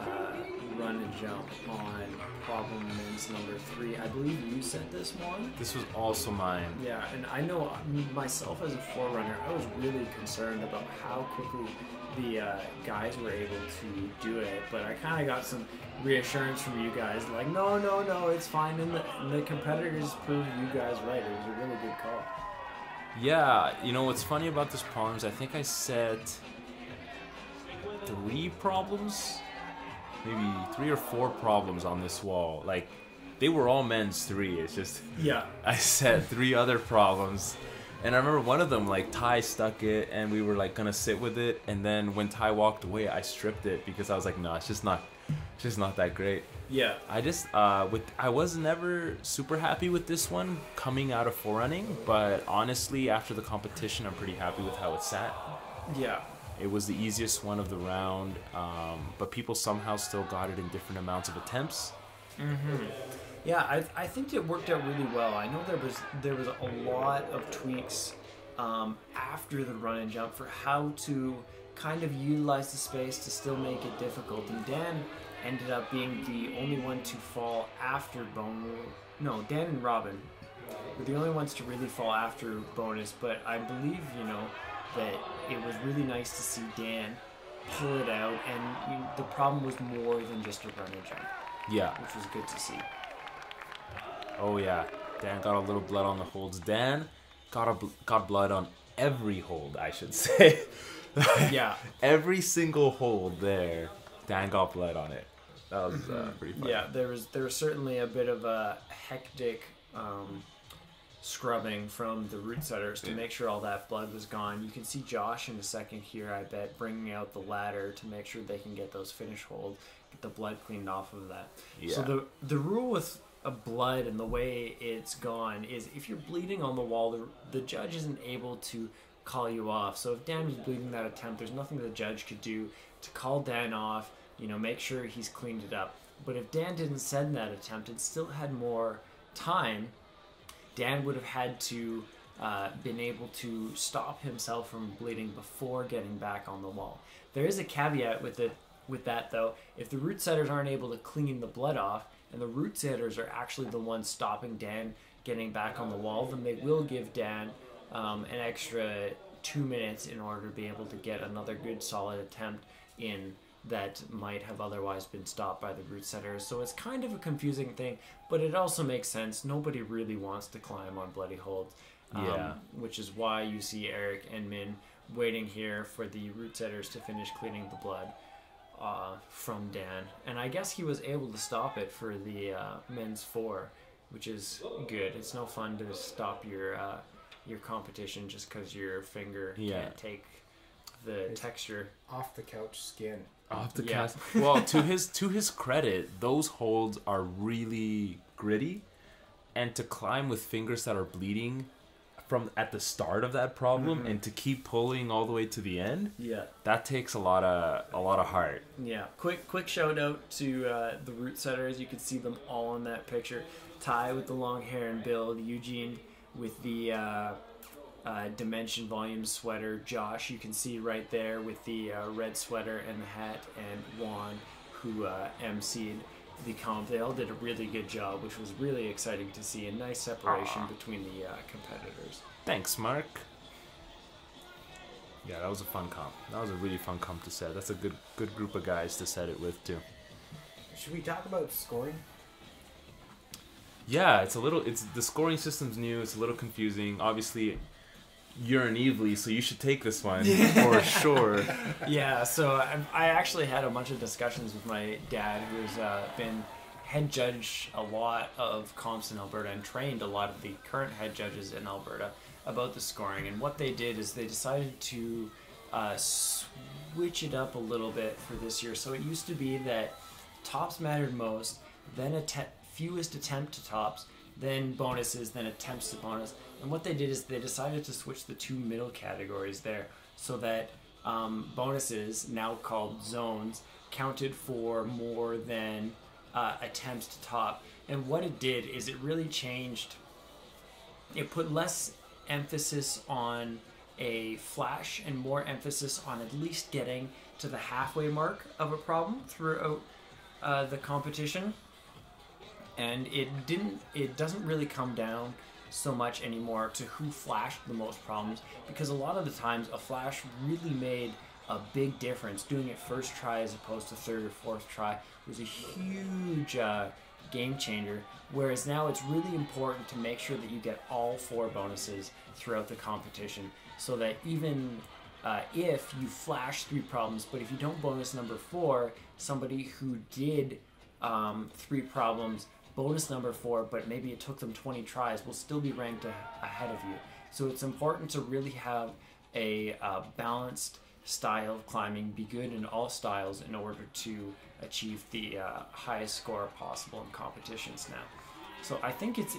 uh, run and jump on problem men's number three. I believe you said this one. This was also mine. Yeah, and I know myself as a forerunner, I was really concerned about how quickly the uh, guys were able to do it, but I kind of got some reassurance from you guys, like, no, no, no, it's fine, and the, and the competitors proved you guys right. It was a really good call. Yeah, you know what's funny about this problems? I think I said three problems, maybe three or four problems on this wall. Like they were all men's three. It's just Yeah. I said three other problems. And I remember one of them, like Ty stuck it, and we were like gonna sit with it. And then when Ty walked away, I stripped it because I was like, no, it's just not, it's just not that great. Yeah. I just uh, with I was never super happy with this one coming out of forerunning, but honestly, after the competition, I'm pretty happy with how it sat. Yeah. It was the easiest one of the round, um, but people somehow still got it in different amounts of attempts. Yeah, I, I think it worked out really well. I know there was there was a lot of tweaks um, after the run and jump for how to kind of utilize the space to still make it difficult. And Dan ended up being the only one to fall after Bone. No, Dan and Robin were the only ones to really fall after bonus. But I believe you know that it was really nice to see Dan pull it out, and you the problem was more than just a run and jump, Yeah. which was good to see. Oh yeah. Dan got a little blood on the holds. Dan got a got blood on every hold, I should say. Yeah. every single hold there, Dan got blood on it. That was uh, pretty fun. Yeah, there was there was certainly a bit of a hectic um, scrubbing from the route setters to make sure all that blood was gone. You can see Josh in a second here, I bet, bringing out the ladder to make sure they can get those finish holds, get the blood cleaned off of that. So the the rule with a blood and the way it's gone is if you're bleeding on the wall, the, the judge isn't able to call you off. So if Dan was bleeding that attempt, there's nothing the judge could do to call Dan off, you know, make sure he's cleaned it up. But if Dan didn't send that attempt and still had more time, Dan would have had to uh, been able to stop himself from bleeding before getting back on the wall. There is a caveat with it with that though. If the route setters aren't able to clean the blood off, and the route setters are actually the ones stopping Dan getting back on the wall, then they will give Dan um, an extra two minutes in order to be able to get another good solid attempt in that might have otherwise been stopped by the route setters. So it's kind of a confusing thing, but it also makes sense. Nobody really wants to climb on bloody holds. um, Yeah. Which is why you see Eric and Min waiting here for the root setters to finish cleaning the blood uh, from Dan. And I guess he was able to stop it for the uh, men's four, which is good. It's no fun to stop your uh, your competition just because your finger Yeah. can't take the texture. Off the couch skin. Off the Yeah. cast. Well, to his to his credit, those holds are really gritty, and to climb with fingers that are bleeding from at the start of that problem and to keep pulling all the way to the end, Yeah. that takes a lot of a lot of heart. Yeah. Quick quick shout out to uh, the route setters. You can see them all in that picture. Ty with the long hair and build. Eugene with the uh, uh, dimension volume sweater. Josh, you can see right there with the uh, red sweater and the hat. And Juan, who uh, emceed the comp. They all did a really good job, which was really exciting to see. A nice separation between the uh, competitors. Thanks, Mark. Yeah, that was a fun comp. That was a really fun comp to set. That's a good good group of guys to set it with too. Should we talk about scoring? Yeah, it's a little. It's the scoring system's new. It's a little confusing. Obviously, you're an Eveleigh, so you should take this one for sure. yeah, so I, I actually had a bunch of discussions with my dad, who's uh, been head judge a lot of comps in Alberta and trained a lot of the current head judges in Alberta about the scoring. And what they did is they decided to uh, switch it up a little bit for this year. So it used to be that tops mattered most, then att- fewest attempt to tops, then bonuses, then attempts to bonus. And what they did is they decided to switch the two middle categories there so that um, bonuses, now called zones, counted for more than uh, attempts to top. And what it did is it really changed. It put less emphasis on a flash and more emphasis on at least getting to the halfway mark of a problem throughout uh, the competition. And it didn't. It doesn't really come down so much anymore to who flashed the most problems because a lot of the times a flash really made a big difference. Doing it first try as opposed to third or fourth try was a huge uh, game changer. Whereas now it's really important to make sure that you get all four bonuses throughout the competition so that even uh, if you flash three problems, but if you don't bonus number four, somebody who did um, three problems bonus number four, but maybe it took them 20 tries, will still be ranked a- ahead of you. So it's important to really have a uh, balanced style of climbing, be good in all styles in order to achieve the uh, highest score possible in competitions now. So I think it's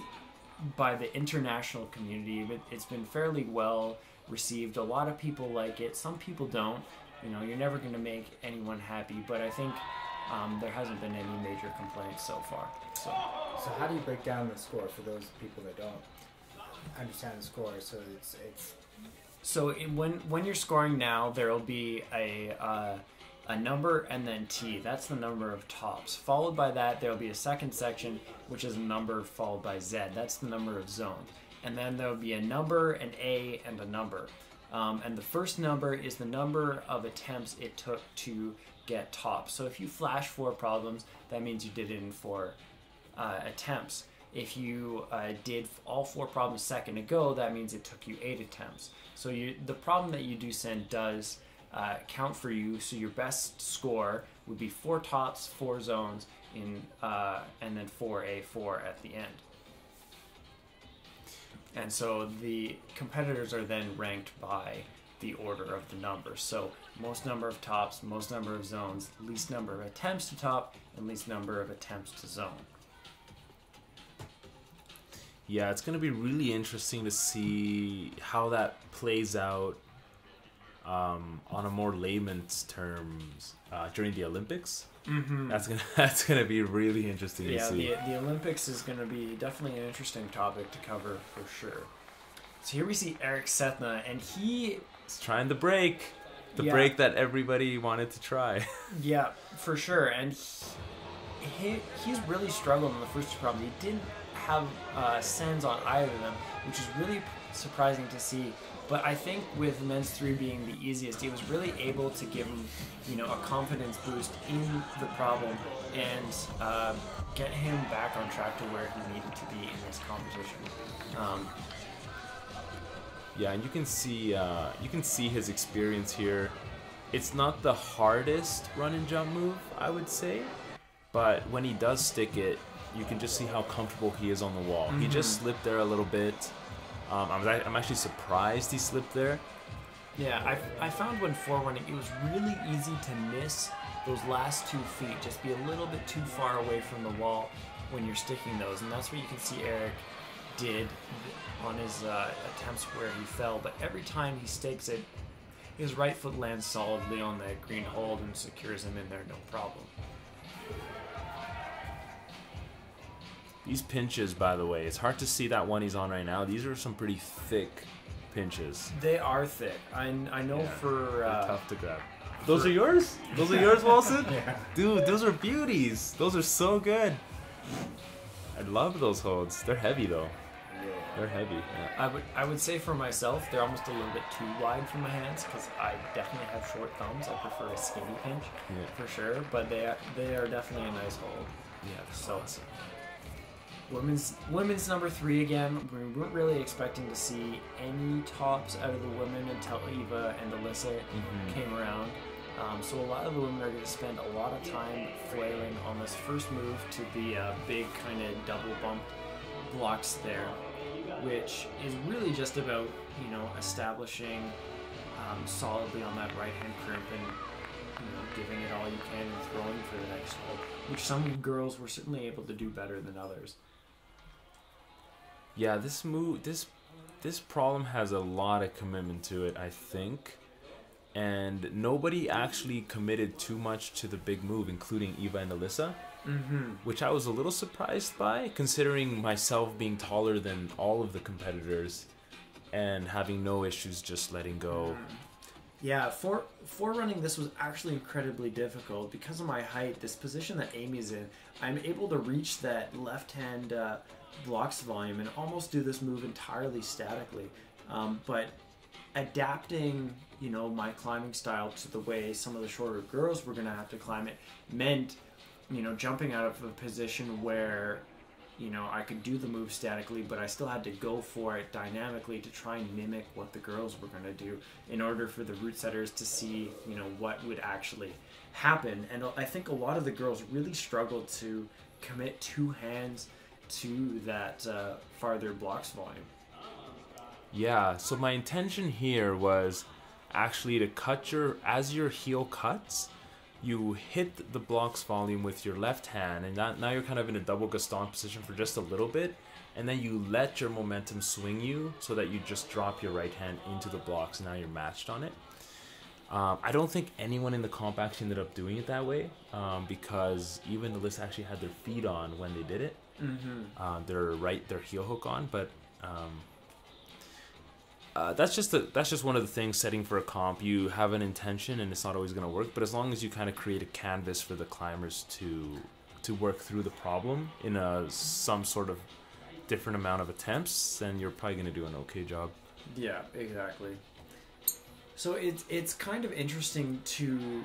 by the international community, it, it's been fairly well received. A lot of people like it, some people don't. You know, you're never going to make anyone happy, but I think um, there hasn't been any major complaints so far. So. So how do you break down the score for those people that don't understand the score? So it's it's So in, when when you're scoring now, there will be a uh, a number and then T. That's the number of tops. Followed by that, there will be a second section, which is a number followed by Z. That's the number of zones. And then there will be a number, an A, and a number. Um, and the first number is the number of attempts it took to get tops. So if you flash four problems, that means you did it in four uh, attempts. If you uh, did all four problems second ago, that means it took you eight attempts. So you, the problem that you do send does uh, count for you. So your best score would be four tops, four zones, in uh, and then four A four at the end. And so the competitors are then ranked by the order of the numbers. So most number of tops, most number of zones, least number of attempts to top, and least number of attempts to zone. Yeah, it's gonna be really interesting to see how that plays out um, on a more layman's terms uh, during the Olympics. Mm-hmm. That's gonna that's gonna be really interesting to Yeah, the, the Olympics is going to be definitely an interesting topic to cover for sure. So here we see Eric Sethna, and he, is trying the break, the Yeah. break that everybody wanted to try. yeah, for sure, and he, he he's really struggled in the first two problems. He didn't have uh, sends on either of them, which is really surprising to see. But I think with men's three being the easiest, he was really able to give him, you know, a confidence boost in the problem and uh, get him back on track to where he needed to be in this competition. Um, Yeah, and you can see uh, you can see his experience here. It's not the hardest run and jump move, I would say, but when he does stick it, you can just see how comfortable he is on the wall. He just slipped there a little bit. Um, I'm, I'm actually surprised he slipped there. Yeah, I, I found when forerunning, it was really easy to miss those last two feet, just be a little bit too far away from the wall when you're sticking those. And that's where you can see Eric did on his uh, attempts where he fell, but every time he stakes it, his right foot lands solidly on that green hold and secures him in there no problem. These pinches, by the way, it's hard to see that one he's on right now. These are some pretty thick pinches. They are thick. I, I know Yeah, for uh, tough to grab. Those are yours? Those are yours, Walson? Yeah. Dude, those are beauties. Those are so good. I love those holds. They're heavy though. They're heavy. Yeah. I would I would say for myself they're almost a little bit too wide for my hands because I definitely have short thumbs. I prefer a skinny pinch Yeah. for sure, but they are, they are definitely a nice hold. Yeah, So women's women's number three again. We weren't really expecting to see any tops out of the women until Eva and Alyssa Mhm. came around. Um, so a lot of the women are going to spend a lot of time flailing on this first move to the uh, big kind of double bump blocks there, which is really just about you know establishing um, solidly on that right hand crimp and you know giving it all you can and throwing for the next hold, which some girls were certainly able to do better than others. Yeah, this move this this problem has a lot of commitment to it, I think. And nobody actually committed too much to the big move, including Eva and Alyssa, Mm-hmm. which I was a little surprised by, considering myself being taller than all of the competitors and having no issues just letting go. Yeah, for forerunning this was actually incredibly difficult because of my height. This position that Amy's in, I'm able to reach that left hand uh, blocks volume and almost do this move entirely statically. Um, but adapting, you know, my climbing style to the way some of the shorter girls were gonna have to climb it meant, you know, jumping out of a position where you know, I could do the move statically, but I still had to go for it dynamically to try and mimic what the girls were going to do in order for the route setters to see, you know, what would actually happen. And I think a lot of the girls really struggled to commit two hands to that uh, farther blocks volume. Yeah, so my intention here was actually to cut your as your heel cuts, you hit the blocks volume with your left hand, and that, now you're kind of in a double Gaston position for just a little bit, and then you let your momentum swing you so that you just drop your right hand into the blocks, and now you're matched on it. Um, I don't think anyone in the comp actually ended up doing it that way um, because even the list actually had their feet on when they did it, Mm-hmm. uh, their right their heel hook on, but um, uh, that's just that's just one of the things setting for a comp. You have an intention, and it's not always going to work. But as long as you kind of create a canvas for the climbers to to work through the problem in a some sort of different amount of attempts, then you're probably going to do an okay job. Yeah, exactly. So it's it's kind of interesting to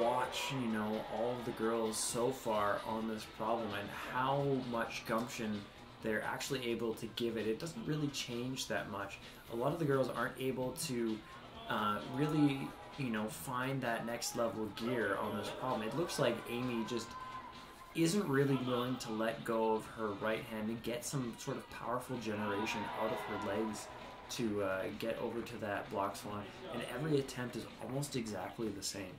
watch, you know, all of the girls so far on this problem and how much gumption they're actually able to give it. It doesn't really change that much. A lot of the girls aren't able to uh, really, you know, find that next level gear on this problem. It looks like Amy just isn't really willing to let go of her right hand and get some sort of powerful generation out of her legs to uh, get over to that blocks one. And every attempt is almost exactly the same.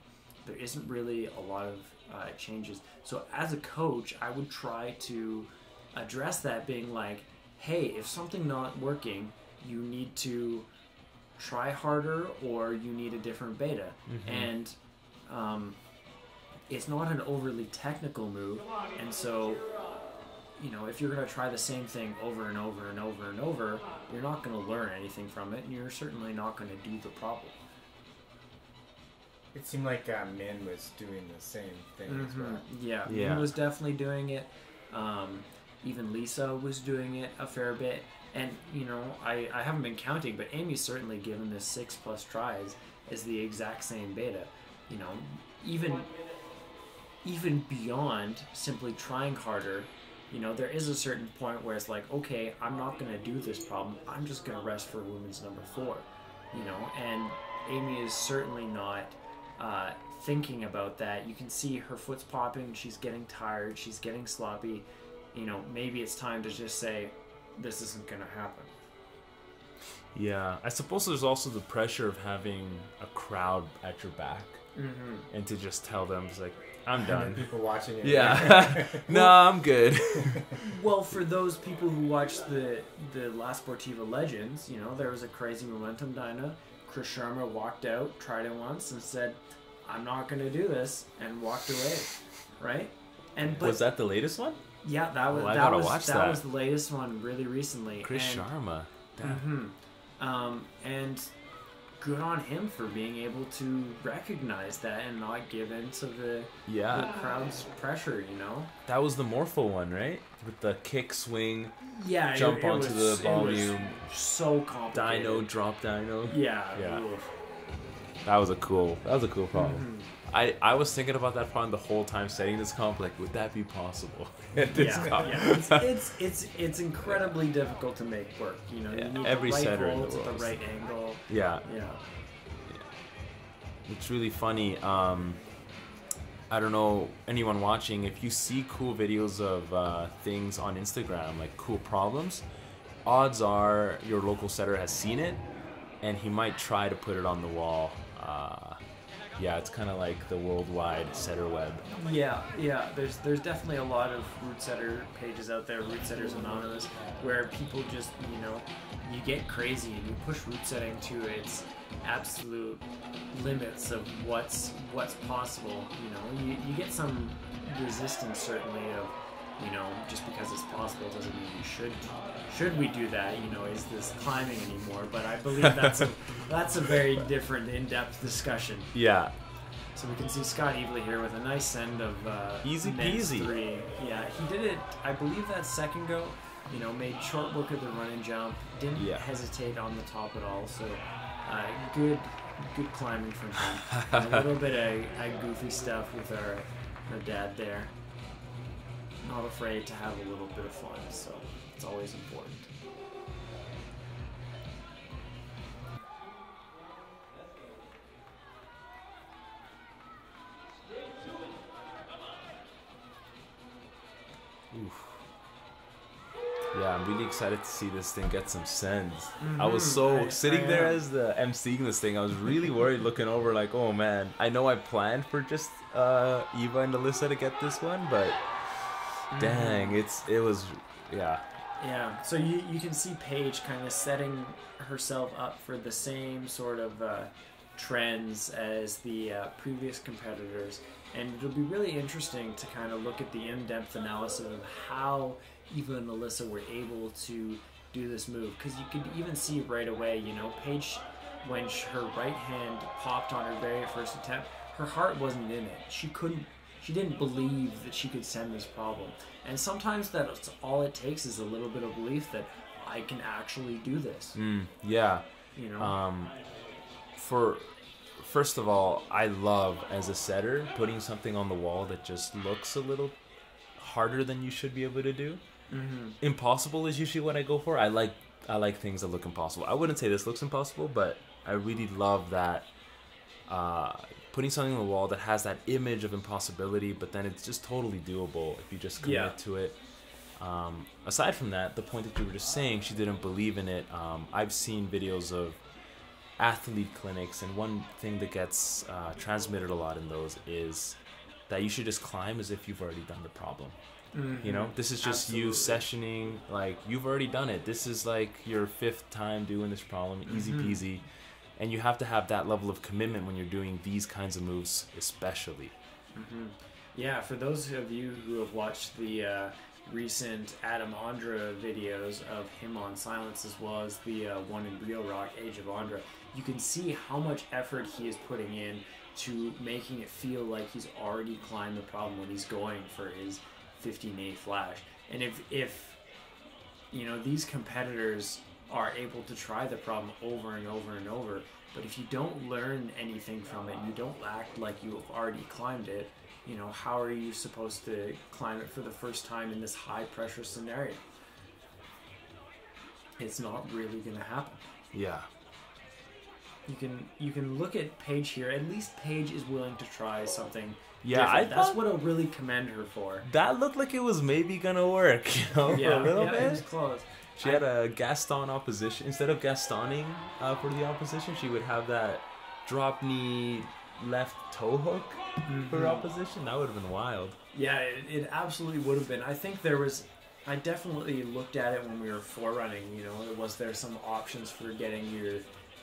There isn't really a lot of uh, changes. So as a coach, I would try to address that, being like, "Hey, if something not working, you need to try harder, or you need a different beta." And um, it's not an overly technical move, and so you know if you're going to try the same thing over and over and over and over, you're not going to learn anything from it, and you're certainly not going to do the problem. It seemed like uh, Min was doing the same thing as well. Yeah, Yeah. Min was definitely doing it. Um, even Lisa was doing it a fair bit. And, you know, I, I haven't been counting, but Amy's certainly given this six plus tries as the exact same beta. You know, even even beyond simply trying harder, you know, there is a certain point where it's like, okay, I'm not going to do this problem. I'm just going to rest for women's number four, you know, and Amy is certainly not uh, thinking about that. You can see her foot's popping. She's getting tired. She's getting sloppy. You know, maybe it's time to just say, this isn't going to happen. Yeah, I suppose there's also the pressure of having a crowd at your back Mm-hmm. and to just tell them, it's like, I'm done. people watching it. Yeah. no, I'm good. Well, for those people who watched the the La Sportiva Legends, you know, there was a crazy momentum dyna. Chris Sharma walked out, tried it once, and said, "I'm not going to do this," and walked away. Right? And but was that the latest one? Yeah, that was Oh, I that was that, that. was the latest one, really recently. Chris and, Sharma. Mhm. Um, and good on him for being able to recognize that and not give in to the, Yeah. the crowd's pressure. You know. That was the Morpho one, right? With the kick swing, Yeah. Jump it, it onto was- the was volume. so complicated. Dyno, drop Dyno. Yeah. Yeah. oof. That was a cool. That was a cool problem. Mm-hmm. I, I was thinking about that problem the whole time setting this comp. Like, would that be possible? yeah, yeah. It's, it's it's it's incredibly difficult to make work. You know, Yeah, you need every the right setter in the holds at the right angle. yeah. Yeah. It's really funny. Um, I don't know anyone watching. If you see cool videos of uh, things on Instagram, like cool problems, odds are your local setter has seen it, and he might try to put it on the wall. Uh, yeah, it's kind of like the worldwide setter web. Yeah, yeah. There's there's definitely a lot of route setter pages out there, route setters anonymous, where people just you know you get crazy and you push route setting to its absolute limits of what's what's possible. You know, you, you get some resistance certainly of you know just because it's possible doesn't mean you should should we do that you know is this climbing anymore but i believe that's a that's a very different in-depth discussion Yeah, so we can see Scott Eveleigh here with a nice send of uh, Easy peasy. Three. Yeah, he did it. I believe that second go. You know, made short work of the run and jump. Didn't Yeah. hesitate on the top at all. So uh, good, good climbing from him. A little bit of uh, goofy stuff with our our dad there. I'm not afraid to have a little bit of fun. So it's always important. Oof. Yeah, I'm really excited to see this thing get some sends. I was so I- sitting I there as the emceeing this thing. I was really worried, looking over, like, oh man. I know I planned for just uh, Eva and Alyssa to get this one, but dang, it's it was, yeah, Yeah, so you, you can see Paige kind of setting herself up for the same sort of uh, trends as the uh, previous competitors. And it'll be really interesting to kind of look at the in depth analysis of how Eva and Alyssa were able to do this move. Because you could even see right away, you know, Paige, when her right hand popped on her very first attempt, her heart wasn't in it. She couldn't she didn't believe that she could send this problem. And sometimes that's all it takes is a little bit of belief that I can actually do this. mm, yeah. You know? Um, for first of all, I love as a setter putting something on the wall that just looks a little harder than you should be able to do. mm-hmm. Impossible is usually what I go for. I like I like things that look impossible. I wouldn't say this looks impossible, but I really love that uh, putting something on the wall that has that image of impossibility, but then it's just totally doable if you just commit Yeah. to it. Um, aside from that, the point that you were just saying, she didn't believe in it. Um, I've seen videos of athlete clinics, and one thing that gets uh, transmitted a lot in those is that you should just climb as if you've already done the problem. You know, this is just you sessioning, like you've already done it. This is like your fifth time doing this problem, easy peasy. And you have to have that level of commitment when you're doing these kinds of moves, especially. Yeah, for those of you who have watched the uh, recent Adam Ondra videos of him on silence as well as the uh, one in Rio Rock, Age of Ondra, you can see how much effort he is putting in to making it feel like he's already climbed the problem when he's going for his 15A flash. And if, if you know, these competitors are able to try the problem over and over and over, but if you don't learn anything from it, you don't act like you have already climbed it, you know, how are you supposed to climb it for the first time in this high pressure scenario? It's not really going to happen. Yeah. You can you can look at Paige here. At least Paige is willing to try something. Yeah, different. I that's thought- what I'll really commend her for. That looked like it was maybe gonna work, you know, yeah, for a little yeah, bit. it was close. She had a Gaston opposition. Instead of Gastoning uh, for the opposition, she would have that drop knee left toe hook for opposition. That would have been wild. Yeah, it, it absolutely would have been. I think there was I definitely looked at it when we were forerunning. You know, was there some options for getting your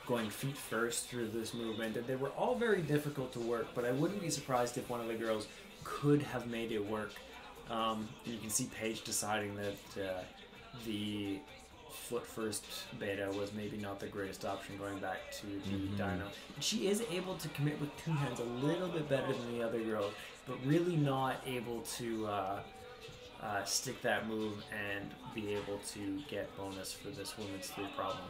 going feet first through this movement? And they were all very difficult to work. But I wouldn't be surprised if one of the girls could have made it work. Um, you can see Paige deciding that uh, the foot first beta was maybe not the greatest option going back to the dyno. She is able to commit with two hands a little bit better than the other girls, but really not able to uh, uh, stick that move and be able to get bonus for this women's three problem.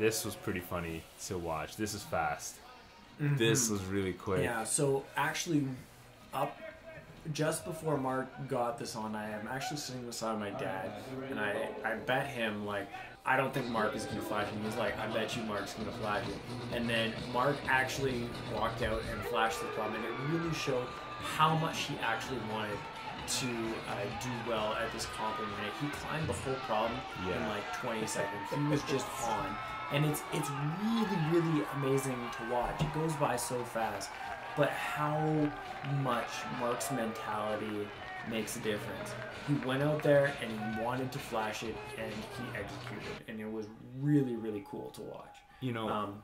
This was pretty funny to watch. This is fast. This was really quick. Yeah, so actually, up just before Mark got this on, I am actually sitting beside my dad, and I, I bet him, like, I don't think Mark is to flash him. He's like, I bet you Mark's to flash him. And then Mark actually walked out and flashed the club, and it really showed how much he actually wanted to uh, do well at this compliment. He climbed the whole problem in like 20 seconds. He was just on. And it's it's really, really amazing to watch. It goes by so fast. But how much Mark's mentality makes a difference. He went out there and he wanted to flash it and he executed. And it was really, really cool to watch. You know, Um,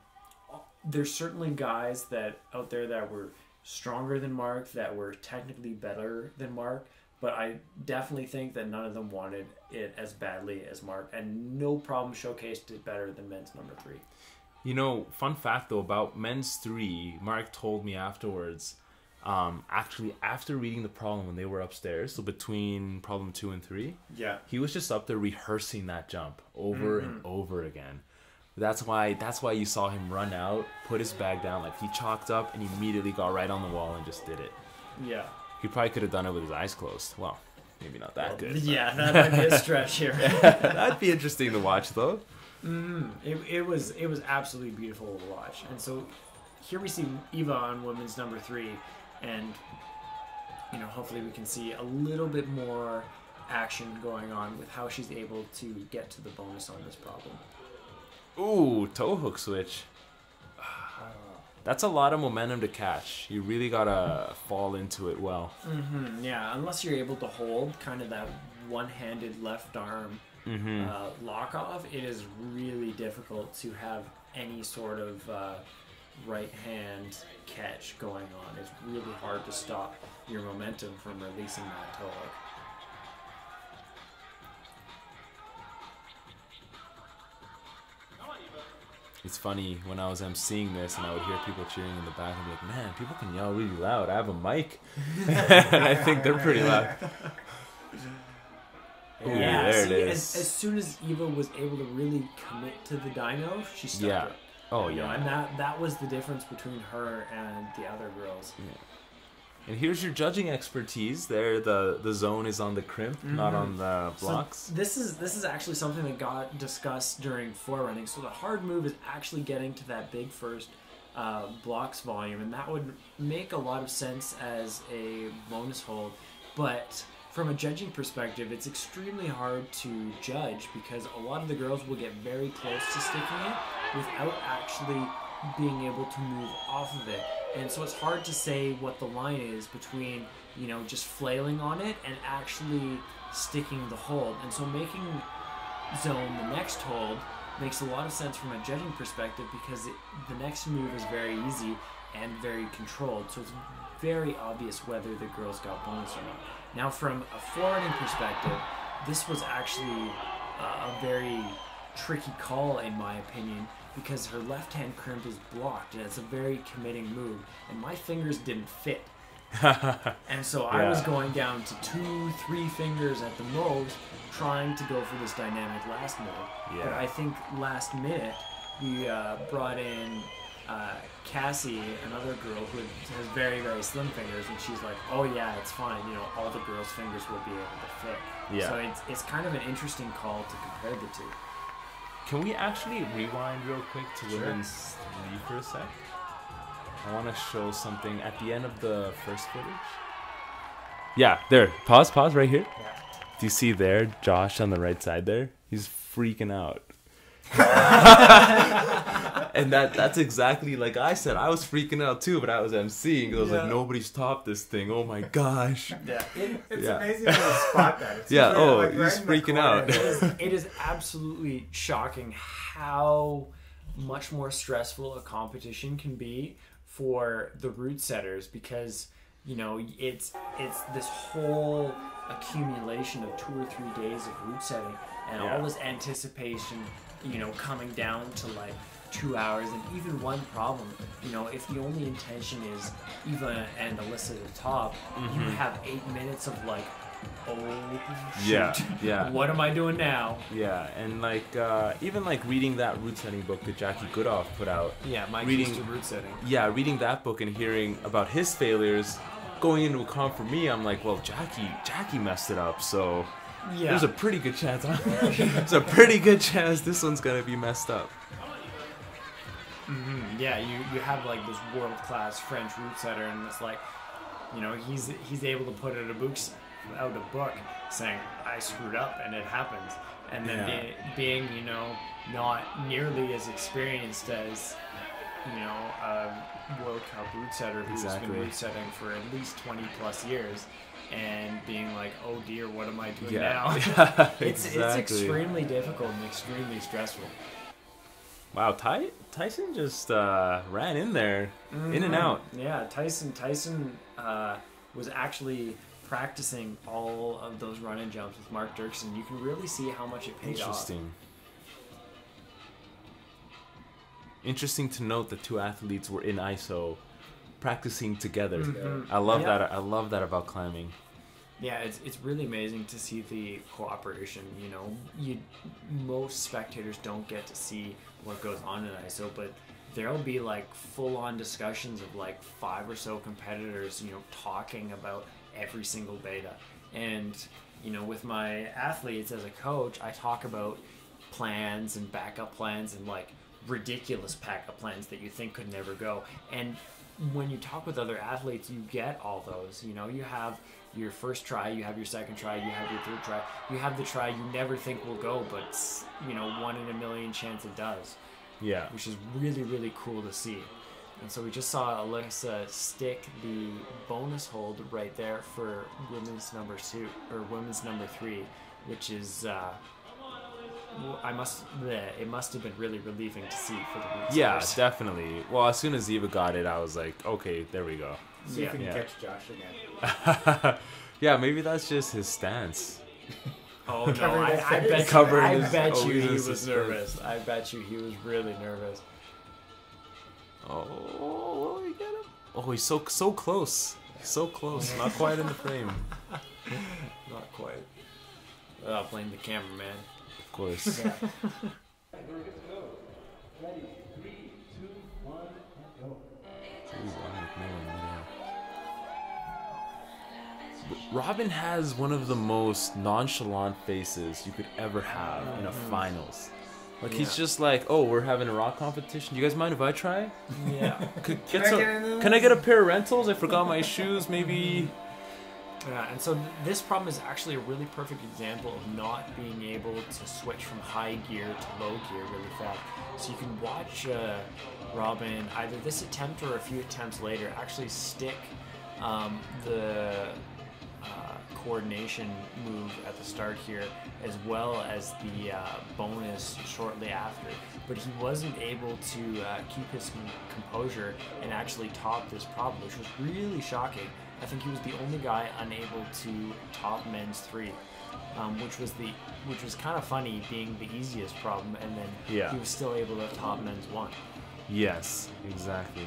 there's certainly guys that out there that were stronger than Mark, that were technically better than Mark, but I definitely think that none of them wanted it as badly as Mark, and no problem showcased it better than men's number three. You know, fun fact though about men's three, Mark told me afterwards. Um, actually, after reading the problem when they were upstairs, so between problem two and three, Yeah. he was just up there rehearsing that jump over and Mm-hmm. over again. That's why that's why you saw him run out, put his bag down, like he chalked up and immediately got right on the wall and just did it. Yeah. He probably could have done it with his eyes closed. Well, maybe not that good. but- Yeah, that might be a stretch here. That'd be interesting to watch though. Mm, it, it was it was absolutely beautiful to watch. And so here we see Eva on women's number three, and you know hopefully we can see a little bit more action going on with how she's able to get to the bonus on this problem. Ooh, toe hook switch. That's a lot of momentum to catch. You really gotta fall into it well. Mm, yeah, unless you're able to hold kind of that one-handed left arm Mm-hmm. uh, lock off, it is really difficult to have any sort of uh, right hand catch going on. It's really hard to stop your momentum from releasing that toe hook. It's funny when I was emceeing this and I would hear people cheering in the back and be like, "Man, people can yell really loud. I have a mic," and I think they're pretty loud. Ooh, yeah, there see, is. As, as soon as Eva was able to really commit to the dyno, she stuck Yeah. it. Oh yeah. and that that was the difference between her and the other girls. And here's your judging expertise. There, the the zone is on the crimp, not on the So blocks. this is this is actually something that got discussed during forerunning. So the hard move is actually getting to that big first uh, blocks volume, and that would make a lot of sense as a bonus hold. But from a judging perspective, it's extremely hard to judge because a lot of the girls will get very close to sticking it without actually being able to move off of it. And so it's hard to say what the line is between, you know, just flailing on it and actually sticking the hold. And so making zone the next hold makes a lot of sense from a judging perspective because it, the next move is very easy and very controlled. So it's very obvious whether the girls got bonus or not. Now, from a forerunning perspective, this was actually uh, a very tricky call in my opinion because her left hand crimp is blocked and it's a very committing move and my fingers didn't fit and so I was going down to two, three fingers at the most, trying to go for this dynamic last move. But I think last minute we uh, brought in uh, Cassie, another girl who has very, very slim fingers, and she's like, "Oh yeah, it's fine. You know, all the girls' fingers will be able to fit." Yeah. So it's it's kind of an interesting call to compare the two. Can we actually rewind real quick to Sure. women's three for a sec? I want to show something at the end of the first footage. Yeah, there. Pause, pause right here. Do you see there, Josh on the right side there? He's freaking out. and that that's exactly like I said. I was freaking out too, but I was emceeing. I was like, Yeah. nobody's topped this thing. Oh my gosh. Yeah. It, it's Yeah. amazing to spot that. It's Yeah, oh, like he's right freaking out. it, is, it is absolutely shocking how much more stressful a competition can be for the route setters because you know it's it's this whole accumulation of two or three days of route setting and Yeah. all this anticipation you know coming down to like two hours and even one problem you know if the only intention is eva and alyssa to top you have eight minutes of like oh shoot. Yeah, yeah. what am i doing now Yeah, and like uh, even like reading that route setting book that Jacky Godoffe put out. yeah my Reading- to route setting Yeah, reading that book and hearing about his failures, going into a comp for me, I'm like, well, Jacky, Jacky messed it up, so yeah there's a pretty good chance. there's a pretty good chance this one's gonna be messed up. Mm-hmm. yeah you you have like this world class french route setter and it's like you know he's he's able to put out a book out a book saying i screwed up and it happens. And then Yeah. being, being you know not nearly as experienced as you know a world cup route setter who's Exactly. been route setting for at least 20 plus years and being like oh dear what am i doing Yeah, now? Yeah, it's it's extremely difficult and extremely stressful Wow, Ty- Tyson just uh, ran in there, in and out. Yeah, Tyson. Tyson uh, was actually practicing all of those run and jumps with Mark Dirksen. You can really see how much it paid off. Interesting. Interesting to note the two athletes were in ISO, practicing together. Mhm. I love Yeah. that. I love that about climbing. Yeah, it's, it's really amazing to see the cooperation. You know, you most spectators don't get to see what goes on in ISO, but there'll be like full on discussions of like five or so competitors, you know, talking about every single beta. And you know, with my athletes as a coach, I talk about plans and backup plans and like ridiculous backup plans that you think could never go. And when you talk with other athletes, you get all those. You know, you have your first try, you have your second try, you have your third try, you have the try you never think will go, but you know, one in a million chance it does, Yeah. which is really really cool to see. And so we just saw Alyssa stick the bonus hold right there for women's number two or women's number three, which is. Uh, I must. It must have been really relieving to see for the Yeah, definitely. Well, as soon as Eva got it, I was like, okay, there we go. See if we can Yeah. catch Josh again. yeah, maybe that's just his stance. Oh no! I, I bet, Covering I bet you he was suspense. nervous. I bet you he was really nervous. Oh, we get him. Oh, he's so so close. He's so close. Not quite in the frame. Not quite. I'll blame the cameraman. Of course. Ooh, wow, Robin has one of the most nonchalant faces you could ever have in a finals. Like he's just like, oh, we're having a rock competition. Do you guys mind if I try? Yeah. Could Can get I some, get can I get a pair of rentals? I forgot my shoes. Maybe. Yeah, and so this problem is actually a really perfect example of not being able to switch from high gear to low gear really fast. So you can watch uh, Robin either this attempt or a few attempts later actually stick um, the coordination move at the start here as well as the uh, bonus shortly after. But he wasn't able to uh, keep his composure and actually top this problem, which was really shocking. I think he was the only guy unable to top men's three, um, which was the which was kind of funny, being the easiest problem, and then Yeah. he was still able to top men's one. Yes, exactly.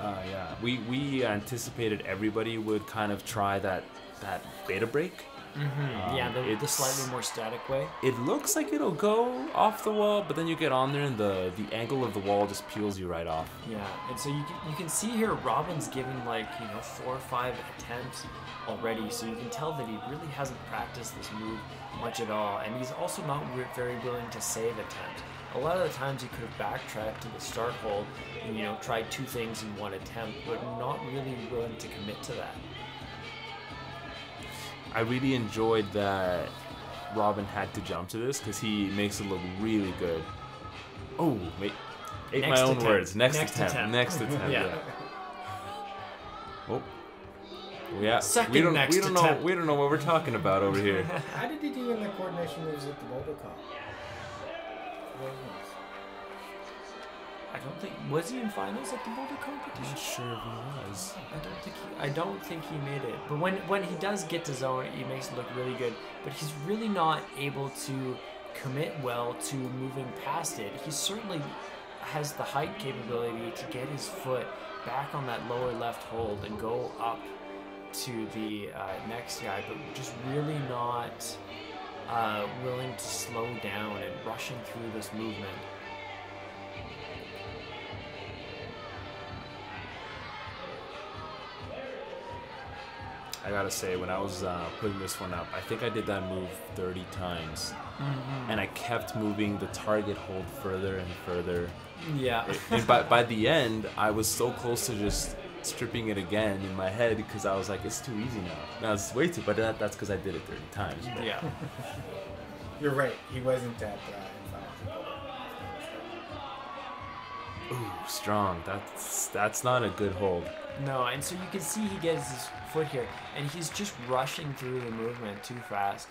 Uh, yeah, we we anticipated everybody would kind of try that that beta break, Mm-hmm. yeah, the, the slightly more static way. It looks like it'll go off the wall, but then you get on there and the the angle of the wall just peels you right off. Yeah, and so you can, you can see here Robin's given like you know four or five attempts already, so you can tell that he really hasn't practiced this move much at all, and he's also not very willing to save attempts. A lot of the times he could have backtracked to the start hold you know try two things in one attempt, but not really willing to commit to that. I really enjoyed that Robin had to jump to this because he makes it look really good. Oh, wait. Ate Next my own attempt. words. Next, Next attempt. attempt. Next attempt. Yeah. yeah. Oh. Yeah. Second we don't, next we don't attempt. know. We don't know what we're talking about over here. How did he do in the coordination moves at the Boulder Cup? Don't think was he in finals at the Boulder I'm competition. not sure if he was. I don't think he, I don't think he made it. But when when he does get to zone, he makes it look really good. But he's really not able to commit well to moving past it. He certainly has the height capability to get his foot back on that lower left hold and go up to the uh, next guy, but just really not uh, willing to slow down and rushing through this movement. I gotta say, when I was uh, putting this one up, I think I did that move 30 times. And I kept moving the target hold further and further. Yeah. and by, by the end, I was so close to just stripping it again in my head because I was like, it's too easy now. Now it's way too, but that, that's because I did it 30 times. But yeah. You're right. He wasn't that uh, in finals. Ooh, strong. That's that's not a good hold. No, and so you can see he gets his foot here, and he's just rushing through the movement too fast.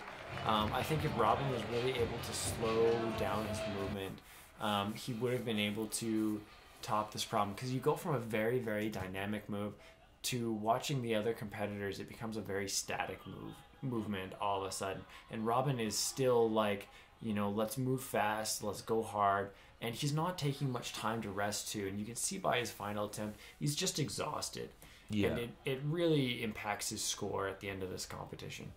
Um, I think if Robin was really able to slow down his movement, um, he would have been able to top this problem. Because you go from a very, very dynamic move to watching the other competitors, it becomes a very static move movement all of a sudden. And Robin is still like, you know, let's move fast, let's go hard. And he's not taking much time to rest too. And you can see by his final attempt, he's just exhausted. Yeah. And it, it really impacts his score at the end of this competition.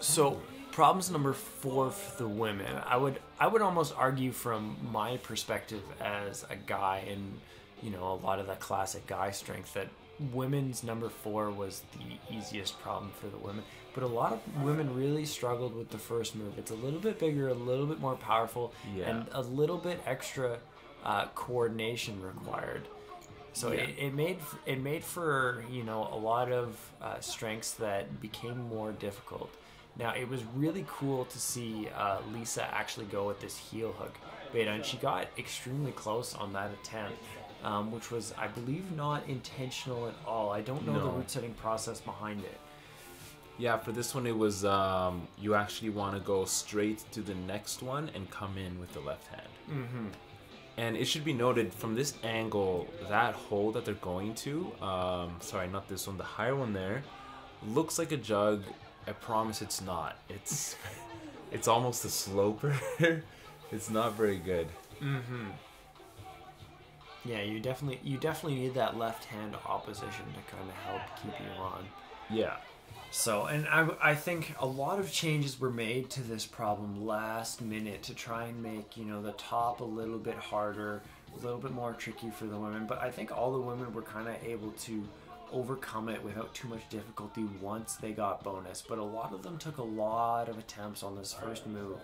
So problems number four for the women. I would I would almost argue from my perspective as a guy and you know a lot of that classic guy strength that women's number four was the easiest problem for the women. But a lot of women really struggled with the first move. It's a little bit bigger, a little bit more powerful, Yeah. and a little bit extra uh, coordination required. So Yeah. it, it made it made for you know a lot of uh, strengths that became more difficult. Now it was really cool to see uh, Lisa actually go with this heel hook beta, and she got extremely close on that attempt, um, which was I believe not intentional at all. I don't know the route setting process behind it. Yeah, for this one, it was um, you actually want to go straight to the next one and come in with the left hand. Mm-hmm. And it should be noted from this angle, that hole that they're going to, um, sorry, not this one, the higher one there, looks like a jug. I promise it's not. It's it's almost a sloper. it's not very good. Yeah, you definitely you definitely need that left hand opposition to kind of help keep you on. Yeah. So, and I, I think a lot of changes were made to this problem last minute to try and make, you know, the top a little bit harder, a little bit more tricky for the women. But I think all the women were kind of able to overcome it without too much difficulty once they got bonus. But a lot of them took a lot of attempts on this first move,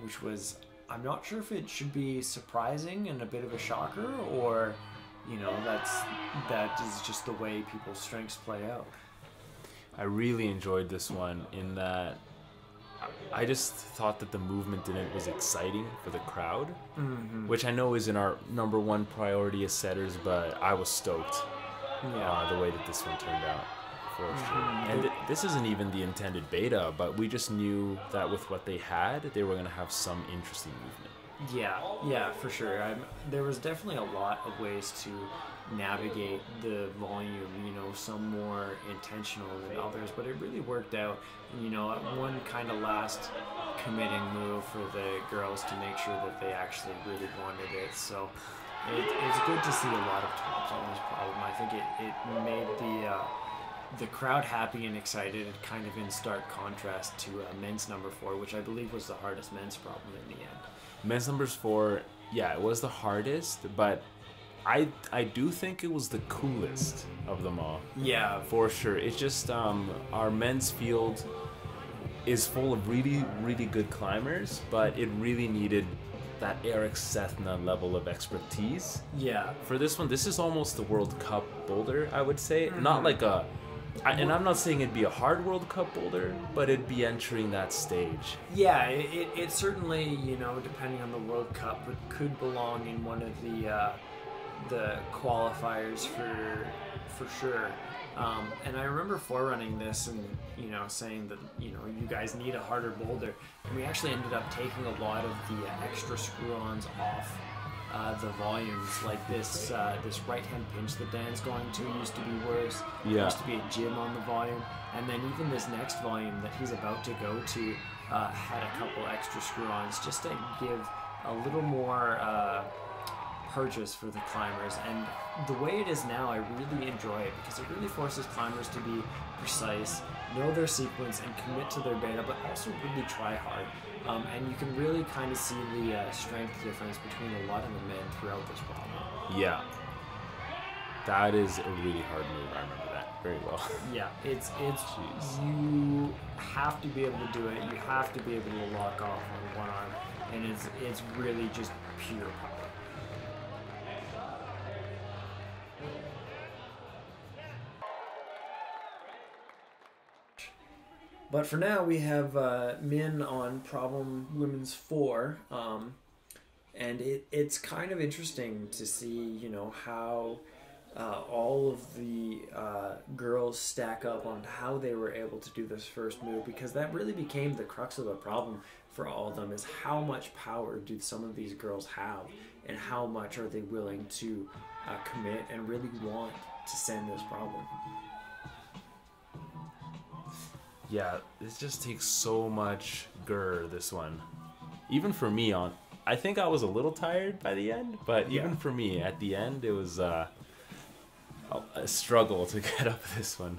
which was, I'm not sure if it should be surprising and a bit of a shocker or, you know, that's, that is just the way people's strengths play out. I really enjoyed this one in that I just thought that the movement in it was exciting for the crowd, which I know isn't our number one priority as setters, but I was stoked uh, the way that this one turned out. For sure. And th- this isn't even the intended beta, but we just knew that with what they had, they were going to have some interesting movement. Yeah, yeah, for sure. I'm, there was definitely a lot of ways to navigate the volume, you know, some more intentional than others, but it really worked out. You know, one kind of last committing move for the girls to make sure that they actually really wanted it. So it, it's good to see a lot of tops on this problem. I think it, it made the uh, the crowd happy and excited, kind of in stark contrast to uh, men's number four, which I believe was the hardest men's problem in the end. Men's numbers four, yeah, it was the hardest, but I I do think it was the coolest of them all. Yeah, For sure. It's just um, our men's field is full of really, really good climbers, but it really needed that Eric Sethna level of expertise. yeah, For this one, this is almost the World Cup boulder, I would say. Not like a. I, and I'm not saying it'd be a hard World Cup boulder, but it'd be entering that stage. yeah. It, it, it certainly, you know, depending on the World Cup, it could belong in one of the uh, the qualifiers for for sure. Um, and I remember forerunning this and you know saying that you know you guys need a harder boulder, and we actually ended up taking a lot of the uh, extra screw-ons off uh, the volumes. Like this uh, this right-hand pinch that Dan's going to used to be worse. There Yeah. used to be a jib on the volume, and then even this next volume that he's about to go to uh, had a couple extra screw-ons just to give a little more. Purchase for the climbers and the way it is now i really enjoy it because it really forces climbers to be precise know their sequence and commit to their beta but also really try hard um, and you can really kind of see the uh, strength difference between a lot of the men throughout this problem Yeah. That is a really hard move. I remember that very well. yeah it's it's Jeez. you have to be able to do it you have to be able to lock off on one arm and it's it's really just pure power But for now, we have uh, on Problem Women's 4. Um, and it, it's kind of interesting to see, you know, how uh, all of the uh, girls stack up on how they were able to do this first move because that really became the crux of the problem for all of them is how much power do some of these girls have and how much are they willing to uh, commit and really want to send this problem. Yeah, this just takes so much gur. This one, even for me, on I think I was a little tired by the end, but Yeah. even for me at the end, it was uh, a, a struggle to get up this one.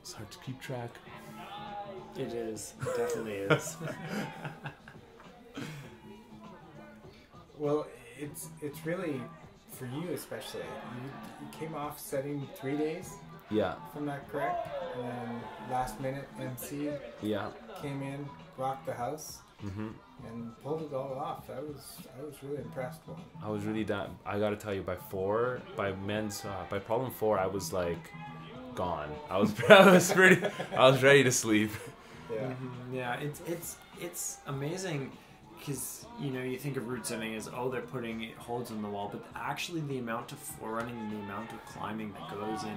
It's hard to keep track. It is. It definitely is. Well, it's it's really for you especially. You, you came off setting three days Yeah, from that correct, and then last minute MC yeah. came in, rocked the house, hmm and pulled it all off. I was I was really impressed. With. I was really down. I gotta tell you, by four, by men's, uh, by problem four, I was like gone. I was, I was pretty, I was ready to sleep. Yeah. Mhm, Yeah, it's it's it's amazing because you know you think of route setting as oh they're putting holds in the wall, but actually the amount of forerunning and the amount of climbing that goes in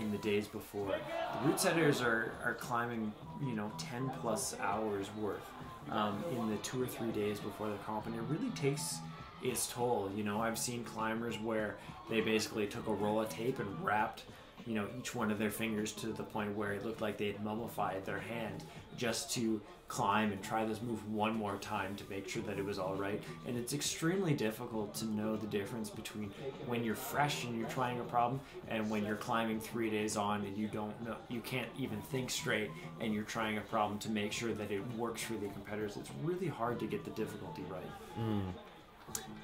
in the days before the route setters are are climbing you know ten plus hours worth um, in the two or three days before the comp, and it really takes its toll. You know, I've seen climbers where they basically took a roll of tape and wrapped you know each one of their fingers to the point where it looked like they had mummified their hand just to climb and try this move one more time to make sure that it was all right and it's extremely difficult to know the difference between when you're fresh and you're trying a problem and when you're climbing three days on and you don't know you can't even think straight and you're trying a problem to make sure that it works for the competitors it's really hard to get the difficulty right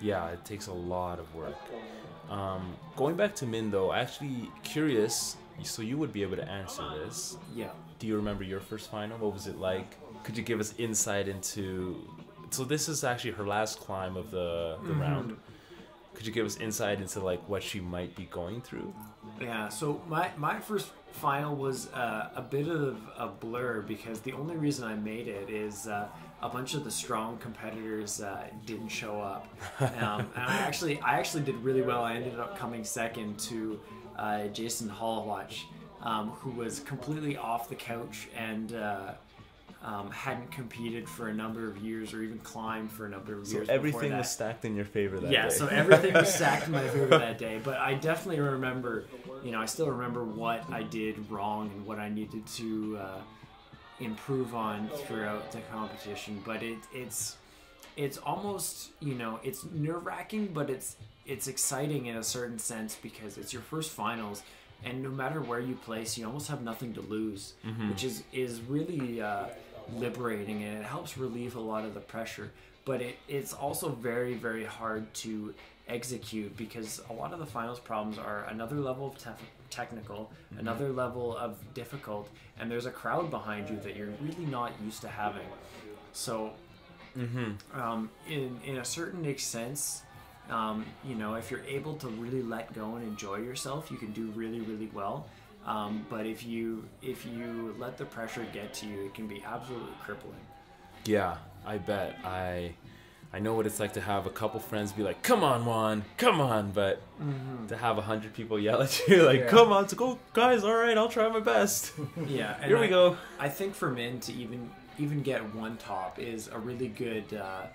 Yeah, it takes a lot of work. Um, going back to Min though, actually curious. So you would be able to answer this. yeah Do you remember your first final? What was it like? Could you give us insight into? So this is actually her last climb of the the round. Could you give us insight into like what she might be going through? Yeah, so my, my first final was uh, a bit of a blur because the only reason I made it is uh, a bunch of the strong competitors uh, didn't show up, um, and I actually I actually did really well. I ended up coming second to uh, Jason Hollowatch, um, who was completely off the couch and. Um, hadn't competed for a number of years or even climbed for a number of So years. everything was stacked in your favor that yeah, day. Yeah, so everything was stacked in my favor that day. But I definitely remember, you know, I still remember what I did wrong and what I needed to uh, improve on throughout the competition. But it, it's it's almost you know it's nerve wracking, but it's it's exciting in a certain sense because it's your first finals, and no matter where you place, you almost have nothing to lose, which is is really uh, liberating and it helps relieve a lot of the pressure. But it, it's also very very hard to execute because a lot of the finals problems are another level of tef- technical, another level of difficult, and there's a crowd behind you that you're really not used to having. So um, in in a certain sense, um, you know, if you're able to really let go and enjoy yourself, you can do really really well. Um, but if you if you let the pressure get to you, it can be absolutely crippling. Yeah, I bet. I I know what it's like to have a couple friends be like, "Come on, Juan, come on," but to have a hundred people yell at you like, Yeah. "Come on, to go, guys! All right, I'll try my best." Yeah, and Here we I- go. I think for Min to even even get one top is a really good uh,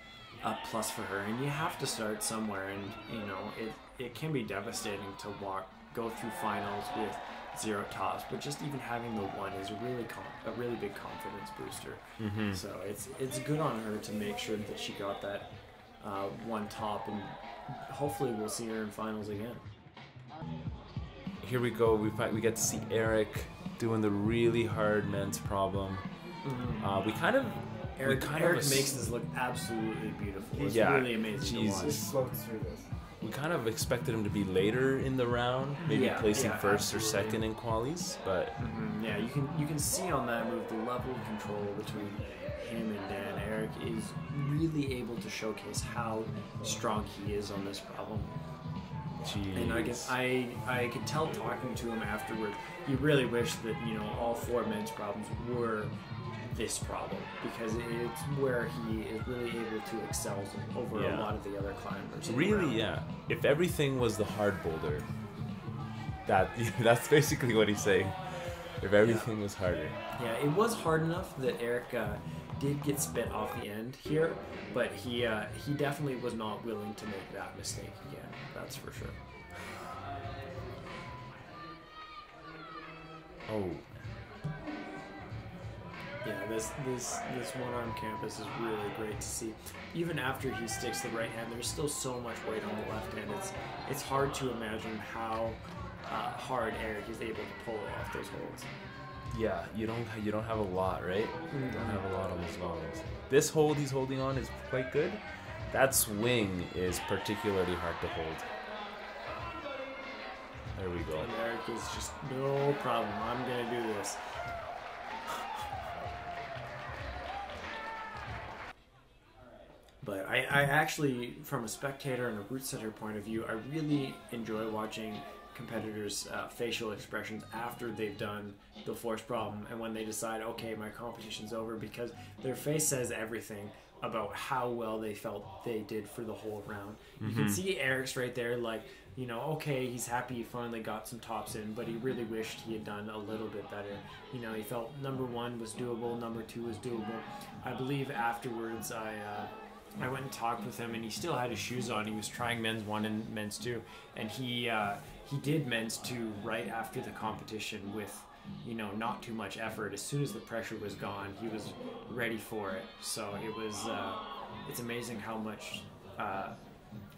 uh, plus for her, and you have to start somewhere. And you know, it it can be devastating to walk go through finals with zero tops, but just even having the one is a really com- a really big confidence booster. Mm-hmm. So it's it's good on her to make sure that she got that uh, one top, and hopefully we'll see her in finals again. Here we go. We find, we get to see Eric doing the really hard men's problem. Uh, we kind of Eric, kind Eric of ass- makes this look absolutely beautiful. It's Yeah, really amazing jeez. to Just watch. Floats through this. we kind of expected him to be later in the round, maybe Yeah, placing yeah, first or second in qualies, but Mhm, Yeah, you can you can see on that move the level of control between him and Dan. Eric is really able to showcase how strong he is on this problem. geez. And I guess I I could tell talking to him afterward, he really wished that you know all four men's problems were this problem because it's where he is really able to excel over Yeah. a lot of the other climbers. Really, yeah. If everything was the hard boulder, that that's basically what he's saying. If everything was harder. Yeah, it was hard enough that Eric uh, did get spit off the end here, but he uh, he definitely was not willing to make that mistake again. That's for sure. Oh, Yeah, this this this one arm campus is really great to see. Even after he sticks the right hand, there's still so much weight on the left hand. It's it's hard to imagine how uh, hard Eric is able to pull off those holds. yeah. You don't you don't have a lot, right? You don't have a lot on those longs. This hold he's holding on is quite good. That swing is particularly hard to hold. There we go. And Eric is just no problem. I'm gonna do this. But I, I actually, from a spectator and a route setter point of view, I really enjoy watching competitors' uh, facial expressions after they've done the force problem and when they decide, okay, my competition's over, because their face says everything about how well they felt they did for the whole round. You can see Eric's right there, like, you know, okay, he's happy he finally got some tops in, but he really wished he had done a little bit better. You know, he felt number one was doable, number two was doable. I believe afterwards, I. Uh, I went and talked with him, and he still had his shoes on. He was trying men's one and men's two, and he uh, he did men's two right after the competition with, you know, not too much effort. As soon as the pressure was gone, he was ready for it. So it was uh, it's amazing how much uh,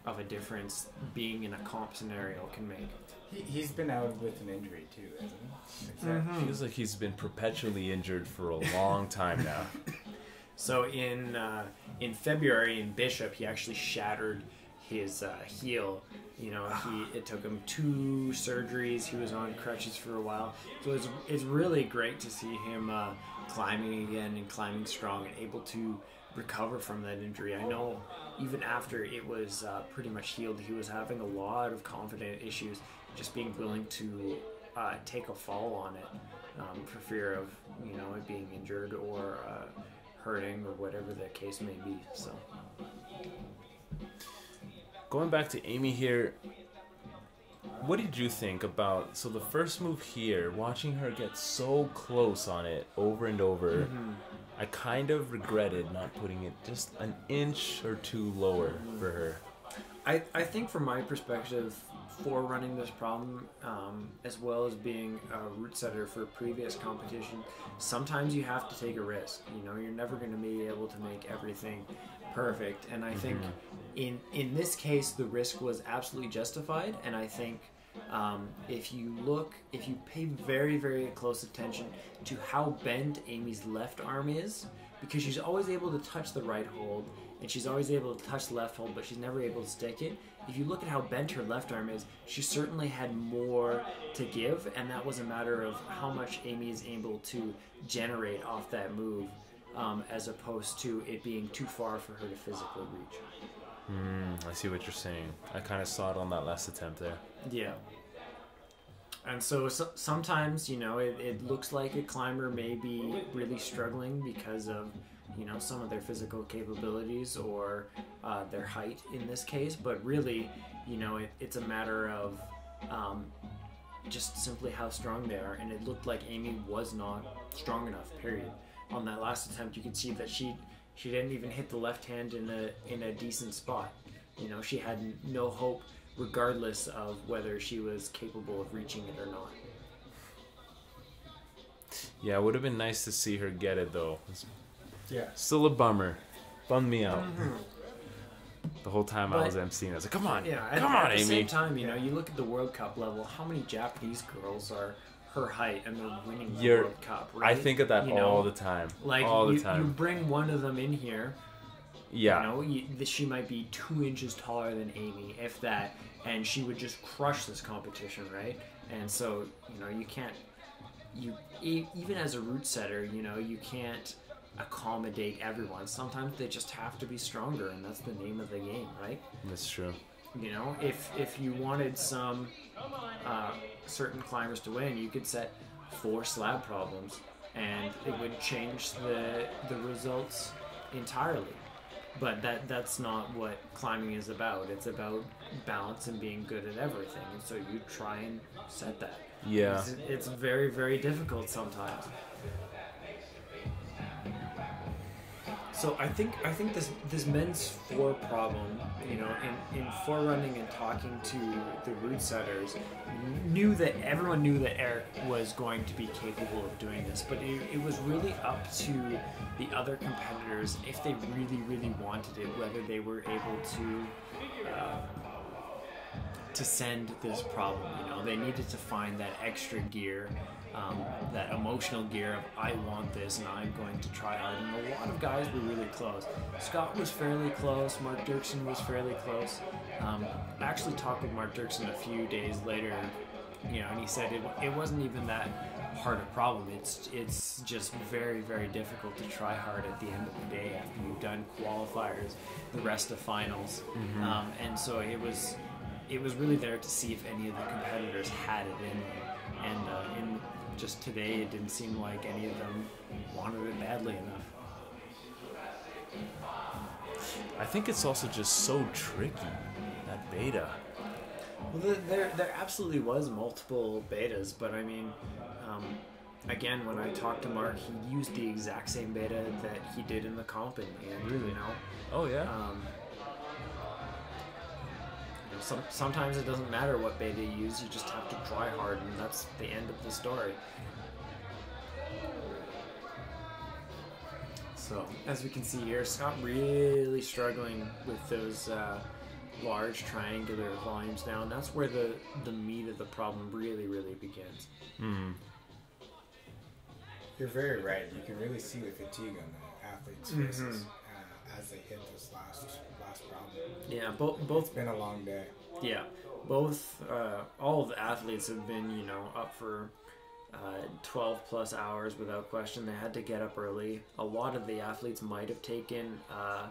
of a difference being in a comp scenario can make. He, he's been out with an injury too, hasn't he? Is that- Feels like he's been perpetually injured for a long time now. So in uh, in February in Bishop, he actually shattered his uh, heel. You know, he it took him two surgeries. He was on crutches for a while. So it's it's really great to see him uh, climbing again and climbing strong and able to recover from that injury. I know even after it was uh, pretty much healed, he was having a lot of confident issues. Just being willing to uh, take a fall on it um, for fear of you know it being injured or uh, hurting or whatever the case may be. So Going back to Amy here, what did you think about so the first move here, watching her get so close on it over and over? Mm-hmm. I kind of regretted not putting it just an inch or two lower for her. I, I think from my perspective, forerunning this problem, um, as well as being a route setter for previous competition, sometimes you have to take a risk. You know, you're never going to be able to make everything perfect, and I think in in this case the risk was absolutely justified, and I think. Um, if you look, if you pay very, very close attention to how bent Amy's left arm is, because she's always able to touch the right hold and she's always able to touch the left hold, but she's never able to stick it. If you look at how bent her left arm is, she certainly had more to give, and that was a matter of how much Amy is able to generate off that move, um, as opposed to it being too far for her to physically reach. Mm, I see what you're saying. I kind of saw it on that last attempt there. Yeah. And so, so sometimes, you know, it, it looks like a climber may be really struggling because of, you know, some of their physical capabilities or uh, their height in this case. But really, you know, it, it's a matter of um, just simply how strong they are. And it looked like Amy was not strong enough, period. On that last attempt, you could see that she she didn't even hit the left hand in a in a decent spot. You know, she had no hope regardless of whether she was capable of reaching it or not. Yeah, it would have been nice to see her get it though. Yeah. still a bummer. Bummed me out. Mm-hmm. The whole time I But- was emceeing, I was like, "Come on, Yeah, at, come on, at the same time, you know, you look at the World Cup level. How many Japanese girls are her height and they're winning the You're- World Cup? Right? I think of that You know, all the time. Like all you, the time. you bring one of them in here. yeah. You know, you, she might be two inches taller than Amy, if that, and she would just crush this competition, right? And so, you know, you can't, you even as a route setter, you know, you can't accommodate everyone. Sometimes they just have to be stronger, and that's the name of the game, right? That's true. You know, if if you wanted some uh, certain climbers to win, you could set four slab problems, and it would change the the results entirely. But that that's not what climbing is about. It's about balance and being good at everything. And so you try and set that. Yeah. It's, it's very very difficult sometimes. So I think I think this this men's four problem, you know, in, in forerunning and talking to the route setters, knew that everyone knew that Eric was going to be capable of doing this, but it, it was really up to the other competitors if they really really wanted it, whether they were able to. Uh, to send this problem. You know, they needed to find that extra gear, um, that emotional gear of I want this and I'm going to try hard. And a lot of guys were really close. Scott was fairly close. Mark Dirksen was fairly close. Um, I actually talked with Mark Dirksen a few days later. You know, and he said it, it wasn't even that hard a problem. It's it's just very very difficult to try hard at the end of the day after you've done qualifiers, the rest of finals, um, and so it was it was really there to see if any of the competitors had it in them. And uh, in just today, it didn't seem like any of them wanted it badly enough. I think it's also just so tricky that beta. Well, there, there, absolutely was multiple betas, but I mean, um, again, when I talked to Mark, he used the exact same beta that he did in the comp in the end. You know, Oh yeah. um, some, sometimes it doesn't matter what beta you use; you just have to try hard, and that's the end of the story. So, as we can see here, Scott really struggling with those uh, large triangular volumes now, and that's where the, the meat of the problem really, really begins. Hmm. You're very right. You can really see the fatigue on the athletes' faces uh, Yeah, both both It's been a long day. Yeah, both uh, all of the athletes have been you know up for uh, 12 plus hours without question. They had to get up early. A lot of the athletes might have taken uh,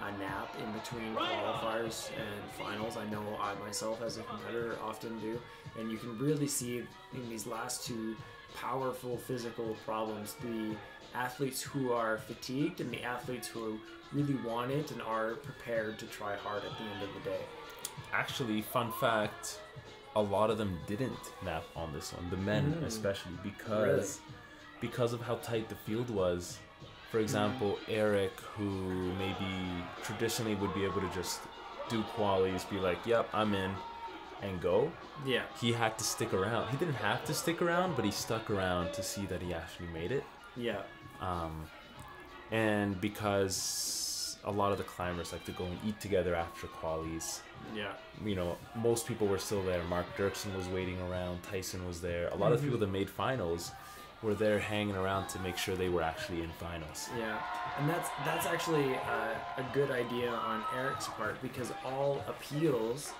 a nap in between qualifiers and finals. I know I myself, as a competitor, often do, and you can really see in these last two powerful physical problems the athletes who are fatigued and the athletes who really want it and are prepared to try hard at the end of the day. Actually, fun fact: a lot of them didn't nap on this one. The men, Mm. especially, because because of how tight the field was. For example, Eric, who maybe traditionally would be able to just do qualies, be like, "Yep, I'm in," and go. Yeah. He had to stick around. He didn't have to stick around, but he stuck around to see that he actually made it. Yeah. Um, and because a lot of the climbers like to go and eat together after qualies, Yeah. you know, most people were still there. Mark Dirksen was waiting around. Tyson was there. A lot of people that made finals were there hanging around to make sure they were actually in finals. Yeah, and that's that's actually uh, a good idea on Eric's part because all appeals,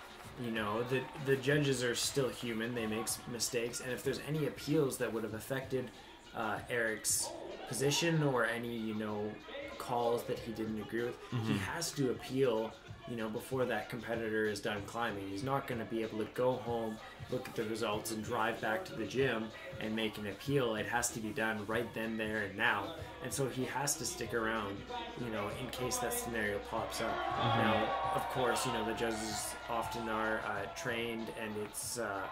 you know, the the judges are still human; they make mistakes, and if there's any appeals that would have affected uh, Eric's position or any you know calls that he didn't agree with, he has to appeal. You know, before that competitor is done climbing, he's not going to be able to go home, look at the results, and drive back to the gym and make an appeal. It has to be done right then, there, and now. And so he has to stick around, you know, in case that scenario pops up. Now, of course, you know, the judges often are uh, trained and it's, uh,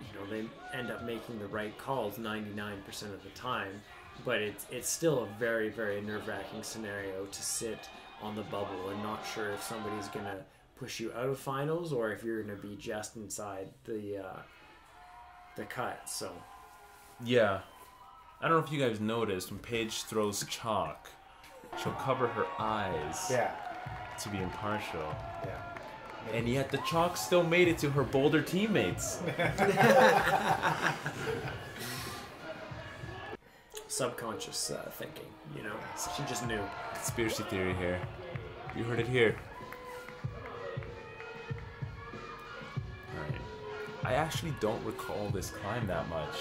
you know, they end up making the right calls 99% of the time. But it's, it's still a very, very nerve wracking scenario to sit on the bubble and not sure if somebody's going to push you out of finals or if you're going to be just inside the, uh, the cut. So, Yeah. I don't know if you guys noticed when Paige throws chalk, she'll cover her eyes Yeah. to be impartial. Yeah. And yet the chalk still made it to her bolder teammates. subconscious uh, thinking, you know. She just knew. Conspiracy theory here. You heard it here. Alright. I actually don't recall this climb that much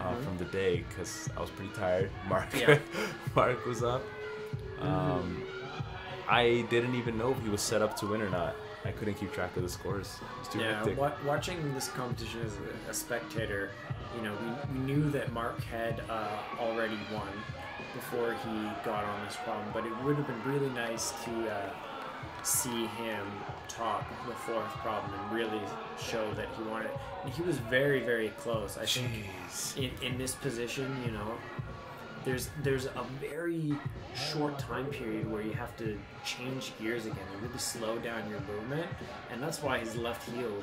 uh, from the day because I was pretty tired. Mark, Yeah. Mark was up. Um, I didn't even know if he was set up to win or not. I couldn't keep track of the scores. It was too Yeah, wa- watching this competition as a, spectator, you know, we, we knew that Mark had uh, already won before he got on this problem, but it would have been really nice to uh, see him top the fourth problem and really show that he wanted. And he was very, very close. I think in, in this position, you know, there's there's a very short time period where you have to change gears again and really slow down your movement, and that's why his left heel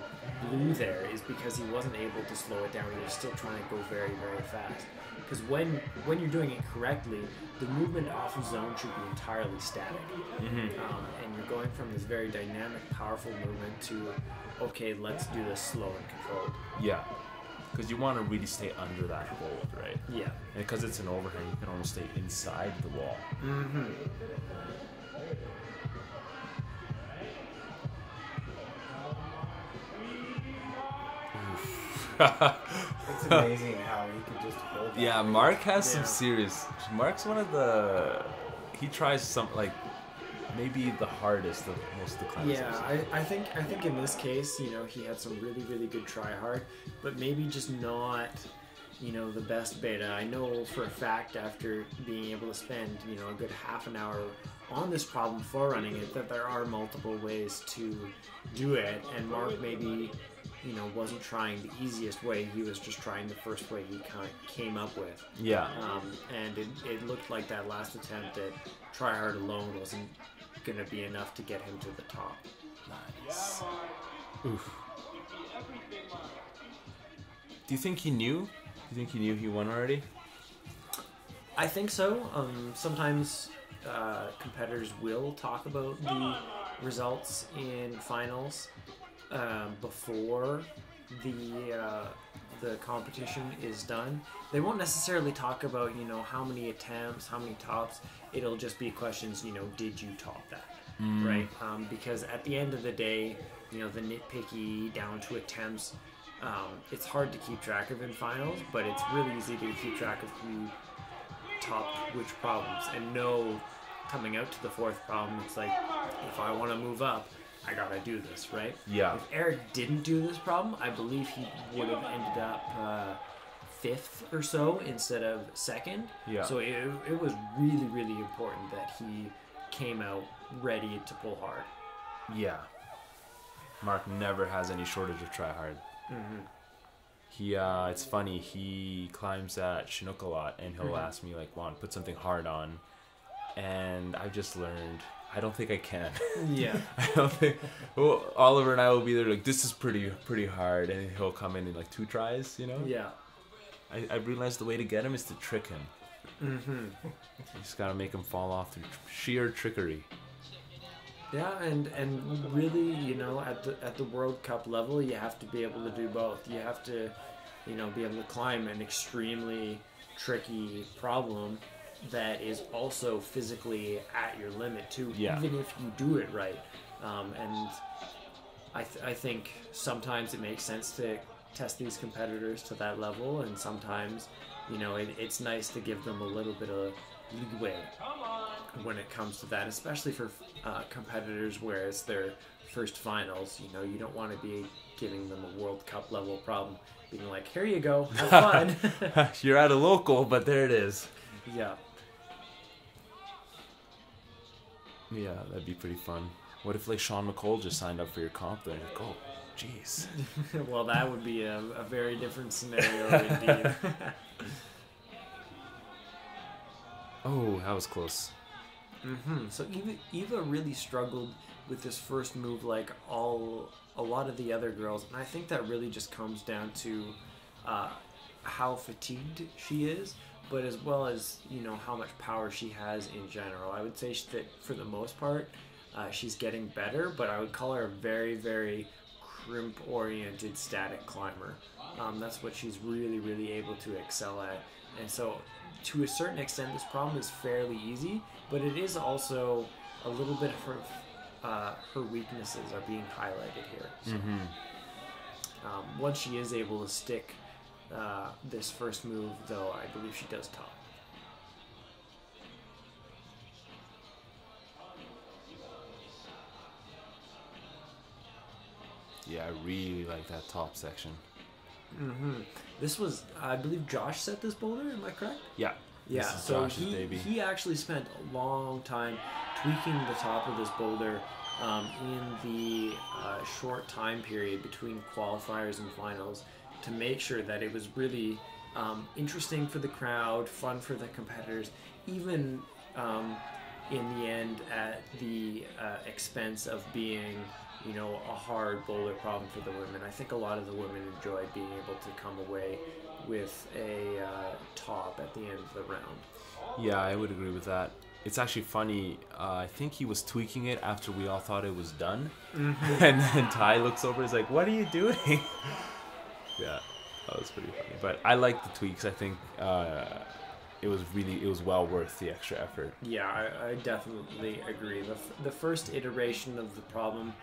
blew there is because he wasn't able to slow it down. He was still trying to go very very fast. Because when when you're doing it correctly, the movement off of zone should be entirely static, um, and you're going from this very dynamic, powerful movement to okay, let's do this slow and controlled. Yeah. Because you want to really stay under that hold, right? Yeah. And because it's an overhang, you can almost stay inside the wall. Mm-hmm. It's amazing how he can just hold. Yeah, Mark has some serious. Mark's one of the. He tries some like maybe the hardest of most of the classes. Yeah, I, I think I think in this case, you know, he had some really really good try hard, but maybe just not, you know, the best beta. I know for a fact after being able to spend you know a good half an hour on this problem forerunning it that there are multiple ways to do it, and Mark maybe you know wasn't trying the easiest way. He was just trying the first way he kind of came up with. yeah. Um, and it, it looked like that last attempt that try hard alone wasn't going to be enough to get him to the top. Nice. Oof. Do you think he knew? Do you think he knew he won already? I think so. Um, sometimes uh, competitors will talk about the results in finals um, before the uh, the competition is done. They won't necessarily talk about you know how many attempts, how many tops. It'll just be questions. You know, did you top that? Right? Um, because at the end of the day, you know the nitpicky down to attempts. Um, it's hard to keep track of in finals, but it's really easy to keep track of who top which problems and know coming out to the fourth problem it's like if i want to move up i gotta do this right Yeah. if eric didn't do this problem i believe he would have ended up uh, fifth or so instead of second Yeah. so it, it was really really important that he came out ready to pull hard Yeah. Mark never has any shortage of try hard. He, uh, it's funny. He climbs at Chinook a lot, and he'll ask me like, "Want put something hard on?" And I've just learned. I don't think I can. Yeah. I don't think well, Oliver and I will be there like this is pretty pretty hard, and he'll come in in like two tries. You know. Yeah. I, I realized the way to get him is to trick him. Mm-hmm. You just gotta make him fall off through tr- sheer trickery. Yeah, and and really, you know, at the at the World Cup level, you have to be able to do both. You have to, you know, be able to climb an extremely tricky problem that is also physically at your limit too, Yeah. even if you do it right. Um, and I th- I think sometimes it makes sense to test these competitors to that level, and sometimes, you know, it, it's nice to give them a little bit of leeway when it comes to that, especially for uh, competitors where it's their first finals. You know, you don't want to be giving them a World Cup level problem, being like, "Here you go, have fun." You're at a local, but there it is. yeah, Yeah, that'd be pretty fun. What if like Sean McColl just signed up for your comp? Then like, oh, jeez. well, that would be a, a very different scenario indeed. Oh, that was close. hmm So Eva Eva really struggled with this first move, like all a lot of the other girls, and I think that really just comes down to uh, how fatigued she is, but as well as you know how much power she has in general. I would say that for the most part, uh, she's getting better, but I would call her a very very crimp-oriented static climber. Um, that's what she's really really able to excel at, and so to a certain extent, this problem is fairly easy, but it is also a little bit of her, uh, her weaknesses are being highlighted here. So, Mm-hmm. um, once she is able to stick uh, this first move, though, I believe she does top. Yeah, I really like that top section. hmm This was, I believe, Josh set this boulder. Am I correct? Yeah. Yeah, so Josh's he, baby. he actually spent a long time tweaking the top of this boulder um, in the uh, short time period between qualifiers and finals to make sure that it was really um, interesting for the crowd, fun for the competitors, even um, in the end at the uh, expense of being, you know, a hard boulder problem for the women. I think a lot of the women enjoyed being able to come away with a uh, top at the end of the round. Yeah, I would agree with that. It's actually funny. Uh, I think he was tweaking it after we all thought it was done, Mm-hmm. and then Ty looks over. And he's like, "What are you doing?" yeah, that was pretty funny. But I like the tweaks. I think uh, it was really it was well worth the extra effort. Yeah, I, I definitely agree. The, f- the first iteration of the problem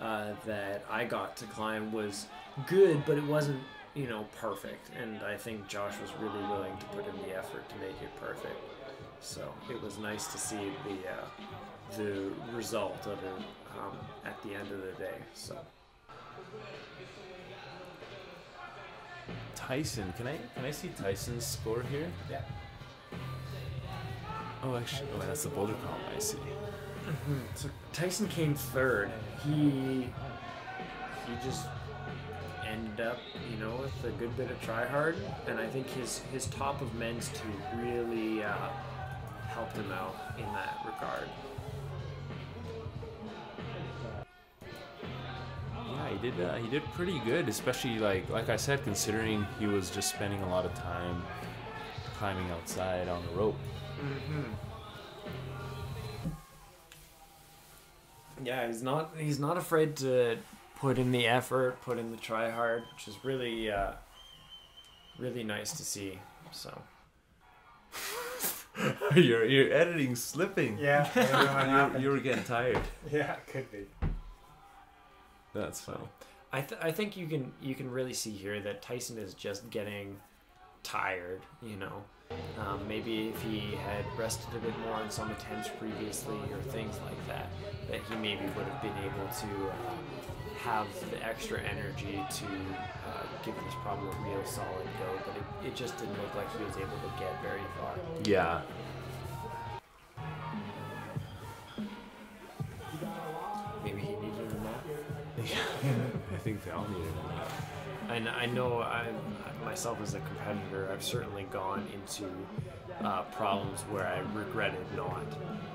uh, that I got to climb was good, but it wasn't, you know, perfect. And I think Josh was really willing to put in the effort to make it perfect. So it was nice to see the uh, the result of it um, at the end of the day. So Tyson, can I can I see Tyson's score here? Yeah. Oh, actually, oh, that's the boulder comp. I see. So Tyson came third. He he just ended up, you know, with a good bit of try hard, and I think his his top of men's two really uh, helped him out in that regard. Yeah, he did. Uh, he did pretty good, especially like like I said, considering he was just spending a lot of time climbing outside on the rope. Yeah, he's not he's not afraid to put in the effort, put in the try hard, which is really uh, really nice to see. So your your editing slipping. Yeah. I don't know what you, happened. you were getting tired. Yeah, could be. That's funny. I, th- I think you can you can really see here that Tyson is just getting tired. You know, um, maybe if he had rested a bit more on some attempts previously or things like that, that he maybe would have been able to uh, have the extra energy to uh, give this problem a real solid go. But it, it just didn't look like he was able to get very far. Yeah. Maybe he needed a nap. I think they all needed a nap. And I know I myself as a competitor, I've certainly gone into uh, problems where I regretted not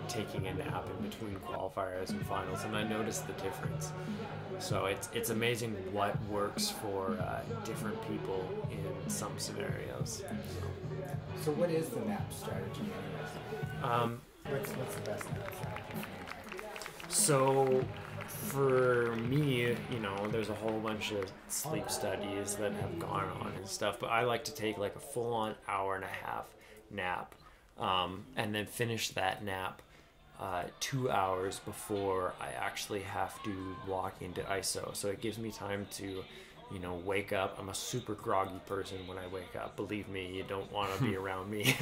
taking a nap in between qualifiers and finals, and I noticed the difference. So it's it's amazing what works for uh, different people in some scenarios. So what is the nap strategy? Um, What's, what's the best nap strategy? So, for me, you know, there's a whole bunch of sleep studies that have gone on and stuff, but I like to take like a full on hour and a half nap um, and then finish that nap uh, two hours before I actually have to walk into ISO. So it gives me time to, you know, wake up. I'm a super groggy person when I wake up. Believe me, you don't want to be around me.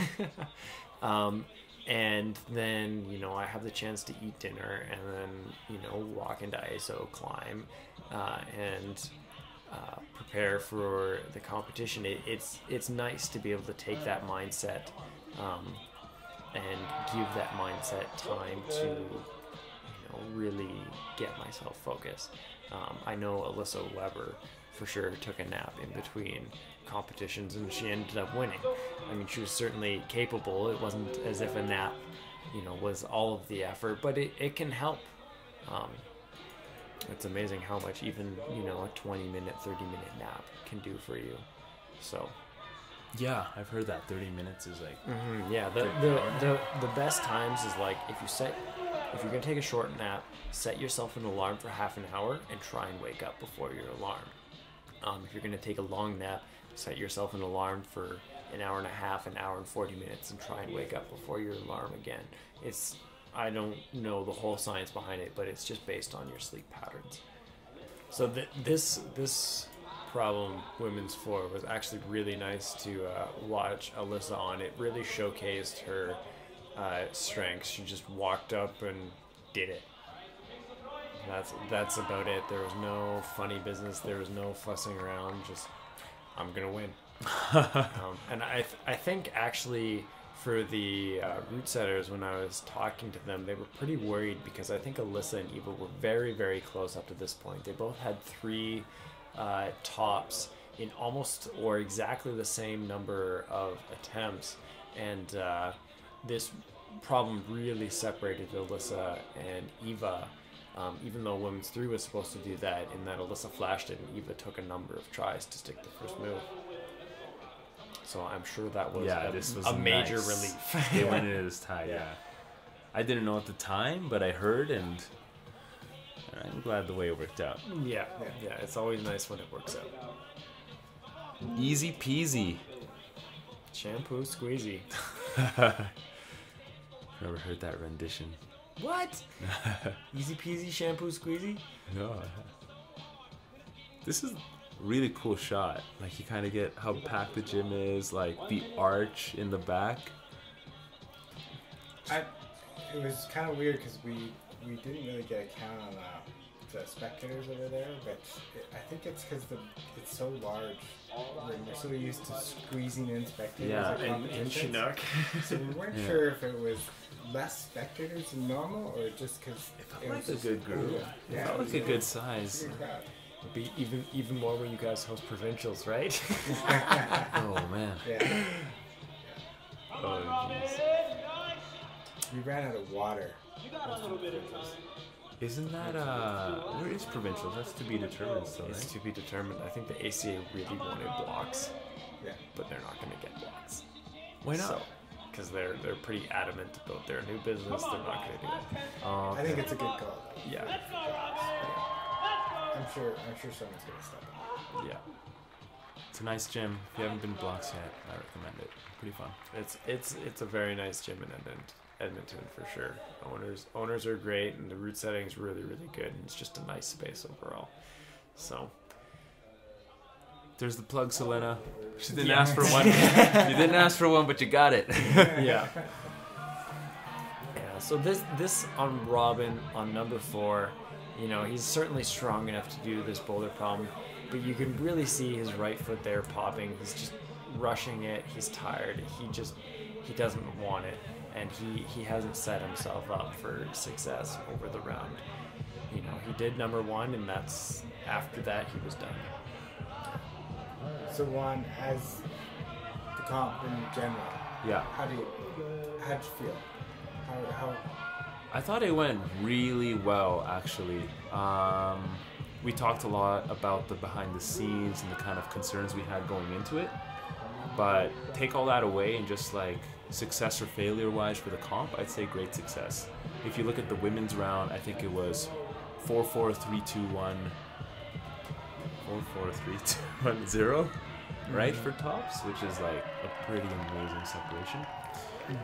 um, and then you know I have the chance to eat dinner and then you know walk into ISO climb uh, and uh, prepare for the competition. It, it's it's nice to be able to take that mindset um, and give that mindset time to you know really get myself focused. Um, I know Alyssa Weber for sure took a nap in between competitions and she ended up winning. I mean, she was certainly capable. It wasn't as if a nap, you know, was all of the effort, but it, it can help. Um, it's amazing how much even, you know, a 20 minute, 30 minute nap can do for you. So, Yeah, I've heard that 30 minutes is like. Mhm, yeah, the, the, the, the best times is like if you set, if you're gonna take a short nap, set yourself an alarm for half an hour and try and wake up before your alarm. Um, if you're gonna take a long nap, set yourself an alarm for an hour and a half, an hour and 40 minutes, and try and wake up before your alarm again. It's, I don't know the whole science behind it, but it's just based on your sleep patterns. So th- this this problem women's floor, was actually really nice to uh, watch Alyssa on. It really showcased her uh, strengths. She just walked up and did it. That's that's about it. There was no funny business. There was no fussing around. Just I'm gonna win. um, and I th- I think actually for the uh, route setters when I was talking to them, they were pretty worried because I think Alyssa and Eva were very very close up to this point. They both had three uh, tops in almost or exactly the same number of attempts, and uh, this problem really separated Alyssa and Eva. Um, even though women's three was supposed to do that, in that Alyssa flashed it and Eva took a number of tries to stick the first move. So I'm sure that was Yeah, a, this was a major nice. relief. They went into this tie, Yeah. yeah. I didn't know at the time, but I heard, and I'm glad the way it worked out. yeah, yeah, it's always nice when it works out. Easy peasy. Shampoo squeezy. Never heard that rendition. What? Easy peasy shampoo squeezy? No. This is a really cool shot. Like you kind of get how packed the gym is, like the arch in the back. I, it was kind of weird because we we didn't really get a count on uh, the spectators over there, but it, I think it's because the it's so large. We're, we're so used to squeezing in spectators Yeah, at In, in. Chinook. So we weren't Yeah. sure if it was less spectators than normal or just because it, felt like a good group. Yeah, It felt like was a a good size. a good crowd. Be even even more when you guys host provincials, right? Oh man. Yeah, oh, jeez. we ran out of water. Isn't that uh? Where is provincial? That's to be determined still, It's right? to be determined. I think the ACA really wanted blocks, Yeah, but they're not going to get blocks. Why not? Because they're they're pretty adamant about their new business. They're not going to do it. Oh, I think it's a good call. Yeah, I'm sure. I'm sure someone's gonna step up. yeah. it's a nice gym. If you haven't been blocks yet, I recommend it. Pretty fun. It's it's it's a very nice gym in Edmonton, Edmonton for sure. Owners owners are great, and the route setting is really really good. And it's just a nice space overall. So There's the plug, Selena. She didn't Yeah. ask for one. you didn't ask for one, but you got it. yeah. Yeah. So this this on Robin on number four, you know, he's certainly strong enough to do this boulder problem, but you can really see his right foot there popping. He's just rushing it. He's tired. He just he doesn't want it, and he he hasn't set himself up for success over the round. You know, he did number one, and that's after that he was done. So one as the comp in general. Yeah. How do you how'd you feel? How how I thought it went really well, actually. Um, we talked a lot about the behind the scenes and the kind of concerns we had going into it. But take all that away and just like success or failure wise for the comp, I'd say great success. If you look at the women's round, I think it was 4 4 3 2 1. 4 4 3 2 1 0, right, for tops, which is like a pretty amazing separation.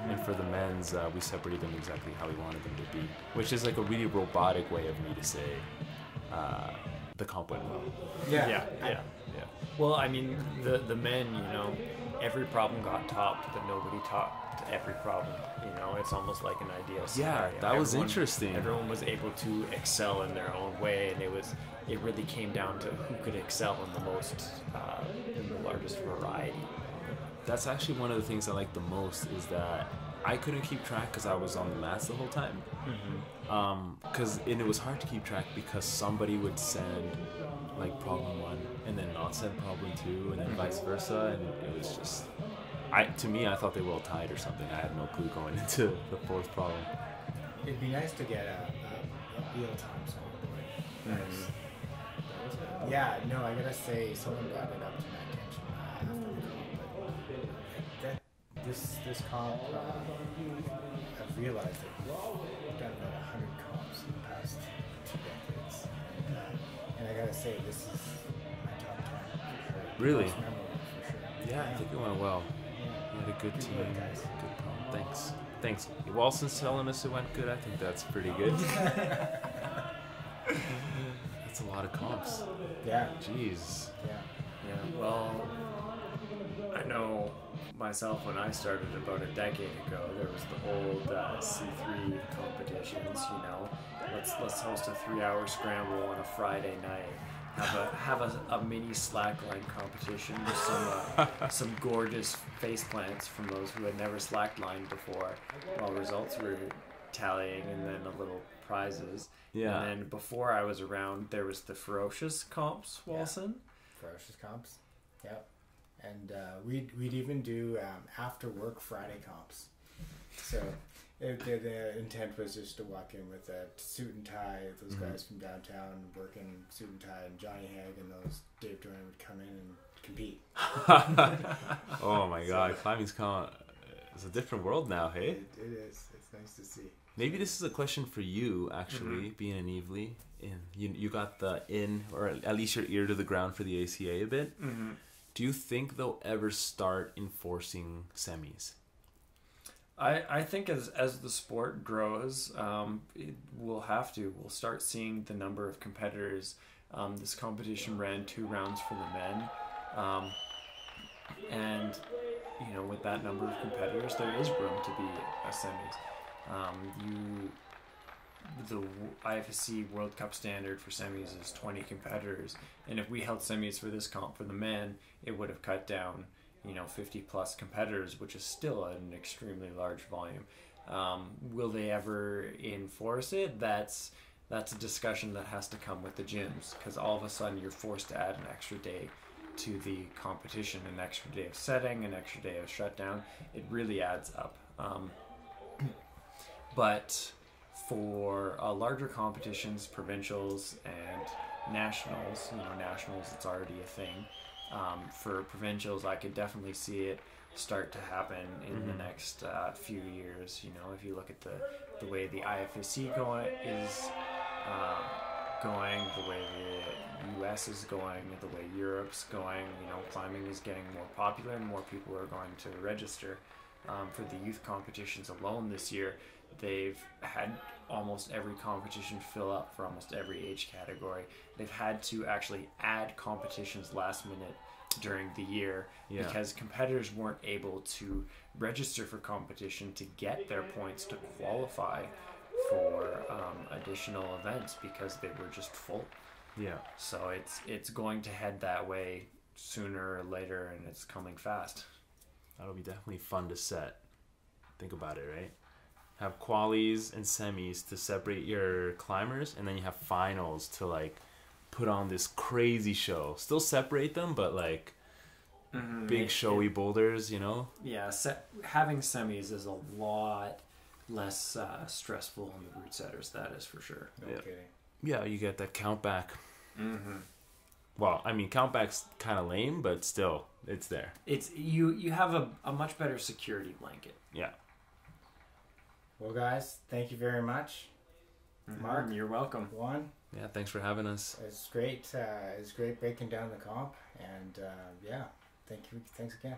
And for the men's, uh, we separated them exactly how we wanted them to be, which is like a really robotic way of me to say uh, the comp went well. yeah Yeah, yeah. Well, I mean, the the men, you know, every problem got topped, but nobody topped every problem. You know, it's almost like an ideal scenario. Yeah, that was interesting. Everyone was able to excel in their own way, and it was it really came down to who could excel in the most, uh, in the largest variety. That's actually one of the things I like the most is that I couldn't keep track because I was on the mats the whole time. Um, cause and it was hard to keep track because somebody would send like problem one and then not send problem two and then vice versa, and it was just. I, to me, I thought they were all tied or something. I had no clue going into the fourth problem. It'd be nice to get a, a, a real time score. Nice. Yeah, no, I gotta say, someone brought it up to my attention uh, after the comp, but that, this this comp, uh, I've realized that we've done about hundred comps in the past two decades, and, uh, and I gotta say, this is Really? Most memorable for sure. Yeah, I think it went well. We had a good team. Good. Thanks. Thanks. Walson's telling us it went good. I think that's pretty good. that's a lot of comps. Yeah, Jeez. yeah. Yeah, well, I know myself when I started about a decade ago, there was the old uh, C3 competitions. You know, let's let's host a three-hour scramble on a Friday night. Have a have a, a mini slackline competition with some uh, some gorgeous face plants from those who had never slacklined before, while results were tallying, and then a little prizes. Yeah. And then before I was around, there was the ferocious comps, Walson. ferocious comps. Yep. And uh, we'd we'd even do um, after work Friday comps. So it, the, the intent was just to walk in with a suit and tie. Those guys from downtown working suit and tie, and Johnny Hag and those Dave Duran would come in and compete. Oh my god, climbing's con it's a different world now, hey? It, it is. It's nice to see. Maybe this is a question for you, actually, being an Eveleigh. In you, you got the in, or at least your ear to the ground for the ACA a bit. Mm-hmm. Do you think they'll ever start enforcing semis? I, I think as as the sport grows, um, it, we'll have to. We'll start seeing the number of competitors. Um, this competition ran two rounds for the men, um, and you know, with that number of competitors, there is room to be a semis. Um, you, the IFSC World Cup standard for semis is 20 competitors, and if we held semis for this comp for the men, it would have cut down, you know, 50 plus competitors, which is still an extremely large volume. Um, will they ever enforce it? That's that's a discussion that has to come with the gyms because all of a sudden you're forced to add an extra day to the competition, an extra day of setting, an extra day of shutdown. It really adds up. Um, but for uh, larger competitions, provincials and nationals, you know, nationals, it's already a thing. Um, for provincials, I could definitely see it start to happen in the next uh, few years. You know, if you look at the the way the IFSC going is um, going, the way the U.S. is going, the way Europe's going. You know, climbing is getting more popular, and more people are going to register. Um, for the youth competitions alone this year, they've had almost every competition fill up for almost every age category. They've had to actually add competitions last minute during the year Yeah. because competitors weren't able to register for competition to get their points to qualify for um, additional events because they were just full. Yeah. So it's it's going to head that way sooner or later, and it's coming fast. That'll be definitely fun to set. Think about it, right? Have qualies and semis to separate your climbers, and then you have finals to like put on this crazy show. Still separate them, but like big showy it- boulders, you know. yeah, se- having semis is a lot less uh, stressful on the route setters. That is for sure. No Yeah. kidding. Yeah, you get that count back. Mm-hmm. Well, I mean, count back's kind of lame, but still, it's there. It's you. You have a, a much better security blanket. Yeah. Well, guys, thank you very much. Marc? you're welcome. One, Yeah, thanks for having us. it's great. Uh, it's great breaking down the comp, and uh, yeah, thank you. Thanks again.